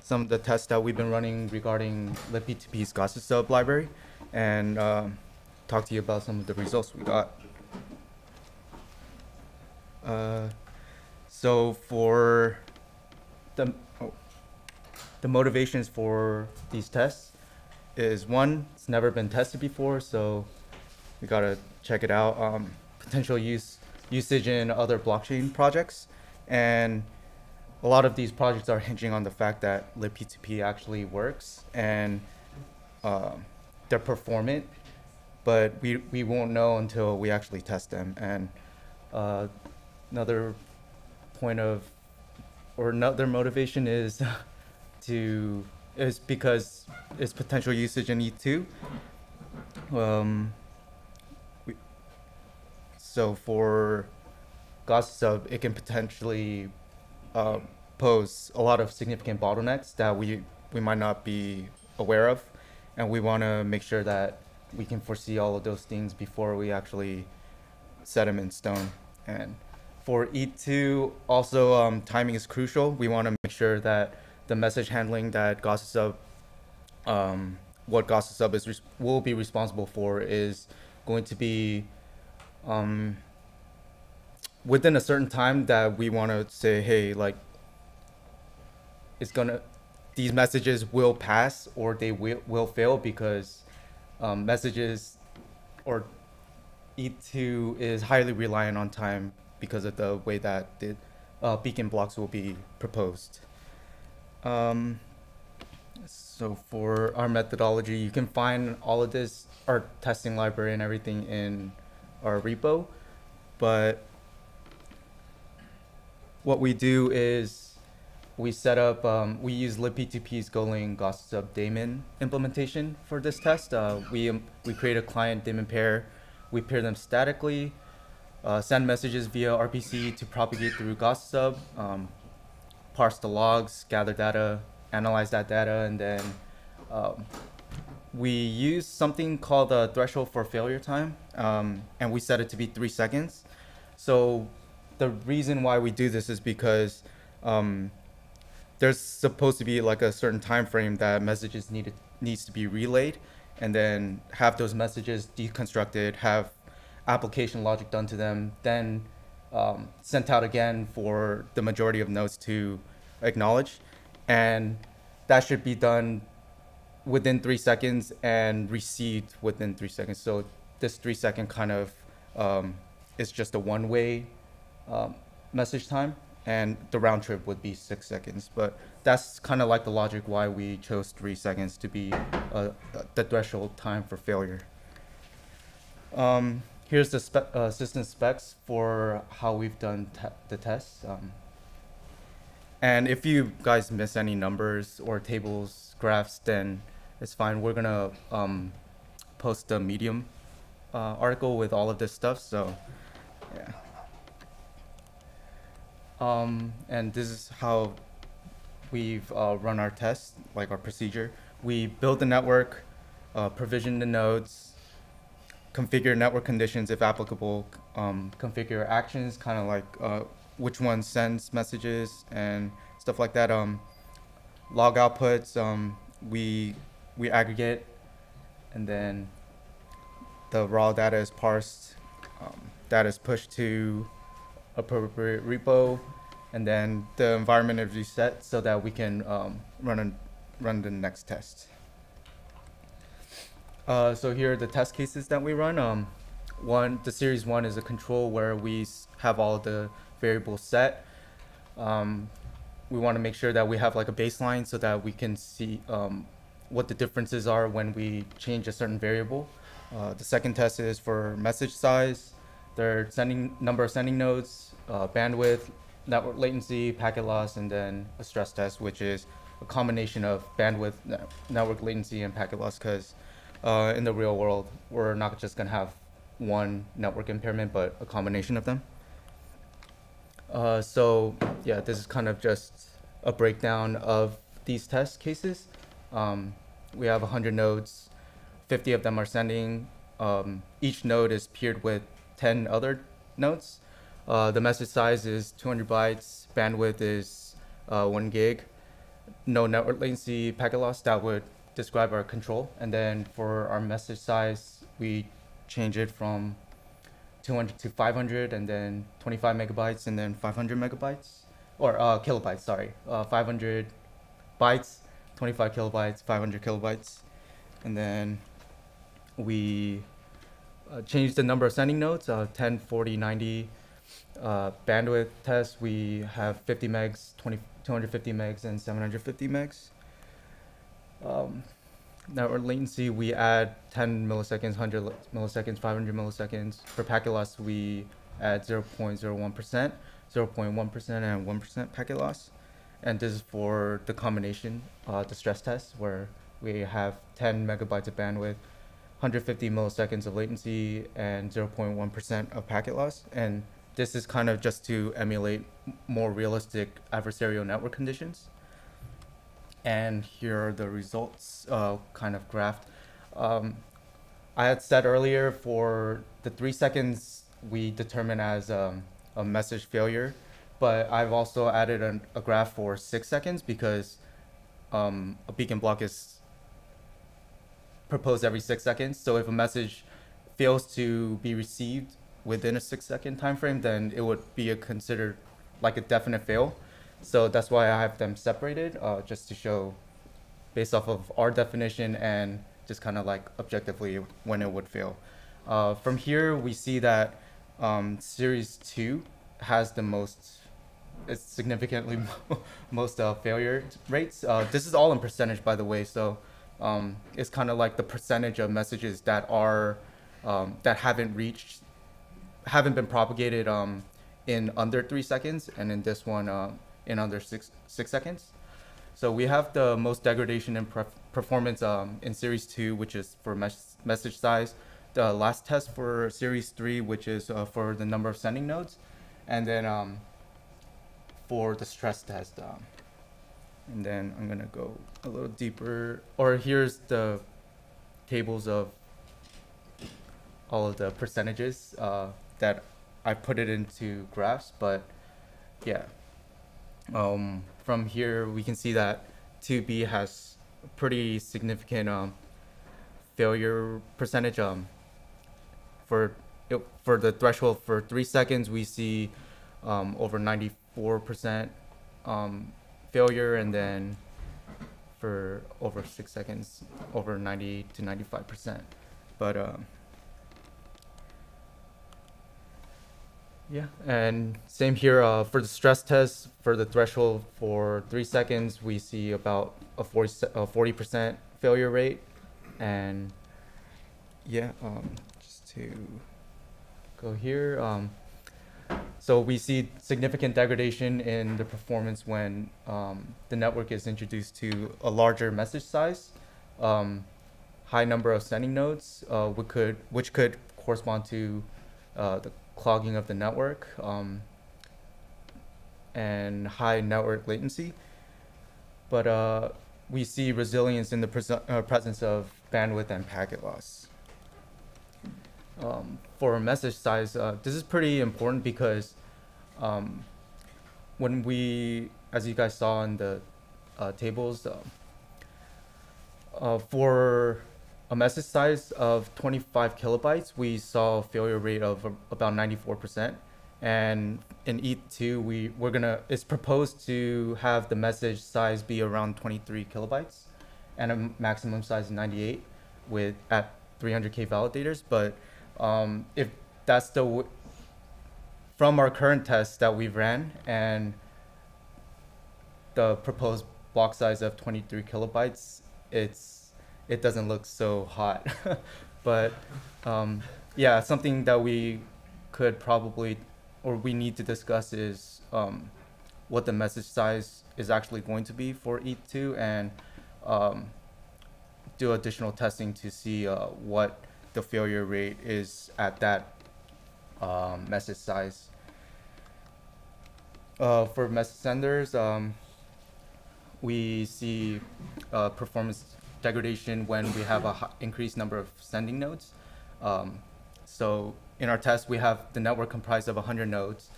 some of the tests that we've been running regarding libp2p's gossip sub library and um, talk to you about some of the results we got. Uh, so for the, oh, the motivations for these tests is one, it's never been tested before, so we gotta check it out. Um, potential use usage in other blockchain projects, and a lot of these projects are hinging on the fact that libp2p actually works and um, they're performant, but we we won't know until we actually test them. And uh, another point of or another motivation is to is because it's potential usage in E2. Um, so for Gossip, it can potentially uh, pose a lot of significant bottlenecks that we we might not be aware of, and we want to make sure that we can foresee all of those things before we actually set them in stone. And for E2, also um, timing is crucial. We want to make sure that the message handling that Gossip um, what Gossip sub is will be responsible for is going to be um, within a certain time that we want to say, hey, like it's gonna these messages will pass or they will, will fail because um, messages or E2 is highly reliant on time because of the way that the uh, beacon blocks will be proposed. Um, so for our methodology, you can find all of this, our testing library and everything in our repo, but what we do is we set up, um, we use libp2p's Golang Gossip daemon implementation for this test. Uh, we, um, we create a client daemon pair, we pair them statically, uh, send messages via RPC to propagate through Gossip, um, parse the logs, gather data, analyze that data, and then um, we use something called the threshold for failure time, um, and we set it to be three seconds. So the reason why we do this is because um, there's supposed to be like a certain time frame that messages needed needs to be relayed, and then have those messages deconstructed, have application logic done to them, then um, sent out again for the majority of nodes to acknowledge, and that should be done within three seconds and received within three seconds. So this three second kind of um, is just a one way um, message time, and the round trip would be six seconds. But that's kind of like the logic why we chose three seconds to be uh, the threshold time for failure. Um, here's the spe uh, system specs for how we've done te the tests. Um, and if you guys miss any numbers or tables, graphs, then it's fine. We're gonna um, post a Medium uh, article with all of this stuff. So, yeah. Um, and this is how we've uh, run our test, like our procedure. We build the network, uh, provision the nodes, configure network conditions if applicable, um, configure actions, kind of like uh, which one sends messages and stuff like that. Um, log outputs, um, we we aggregate, and then the raw data is parsed. Um, that is pushed to appropriate repo, and then the environment is reset so that we can um, run a, run the next test. Uh, so here are the test cases that we run. Um, one, the series one is a control where we have all the variables set. Um, we want to make sure that we have like a baseline so that we can see um, what the differences are when we change a certain variable. Uh, the second test is for message size, their sending number of sending nodes, uh, bandwidth, network latency, packet loss, and then a stress test, which is a combination of bandwidth, network latency, and packet loss. Because uh, in the real world, we're not just gonna have one network impairment, but a combination of them. Uh, so yeah, this is kind of just a breakdown of these test cases. Um, we have 100 nodes, 50 of them are sending. Um, each node is paired with 10 other nodes. Uh, the message size is 200 bytes, bandwidth is uh, one gig. No network latency packet loss, that would describe our control. And then for our message size, we change it from 200 to 500 and then 25 megabytes and then 500 megabytes or uh, kilobytes sorry uh, 500 bytes 25 kilobytes 500 kilobytes and then we uh, change the number of sending nodes uh, 10 40 90 uh, bandwidth test we have 50 megs 20 250 megs and 750 megs um, network latency, we add 10 milliseconds, 100 milliseconds, 500 milliseconds. For packet loss, we add 0.01%, 0.1%, and 1% packet loss. And this is for the combination, uh, the stress test, where we have 10 megabytes of bandwidth, 150 milliseconds of latency, and 0.1% of packet loss. And this is kind of just to emulate more realistic adversarial network conditions and here are the results uh, kind of graphed. Um, I had said earlier for the three seconds we determine as um, a message failure, but I've also added an, a graph for six seconds because um, a beacon block is proposed every six seconds. So if a message fails to be received within a six second time frame, then it would be considered like a definite fail. So that's why I have them separated, uh, just to show based off of our definition and just kind of like objectively when it would fail. Uh, from here, we see that um, Series 2 has the most, it's significantly most uh, failure rates. Uh, this is all in percentage, by the way, so um, it's kind of like the percentage of messages that are, um, that haven't reached, haven't been propagated um, in under three seconds, and in this one, uh, in under six six seconds. So we have the most degradation in performance um, in Series 2, which is for mes message size. The last test for Series 3, which is uh, for the number of sending nodes. And then um, for the stress test. Um, and then I'm gonna go a little deeper, or here's the tables of all of the percentages uh, that I put it into graphs, but yeah. Um, from here, we can see that 2B has pretty significant um, failure percentage. Um, for for the threshold for three seconds, we see um, over 90 4% um, failure and then for over six seconds, over 90 to 95%. But um, yeah, and same here uh, for the stress test, for the threshold for three seconds, we see about a 40, a 40% failure rate. And yeah, um, just to go here. Um, so we see significant degradation in the performance when um, the network is introduced to a larger message size, um, high number of sending nodes, uh, which could which could correspond to uh, the clogging of the network, um, and high network latency. But uh, we see resilience in the pres uh, presence of bandwidth and packet loss. Um, for message size, uh, this is pretty important because um, when we, as you guys saw in the uh, tables, uh, uh, for a message size of 25 kilobytes, we saw a failure rate of about 94%. And in ETH2, we, we're gonna, it's proposed to have the message size be around 23 kilobytes and a maximum size of 98 with at 300K validators. But um, if that's the, from our current tests that we've ran and the proposed block size of 23 kilobytes, it's it doesn't look so hot. but um, yeah, something that we could probably or we need to discuss is um, what the message size is actually going to be for ETH2 and um, do additional testing to see uh, what the failure rate is at that um, message size. Uh, for message senders, um, we see uh, performance degradation when we have a increased number of sending nodes. Um, so in our test, we have the network comprised of 100 nodes,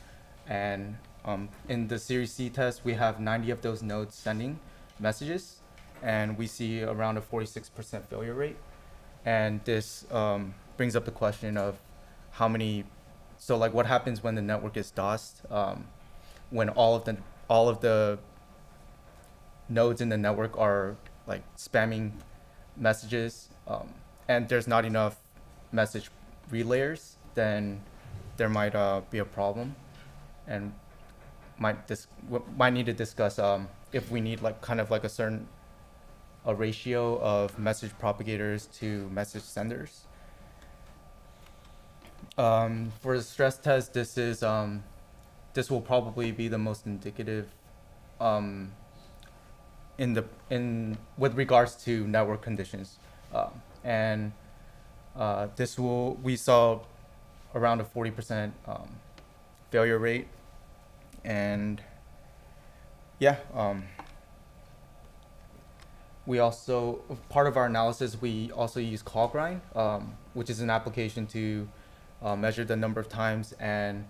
and um, in the Series C test, we have 90 of those nodes sending messages, and we see around a 46% failure rate. And this um, brings up the question of how many, so like what happens when the network is DOSed, um, when all of the all of the nodes in the network are like spamming messages, um, and there's not enough message relayers, then there might uh, be a problem, and might w- might need to discuss um, if we need like kind of like a certain a ratio of message propagators to message senders. Um, for the stress test, this is um, this will probably be the most indicative um, in the in with regards to network conditions, um, and uh, this will we saw around a forty percent um, failure rate, and yeah, um, we also part of our analysis we also use Callgrind, um, which is an application to uh, measure the number of times and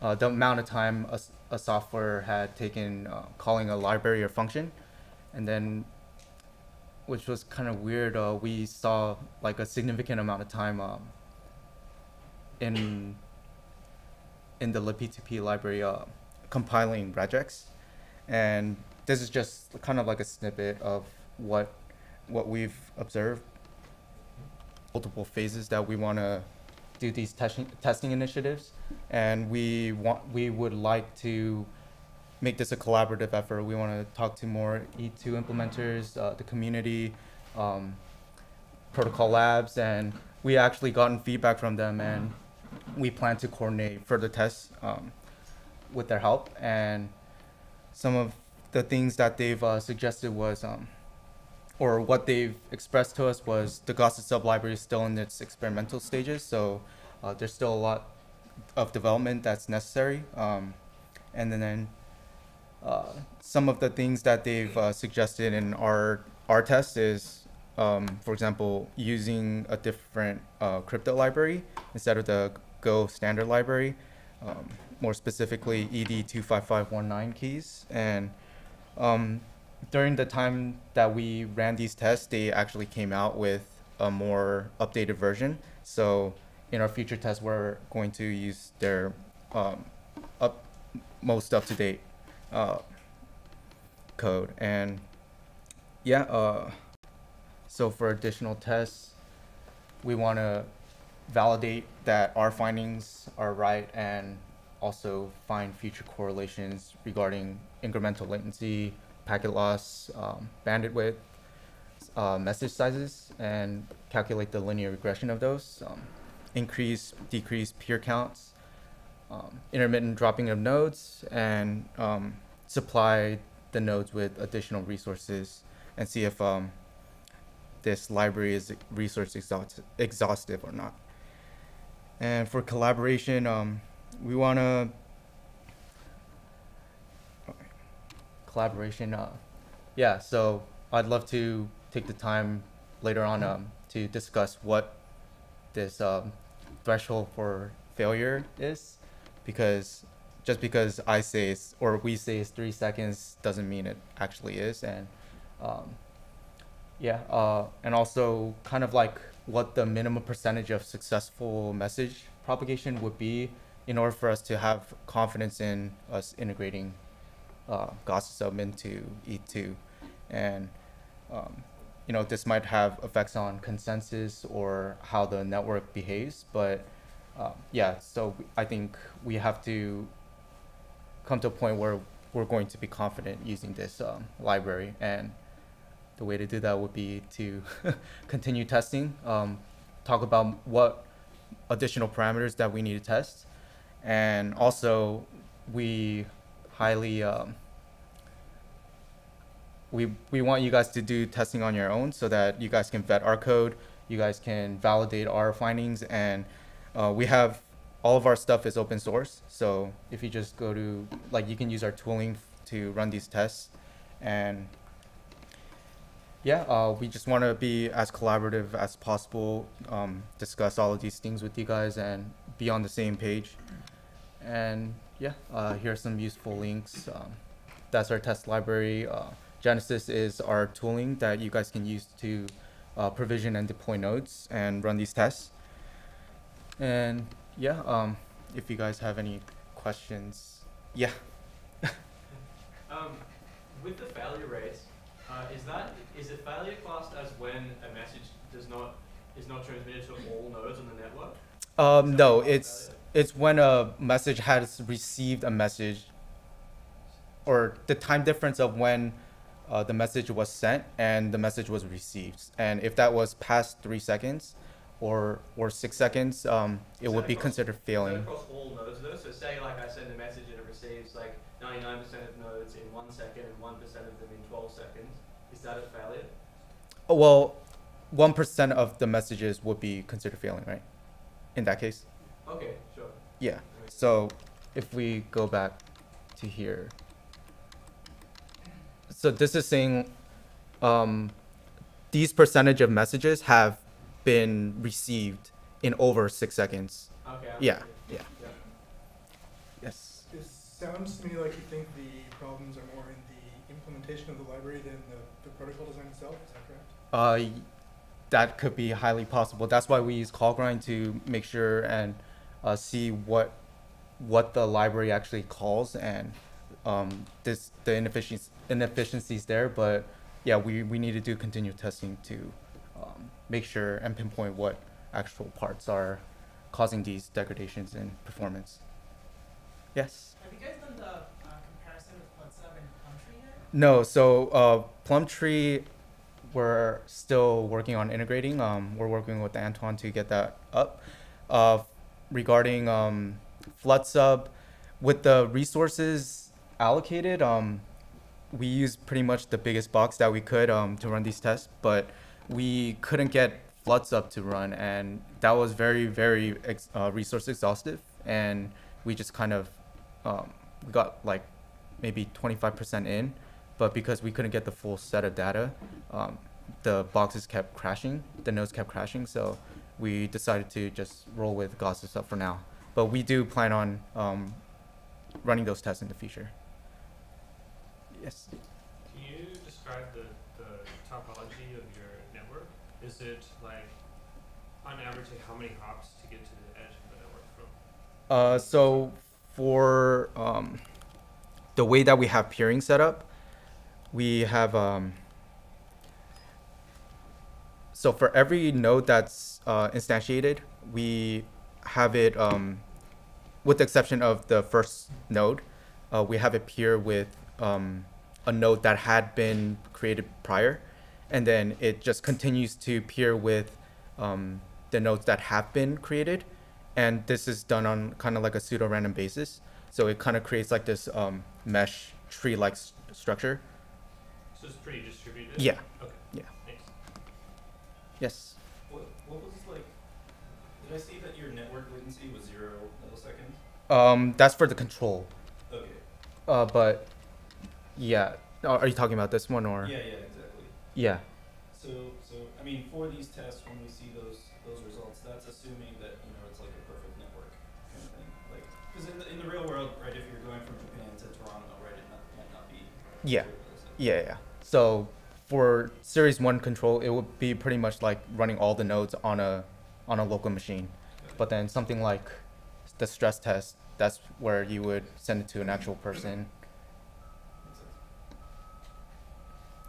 uh, the amount of time a software had taken uh, calling a library or function, and then which was kind of weird. Uh, we saw like a significant amount of time um, in in the libp2p library uh, compiling regex, and this is just kind of like a snippet of what what we've observed. Multiple phases that we want to do these testing testing initiatives, and we want we would like to make this a collaborative effort. We want to talk to more E2 implementers, uh, the community, um, protocol labs, and we actually gotten feedback from them, and we plan to coordinate further tests um, with their help. And some of the things that they've uh, suggested was, um, or what they've expressed to us was the Gossip sub library is still in its experimental stages, so uh, there's still a lot of development that's necessary. Um, and then uh, some of the things that they've uh, suggested in our our test is, um, for example, using a different uh, crypto library instead of the Go standard library, um, more specifically ED25519 keys. And um, during the time that we ran these tests, they actually came out with a more updated version. So in our future tests, we're going to use their um, up most up to date uh, code. And yeah, uh, so for additional tests, we want to validate that our findings are right and also find future correlations regarding incremental latency, packet loss, um, bandwidth, uh, message sizes, and calculate the linear regression of those. Um, increase, decrease peer counts, um, intermittent dropping of nodes, and um, supply the nodes with additional resources and see if um, this library is resource exhaust- exhaustive or not. And for collaboration, we want to collaboration. Uh, yeah, so I'd love to take the time later on um, to discuss what this um, threshold for failure is, because just because I say it's, or we say it's three seconds doesn't mean it actually is, and um, yeah, uh, and also kind of like what the minimum percentage of successful message propagation would be in order for us to have confidence in us integrating uh, Gossip Sub into E2. And, um, you know, this might have effects on consensus or how the network behaves, but um, yeah, so I think we have to come to a point where we're going to be confident using this um, library and the way to do that would be to continue testing, um, talk about what additional parameters that we need to test, and also we highly um, we we want you guys to do testing on your own so that you guys can vet our code, you guys can validate our findings, and uh, we have all of our stuff is open source. So if you just go to like you can use our tooling to run these tests, and yeah, uh, we just want to be as collaborative as possible, um, discuss all of these things with you guys, and be on the same page. And yeah, uh, here are some useful links. Um, that's our test library. Uh, Genesis is our tooling that you guys can use to uh, provision and deploy nodes and run these tests. And yeah, um, if you guys have any questions, yeah. Um, with the failure rates, uh, is that is it failure classed as when a message does not is not transmitted to all nodes on the network? Um, no, it's it's when a message has received a message, or the time difference of when uh, the message was sent and the message was received. And if that was past three seconds, or or six seconds, um, it Is would be across- considered failing. across all nodes though? So say like I send a message and it receives like 99% of nodes in one second and 1% of them in 12 seconds. Is that a failure? Oh, Well, one percent of the messages would be considered failing, right? In that case. Okay. Yeah. So if we go back to here. So this is saying um, these percentage of messages have been received in over six seconds. Okay, I'm Yeah. Yeah. Yes. It sounds to me like you think the problems are more in the implementation of the library than the, the protocol design itself. Is that correct? Uh, that could be highly possible. That's why we use Callgrind to make sure and uh, see what what the library actually calls and um, this the inefficiencies inefficiencies there. But yeah, we, we need to do continued testing to um, make sure and pinpoint what actual parts are causing these degradations in performance. Yes. Have you guys done the uh, comparison with FloodSub and Plumtree yet? No, so uh, Plumtree, we're still working on integrating. Um, we're working with Antoine to get that up. Uh, regarding um, FloodSub, with the resources allocated, um, we used pretty much the biggest box that we could um, to run these tests, but we couldn't get FloodSub to run, and that was very, very ex- uh, resource exhaustive, and we just kind of um, we got like maybe 25% in, but because we couldn't get the full set of data, um, the boxes kept crashing, the nodes kept crashing, so we decided to just roll with Gossip Sub for now. But we do plan on um, running those tests in the future. Yes. Can you describe the, the topology of your network? Is it like, on average, like how many hops to get to the edge of the network from? Uh, so for um, the way that we have peering set up, we have um, so for every node that's uh, instantiated, we have it um, with the exception of the first node, uh, we have it peer with um, a node that had been created prior, and then it just continues to peer with um, the nodes that have been created, and this is done on kind of like a pseudo random basis. So it kind of creates like this um, mesh tree like s- structure. So it's pretty distributed? Yeah. Okay. Yes. What, what was like? Did I see that your network latency was zero milliseconds? Um, that's for the control. Okay. Uh, but yeah, are are you talking about this one or? Yeah, yeah, exactly. Yeah. So, so I mean, for these tests, when we see those those results, that's assuming that you know it's like a perfect network kind of thing. Like, because in the in the real world, right, if you're going from Japan to Toronto, right, it not, might not be. Yeah. Yeah, yeah. So for Series One control, it would be pretty much like running all the nodes on a on a local machine. But then something like the stress test, that's where you would send it to an actual person.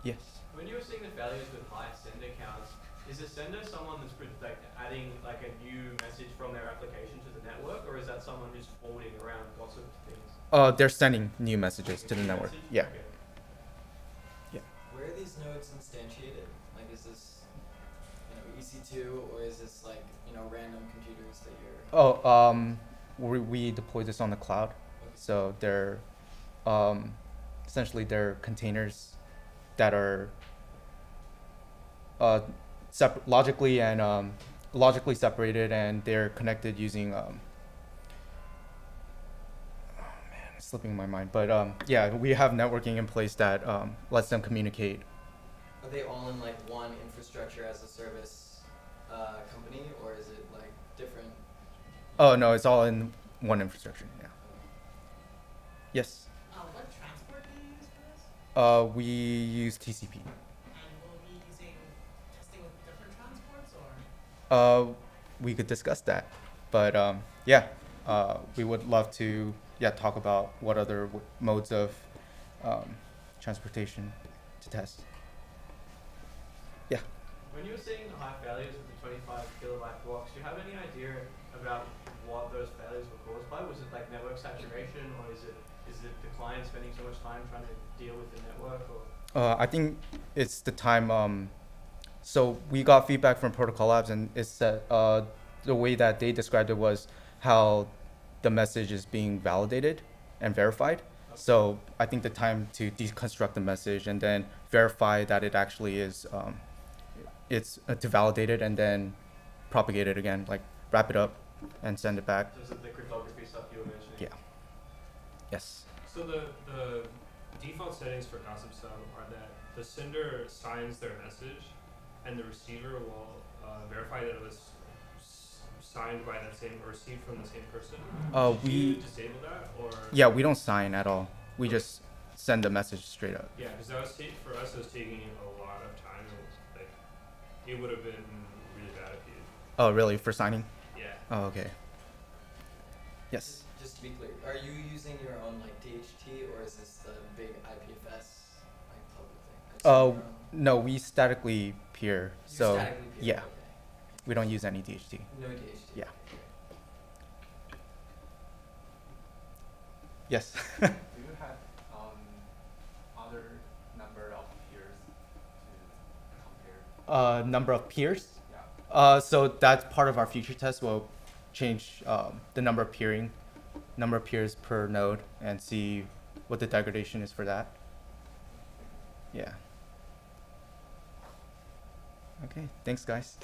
Yes. When you were seeing the failures with high sender counts, is the sender someone that's like adding like a new message from their application to the network, or is that someone who's forwarding around lots of things? Uh, they're sending new messages to the network. Yeah. Yeah. Oh, um, we, we deploy this on the cloud, so they're um, essentially they're containers that are uh, logically and um, logically separated, and they're connected using. Um, oh man, it's slipping my mind. But um, yeah, we have networking in place that um, lets them communicate. Are they all in like one infrastructure as a service uh, company, Oh no, it's all in one infrastructure. Yeah. Yes. Uh, what transport do you use for this? Uh, we use TCP. And will we be using testing with different transports or? Uh, we could discuss that, but um, yeah, uh, we would love to yeah talk about what other w- modes of um, transportation to test. Yeah. When you were saying the high failures with the 25 kilobyte blocks, do you have any idea about saturation, or is it is it the client spending so much time trying to deal with the network, or? Uh, I think it's the time. Um, so we got feedback from Protocol Labs, and it's that uh, the way that they described it was how the message is being validated and verified. So I think the time to deconstruct the message and then verify that it actually is, um, it's uh, to validate it and then propagate it again, like wrap it up and send it back. So is it the cryptography stuff you were mentioning? Yeah. Yes. So the, the default settings for Gossip Sub are that the sender signs their message, and the receiver will uh, verify that it was signed by that same or received from the same person. Uh, Did we. disable that or? Yeah, we don't sign at all. We just send the message straight up. Yeah, because that was ta- for us. It was taking a lot of time. It was, like it would have been really bad if you. Oh, really? For signing? Yeah. Oh, okay. Yes. Just to be clear, are you using your own like DHT, or is this the big IPFS like public thing? Oh Uh, assume your own- no, we statically peer. You So statically peer, yeah, okay. we don't use any DHT. No DHT. Yeah. Yes. Do you have um, other number of peers to compare? uh, number of peers. Yeah. Uh, so that's part of our future test. We'll change um, the number of peering, number of peers per node, and see what the degradation is for that. Yeah. Okay. Thanks, guys.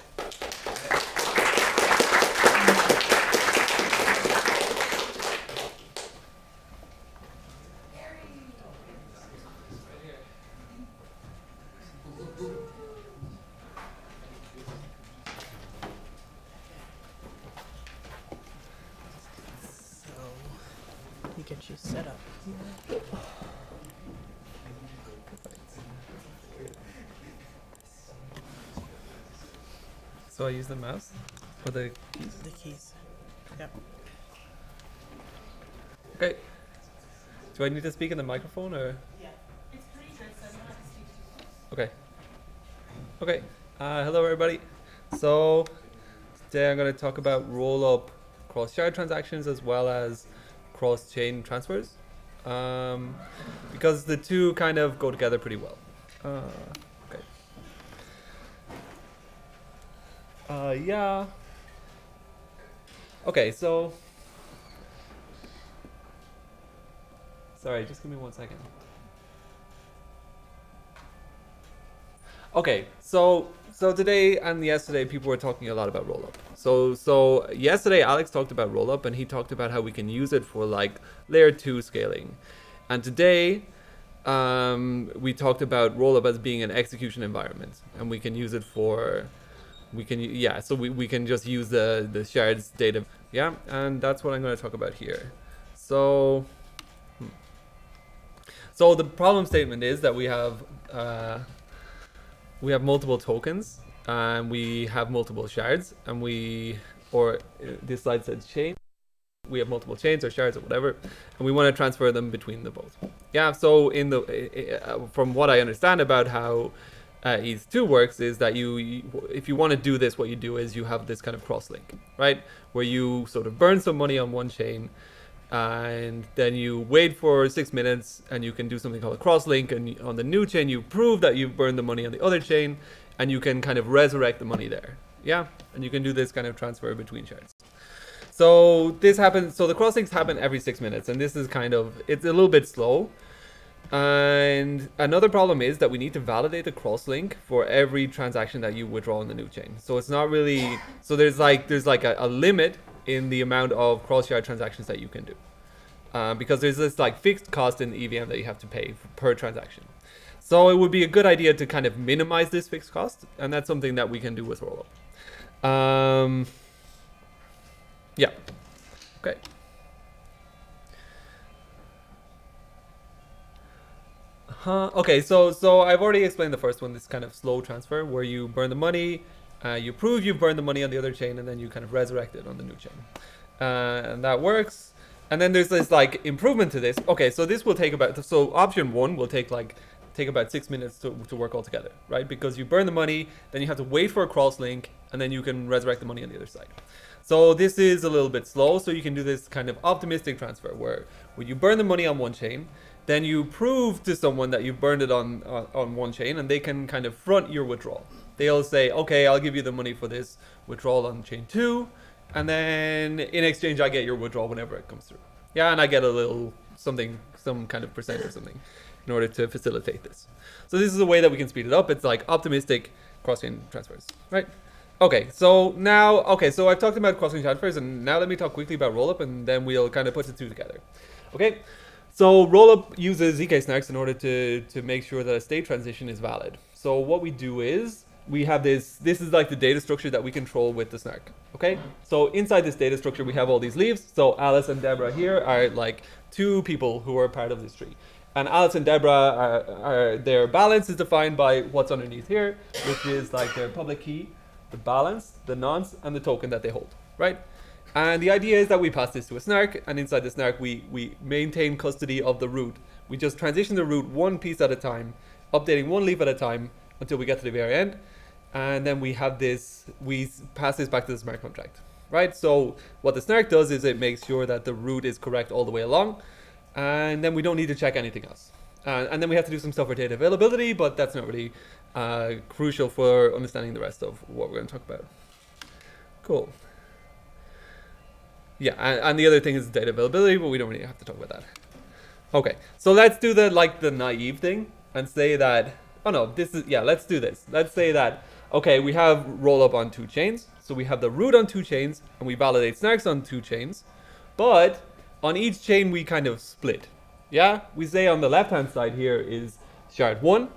So we get you set up here. So I use the mouse or the keys? The keys. Yep. Okay. Do I need to speak in the microphone or? Yeah. It's pretty good, so you don't have to speak. Okay. Okay. Uh, hello, everybody. So today I'm going to talk about roll-up cross-shard transactions as well as cross-chain transfers, um, because the two kind of go together pretty well. Uh, okay. Uh, yeah. Okay, so. Sorry, just give me one second. Okay, so so today and yesterday people were talking a lot about rollup. So so yesterday Alex talked about rollup and he talked about how we can use it for like layer two scaling, and today um, we talked about rollup as being an execution environment and we can use it for we can yeah so we, we can just use the the shards data yeah and that's what I'm going to talk about here. So. hmm. So the problem statement is that we have uh, we have multiple tokens and we have multiple shards and we or uh, this slide said chain we have multiple chains or shards or whatever and we want to transfer them between the both yeah so in the uh, uh, from what i understand about how uh, ETH2 works is that you, you if you want to do this what you do is you have this kind of cross link right where you sort of burn some money on one chain and then you wait for six minutes and you can do something called a cross link and on the new chain you prove that you've burned the money on the other chain and you can kind of resurrect the money there yeah and you can do this kind of transfer between chains. So this happens. So the crosslinks happen every six minutes, and this is kind of it's a little bit slow. And another problem is that we need to validate the crosslink for every transaction that you withdraw in the new chain. So it's not really so there's like there's like a, a limit in the amount of cross shard transactions that you can do. Uh, because there's this like fixed cost in the EVM that you have to pay per transaction. So it would be a good idea to kind of minimize this fixed cost, and that's something that we can do with Rollup. Um, yeah. Okay. Huh. Okay, so so I've already explained the first one, this kind of slow transfer where you burn the money, uh, you prove you've burned the money on the other chain, and then you kind of resurrect it on the new chain. Uh, and that works. And then there's this like improvement to this. Okay, so this will take about so option one will take like take about six minutes to, to work all together, right? Because you burn the money, then you have to wait for a cross link, and then you can resurrect the money on the other side. So this is a little bit slow, so you can do this kind of optimistic transfer where when you burn the money on one chain, then you prove to someone that you've burned it on, on, on one chain and they can kind of front your withdrawal. They'll say, okay, I'll give you the money for this withdrawal on chain two, and then in exchange I get your withdrawal whenever it comes through. Yeah, and I get a little something, some kind of percent or something in order to facilitate this. So this is a way that we can speed it up. It's like optimistic cross-chain transfers, right? Okay, so now, okay, so I've talked about cross-chain transfers, and now let me talk quickly about rollup, and then we'll kind of put the two together. Okay, so rollup uses zk snarks in order to, to make sure that a state transition is valid. So what we do is, we have this, this is like the data structure that we control with the snark, okay? So inside this data structure, we have all these leaves. So Alice and Deborah here are like two people who are part of this tree. And Alice and Deborah, are, are, their balance is defined by what's underneath here, which is like their public key, the balance, the nonce, and the token that they hold, right? And the idea is that we pass this to a snark, and inside the snark, we, we maintain custody of the root. We just transition the root one piece at a time, updating one leaf at a time until we get to the very end. And then we have this, we pass this back to the smart contract, right? So what the snark does is it makes sure that the root is correct all the way along and then we don't need to check anything else. Uh, and then we have to do some stuff for data availability, but that's not really uh, crucial for understanding the rest of what we're going to talk about. Cool. Yeah, and, the other thing is data availability, but we don't really have to talk about that. Okay, so let's do the like the naive thing and say that, oh no, this is, yeah, let's do this. Let's say that, okay, we have roll up on two chains. So we have the root on two chains and we validate snarks on two chains, but on each chain we kind of split. Yeah, we say on the left hand side here is shard 1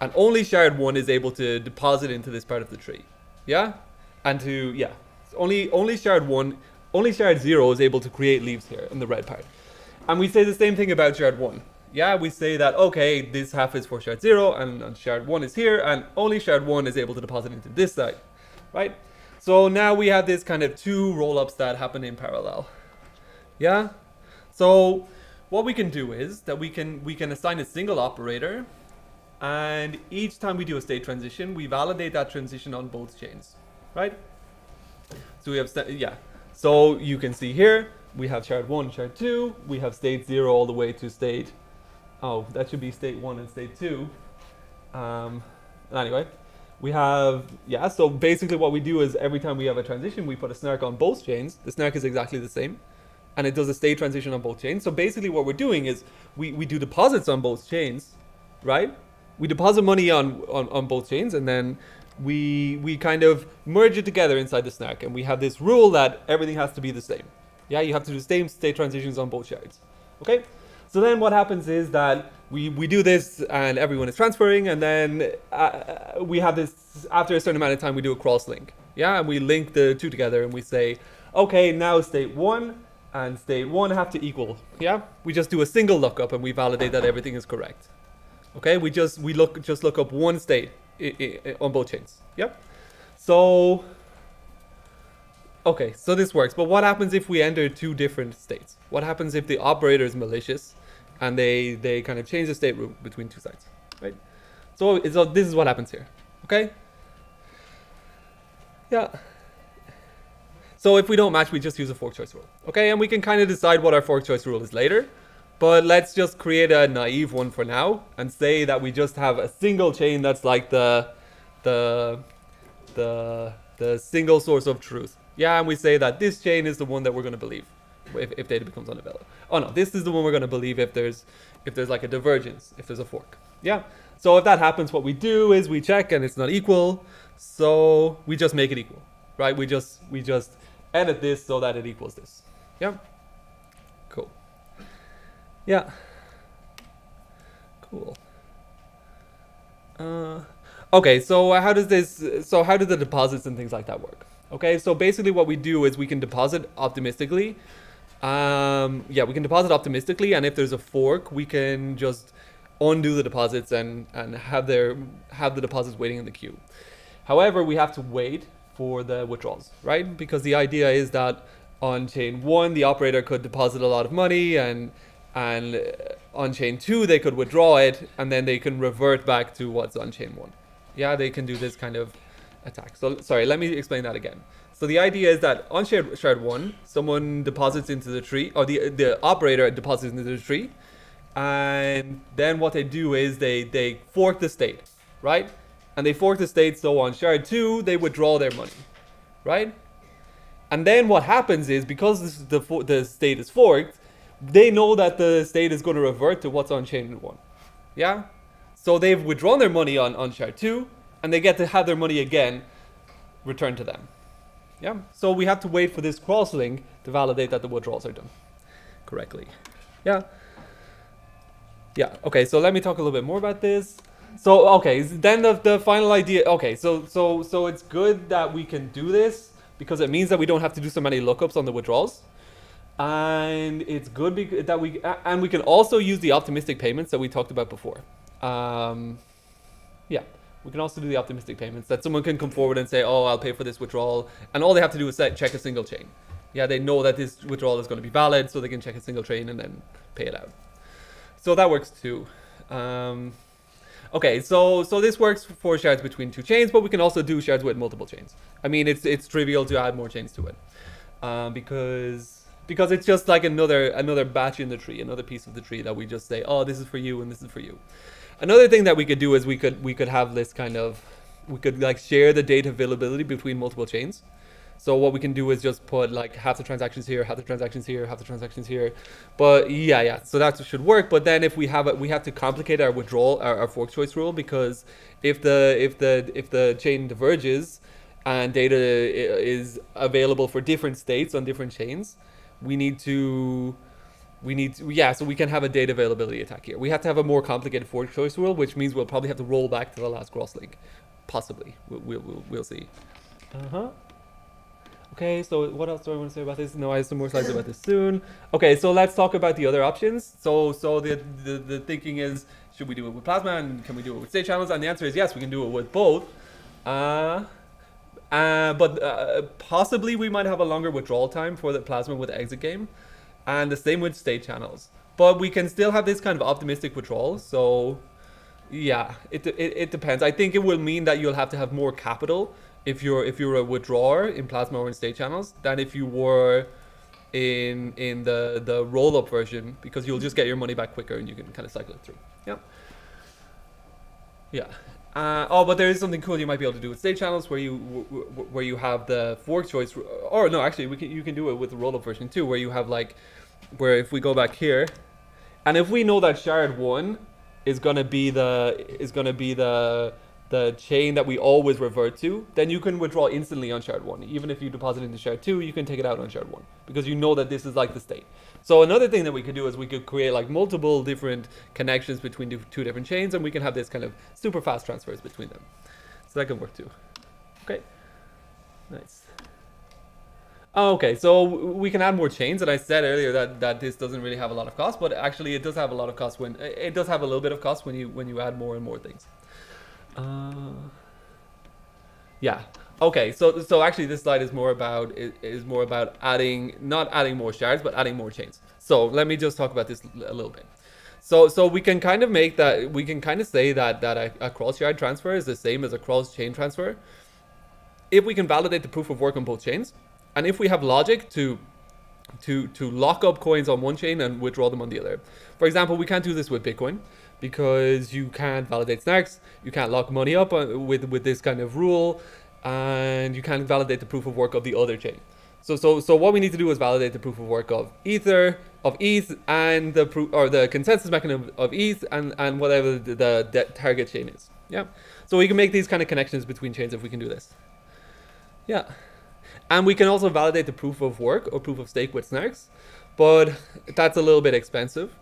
and only shard 1 is able to deposit into this part of the tree. Yeah? And to, yeah, only, only shard 1, only shard 0 is able to create leaves here in the red part. And we say the same thing about shard 1. Yeah, we say that, okay, this half is for shard 0 and, and shard 1 is here and only shard 1 is able to deposit into this side. Right? So now we have this kind of two roll-ups that happen in parallel. Yeah? So what we can do is that we can we can assign a single operator and each time we do a state transition, we validate that transition on both chains, right? So we have, yeah. So you can see here, we have shard one, shard two, we have state zero all the way to state, oh, that should be state one and state two. Um, anyway, we have, yeah, so basically what we do is every time we have a transition, we put a snark on both chains. The snark is exactly the same and it does a state transition on both chains. So basically what we're doing is we, we do deposits on both chains, right? We deposit money on, on, on both chains and then we we kind of merge it together inside the snark, and we have this rule that everything has to be the same. Yeah, you have to do the same state transitions on both shards. Okay? So then what happens is that we, we do this and everyone is transferring and then uh, we have this, after a certain amount of time, we do a cross link. Yeah, and we link the two together and we say, okay, now state one and state 1 have to equal. Yeah? We just do a single lookup and we validate that everything is correct. Okay? We just we look just look up one state on both chains. Yep. So Okay, so this works. But what happens if we enter two different states? What happens if the operator is malicious and they they kind of change the state root between two sides, right? So, so this is what happens here. Okay? Yeah. So if we don't match, we just use a fork choice rule. Okay, and we can kind of decide what our fork choice rule is later. But let's just create a naive one for now and say that we just have a single chain that's like the the the the single source of truth. Yeah, and we say that this chain is the one that we're to believe if, if data becomes unavailable. Oh no, this is the one we're to believe if there's if there's like a divergence, if there's a fork. Yeah. So if that happens, what we do is we check and it's not equal, so we just make it equal, right? We just we just edit this so that it equals this. Yeah. Yeah. Cool. Uh, okay, so how does this? So how do the deposits and things like that work? Okay, so basically what we do is we can deposit optimistically. Um, yeah, we can deposit optimistically, and if there's a fork, we can just undo the deposits and and have their have the deposits waiting in the queue. However, we have to wait for the withdrawals, right? Because the idea is that on chain one, the operator could deposit a lot of money, and and uh, on chain two, they could withdraw it, and then they can revert back to what's on chain one. Yeah, they can do this kind of attack. So sorry, let me explain that again. So the idea is that on shard, shard one, someone deposits into the tree, or the the operator deposits into the tree, and then what they do is they they fork the state, right? And they fork the state so on shard two they withdraw their money, right? And then what happens is because this, the the state is forked, they know that the state is going to revert to what's on chain one, yeah. So they've withdrawn their money on on shard two, and they get to have their money again returned to them. Yeah. So we have to wait for this cross link to validate that the withdrawals are done correctly. Yeah. Yeah. Okay. So let me talk a little bit more about this. So okay, then the the final idea. Okay. So so so it's good that we can do this because it means that we don't have to do so many lookups on the withdrawals. And it's good bec- that we and we can also use the optimistic payments that we talked about before. Um, yeah. We can also do the optimistic payments that someone can come forward and say, oh, I'll pay for this withdrawal. And all they have to do is check a single chain. Yeah, they know that this withdrawal is going to be valid, so they can check a single chain and then pay it out. So that works too. Um, okay, so so this works for shards between two chains, but we can also do shards with multiple chains. I mean, it's it's trivial to add more chains to it um, because because it's just like another another batch in the tree, another piece of the tree that we just say, oh, this is for you and this is for you. Another thing that we could do is we could we could have this kind of we could like share the data availability between multiple chains. So what we can do is just put like half the transactions here, half the transactions here, half the transactions here. But yeah, yeah. So that should work. But then if we have it, we have to complicate our withdrawal, our, our fork choice rule because if the if the if the chain diverges and data is available for different states on different chains, we need to we need to, yeah, so we can have a data availability attack here. We have to have a more complicated fork choice rule, which means we'll probably have to roll back to the last cross link. Possibly. We'll, we'll, we'll see. Uh-huh. Okay, so what else do I want to say about this? No, I have some more slides about this soon. Okay, so let's talk about the other options. So so the, the, the thinking is, should we do it with Plasma and can we do it with state channels? And the answer is yes, we can do it with both. Uh, uh, but uh, possibly we might have a longer withdrawal time for the Plasma with exit game. And the same with state channels. But we can still have this kind of optimistic withdrawal. So yeah, it, it, it depends. I think it will mean that you'll have to have more capital if you're if you're a withdrawer in plasma or in state channels than if you were in in the the roll up version because you'll just get your money back quicker and you can kind of cycle it through. Yeah. Yeah. Uh, oh, but there is something cool you might be able to do with state channels where you where you have the fork choice. Or no, actually, we can you can do it with the roll up version too, where you have like where if we go back here, and if we know that shard one is gonna be the is gonna be the the chain that we always revert to, then you can withdraw instantly on shard one. Even if you deposit into shard two, you can take it out on shard one because you know that this is like the state. So another thing that we could do is we could create like multiple different connections between two different chains, and we can have this kind of super fast transfers between them. So that can work too. Okay, nice. Oh, okay, so we can add more chains, and I said earlier that, that this doesn't really have a lot of cost, but actually it does have a lot of cost when it does have a little bit of cost when you when you add more and more things. Uh, yeah. Okay. So so actually, this slide is more about is, more about adding not adding more shards, but adding more chains. So let me just talk about this a little bit. So so we can kind of make that we can kind of say that that a, a cross shard transfer is the same as a cross chain transfer. If we can validate the proof of work on both chains, and if we have logic to to to lock up coins on one chain and withdraw them on the other. For example, we can't do this with Bitcoin because you can't validate snarks, you can't lock money up uh, with with this kind of rule, and you can't validate the proof of work of the other chain. So, so, so what we need to do is validate the proof of work of Ether, of ETH, and the proof or the consensus mechanism of ETH, and and whatever the, the, the target chain is. Yeah. So we can make these kind of connections between chains if we can do this. Yeah. And we can also validate the proof of work or proof of stake with snarks, but that's a little bit expensive.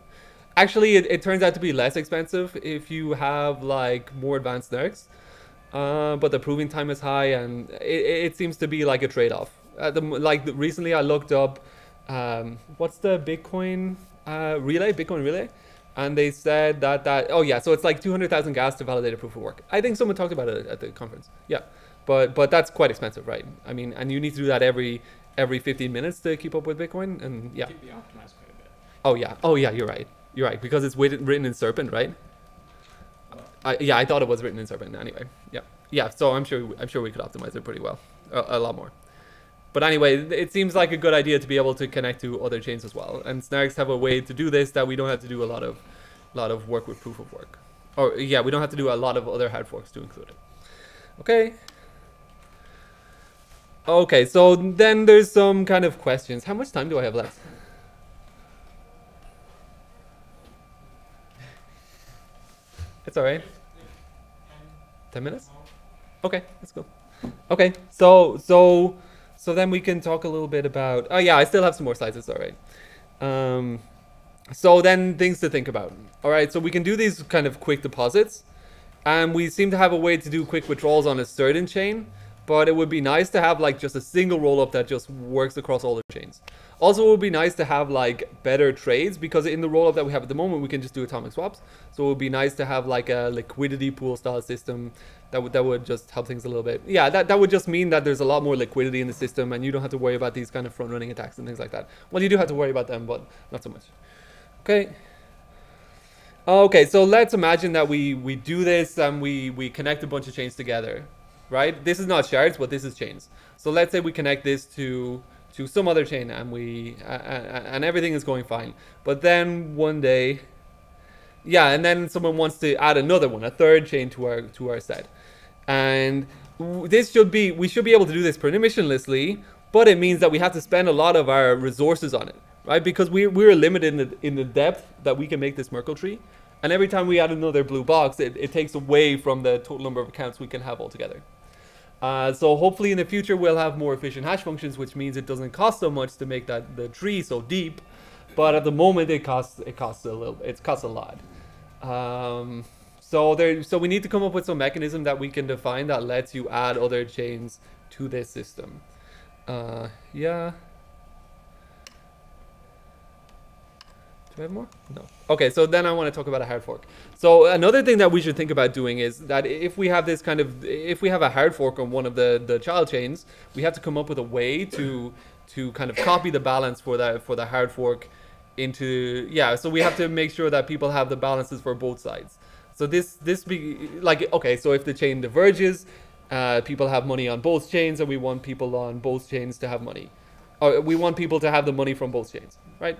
Actually, it, it turns out to be less expensive if you have like more advanced snarks, uh, but the proving time is high, and it, it seems to be like a trade-off. Uh, the, like recently, I looked up um, what's the Bitcoin uh, relay, Bitcoin relay, and they said that that oh yeah, so it's like two hundred thousand gas to validate a proof of work. I think someone talked about it at the conference. Yeah, but but that's quite expensive, right? I mean, and you need to do that every every 15 minutes to keep up with Bitcoin, and yeah. Keep the optimized quite a bit. Oh yeah, oh yeah, you're right. You're right because it's written in Serpent, right? I, yeah, I thought it was written in Serpent. Anyway, yeah, yeah. So I'm sure I'm sure we could optimize it pretty well, a, a lot more. But anyway, it seems like a good idea to be able to connect to other chains as well. And Snarks have a way to do this that we don't have to do a lot of, lot of work with proof of work. Or yeah, we don't have to do a lot of other hard forks to include it. Okay. Okay, so then there's some kind of questions. How much time do I have left? It's all right. 10 minutes? Okay, let's go. Okay, so so so then we can talk a little bit about. Oh yeah, I still have some more slides. It's all right. Um, so then things to think about. All right, so we can do these kind of quick deposits, and we seem to have a way to do quick withdrawals on a certain chain. But it would be nice to have like just a single rollup that just works across all the chains. Also, it would be nice to have like better trades because in the rollup that we have at the moment, we can just do atomic swaps. So it would be nice to have like a liquidity pool style system that would that would just help things a little bit. Yeah, that, that would just mean that there's a lot more liquidity in the system and you don't have to worry about these kind of front running attacks and things like that. Well, you do have to worry about them, but not so much. Okay. Okay, so let's imagine that we we do this and we we connect a bunch of chains together, right? This is not shards, but this is chains. So let's say we connect this to to some other chain and we uh, and everything is going fine. But then one day, yeah, and then someone wants to add another one, a third chain to our to our set, and this should be we should be able to do this permissionlessly, but it means that we have to spend a lot of our resources on it, right? Because we we're limited in the in the depth that we can make this Merkle tree. And every time we add another blue box, it, it takes away from the total number of accounts we can have altogether. Uh, so hopefully in the future we'll have more efficient hash functions, which means it doesn't cost so much to make that the tree so deep. But at the moment it costs it costs a little it costs a lot. Um, so there so we need to come up with some mechanism that we can define that lets you add other chains to this system. Uh, yeah. Have more? No. Okay, so then I want to talk about a hard fork. So another thing that we should think about doing is that if we have this kind of, if we have a hard fork on one of the, the child chains, we have to come up with a way to to kind of copy the balance for that for the hard fork into yeah. So we have to make sure that people have the balances for both sides. So this this be like okay. So if the chain diverges, uh, people have money on both chains, and we want people on both chains to have money, or we want people to have the money from both chains, right?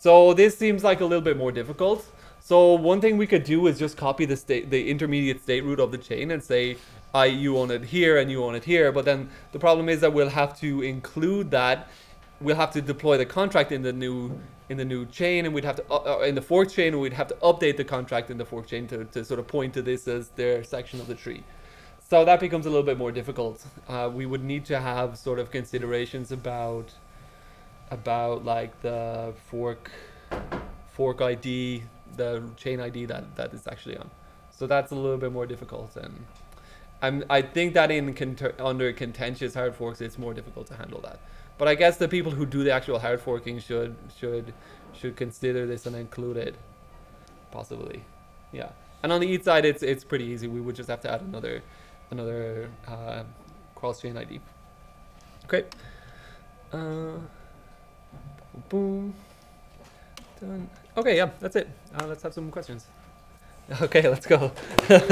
So this seems like a little bit more difficult. So one thing we could do is just copy the state, the intermediate state root of the chain and say, I, you own it here and you own it here. But then the problem is that we'll have to include that. We'll have to deploy the contract in the new in the new chain, and we'd have to uh, uh in the fork chain, and we'd have to update the contract in the fork chain to, to sort of point to this as their section of the tree. So that becomes a little bit more difficult. Uh, we would need to have sort of considerations about about like the fork fork ID, the chain ID that that is actually on. So that's a little bit more difficult, and I'm I think that in under contentious hard forks, it's more difficult to handle that. But I guess the people who do the actual hard forking should should should consider this and include it, possibly, yeah. And on the ETH side, it's it's pretty easy. We would just have to add another another uh, cross chain ID. Great. Uh, Boom. Done. Okay, yeah, that's it. Uh, let's have some questions. Okay, let's go. Can you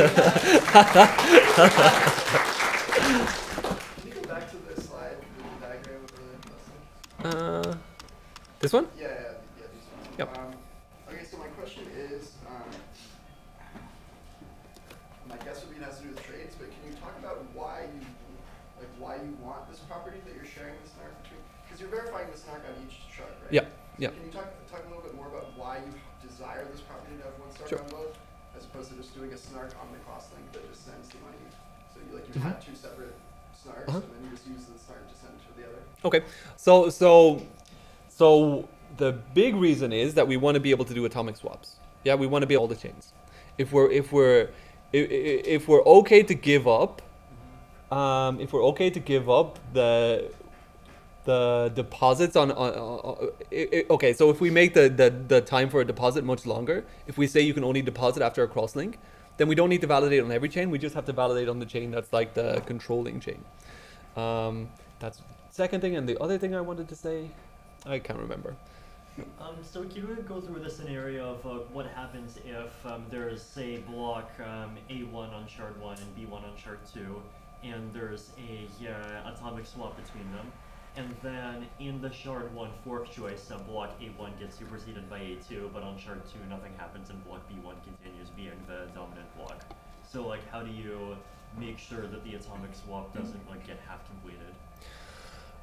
go back to the slide, the diagram of the Uh, this one? Yeah, yeah, yeah, these ones. Yep. Um, Okay, so so so the big reason is that we want to be able to do atomic swaps. Yeah, we want to be able to chains. If we're if we're if, if we're okay to give up, um, if we're okay to give up the the deposits on, on, on i- i- okay so if we make the, the the time for a deposit much longer if we say you can only deposit after a crosslink then we don't need to validate on every chain we just have to validate on the chain that's like the controlling chain um, that's second thing and the other thing i wanted to say i can't remember Um, so can we go through the scenario of uh, what happens if um, there's, say, block um, A1 on shard 1 and B1 on shard 2, and there's a uh, atomic swap between them, and then in the shard 1 fork choice, uh, block A1 gets superseded by A2, but on shard 2 nothing happens and block B1 continues being the dominant block. So like how do you make sure that the atomic swap doesn't like get half completed?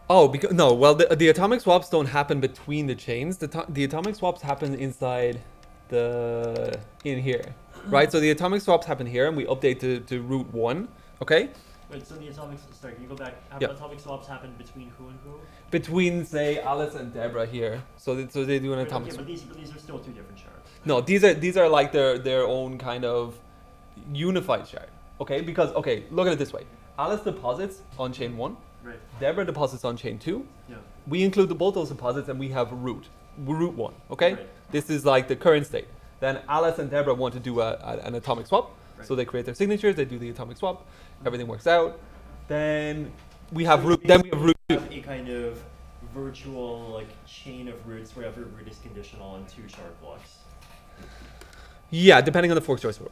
Oh, because no. Well, the, the atomic swaps don't happen between the chains. The the atomic swaps happen inside the in here, right? So the atomic swaps happen here, and we update to, to root one. Okay, Wait, so the atomic, sorry, can you go back? Have Yeah. atomic swaps happen between who and who? between say Alice and Deborah here. So they, so they do an Wait, atomic. okay, swap. but these, but these are still two different shards. No, these are these are like their their own kind of unified shard. Okay, because okay, look at it this way: Alice deposits on chain one. Right. Deborah deposits on chain two. Yeah. We include the, both those deposits and we have root, root one. Okay. Right. This is like the current state. Then Alice and Deborah want to do a, a- an atomic swap, Right. so they create their signatures. They do the atomic swap. Everything works out. Then we have root. Then we have root two. have a kind of virtual like chain of roots where every root is conditional on two shard blocks. Yeah, depending on the fork choice rule.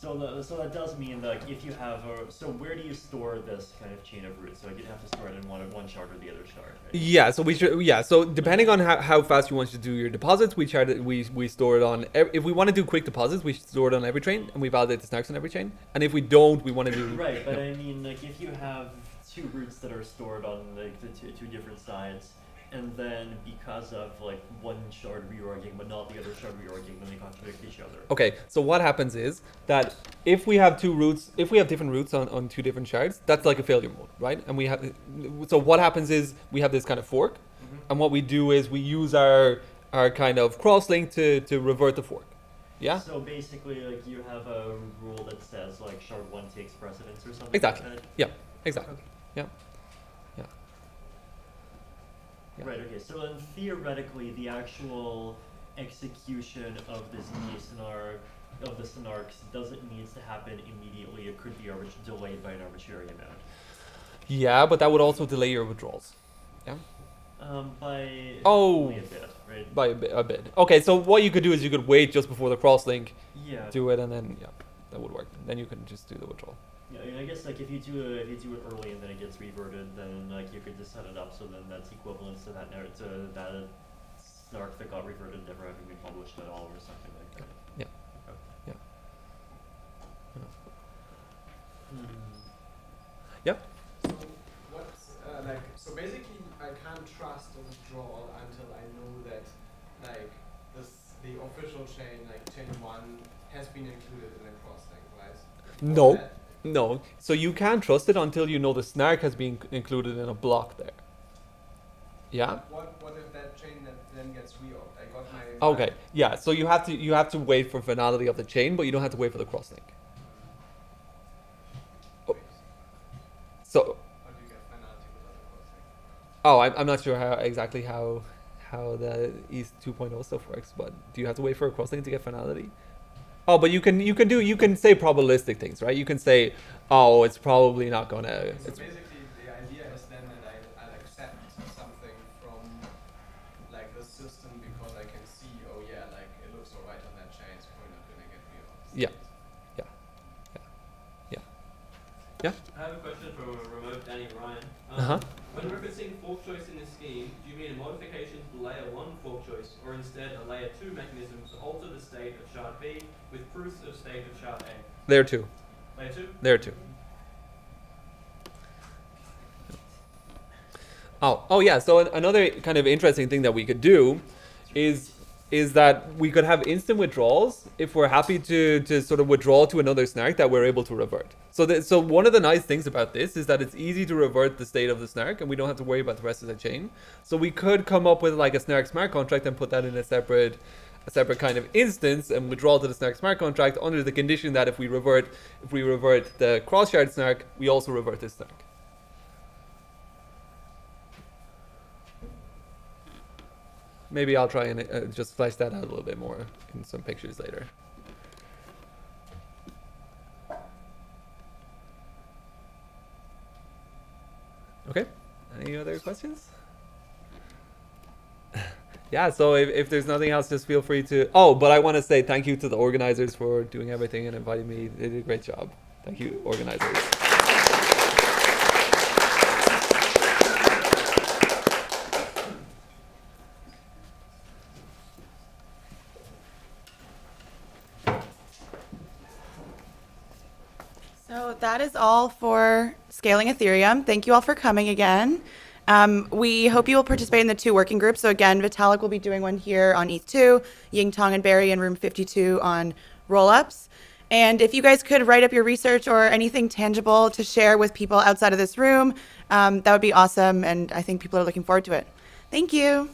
So the, so that does mean that like, if you have a so where do you store this kind of chain of roots? So you'd have to store it in one one shard or the other shard. Right? Yeah, so we should. Yeah, so depending on how, how fast you want to do your deposits, we try to we we store it on. If we want to do quick deposits, we store it on every chain, and we validate the snarks on every chain. And if we don't, we want to do. Right, but yeah. I mean, like, if you have two roots that are stored on like the two, two different sides, and then because of like one shard reorging but not the other shard reorging, then they contradict each other. Okay, so what happens is that if we have two roots, if we have different roots on, on two different shards, that's like a failure mode, right? And we have, so what happens is we have this kind of fork, mm-hmm. and what we do is we use our our kind of crosslink to to revert the fork. Yeah. So basically, like, you have a rule that says like shard one takes precedence or something. Exactly. Like? Yeah. Exactly. Yeah. Yeah. Yeah. Right. Okay. So then theoretically, the actual execution of this DSNR of the snarks doesn't need to happen immediately. It could be delayed by an arbitrary amount. Yeah, but that would also delay your withdrawals. Yeah. Um, by Oh, only a bit, right? by a bit, a bit. Okay, so what you could do is you could wait just before the crosslink, Yeah. do it, and then yeah, that would work. Then you can just do the withdrawal. Yeah, I, guess like if you do it, if you do it early and then it gets reverted, then like you could just set it up so then that's equivalent to that nar- to that snark that got reverted never having been published at all or something like that. Yeah. Okay. Yeah. Hmm. Yep. So what's uh, like so basically I can't trust a withdrawal until I know that like this the official chain like chain one has been included in the crosslink, right? No, That- no. So you can't trust it until you know the snark has been included in a block there. Yeah. What what if that chain that then gets reorged? I got my Okay. Yeah. So you have to you have to wait for finality of the chain, but you don't have to wait for the crosslink. Oh. So. How do you get finality without the crosslink? Oh, I'm, I'm not sure how exactly how how the ETH 2.0 stuff works, but do you have to wait for a crosslink to get finality? Oh, but you can you can do you can say probabilistic things, right? You can say, oh, it's probably not gonna. So It's, basically the idea is then that I I'll accept something from like the system because I can see oh yeah like it looks alright on that chain, so we're not gonna get reorged. yeah, yeah, yeah, yeah, yeah. I have a question for remote Danny Ryan. Um, Uh-huh. When referencing fork choice in this scheme, do you mean a modification to layer 1 fork choice, or instead a layer 2 mechanism to alter the state of shard B with proofs of state of shard A? There too. 2? There too. Oh, oh yeah. So another kind of interesting thing that we could do is is that we could have instant withdrawals if we're happy to to sort of withdraw to another snark that we're able to revert. So that so one of the nice things about this is that it's easy to revert the state of the snark and we don't have to worry about the rest of the chain. So we could come up with like a snark smart contract and put that in a separate a separate kind of instance and withdraw to the snark smart contract under the condition that if we revert if we revert the cross shard snark, we also revert this snark. Maybe I'll try and uh, just flesh that out a little bit more in some pictures later. Okay. Any other questions? Yeah, so if, if there's nothing else, just feel free to. Oh, but I want to say thank you to the organizers for doing everything and inviting me. They did a great job. Thank you, organizers. So that is all for Scaling Ethereum. Thank you all for coming again. Um, we hope you will participate in the two working groups. So again, Vitalik will be doing one here on ETH2, Ying Tong and Barry in room 52 on rollups. And if you guys could write up your research or anything tangible to share with people outside of this room, um, that would be awesome. And I think people are looking forward to it. Thank you.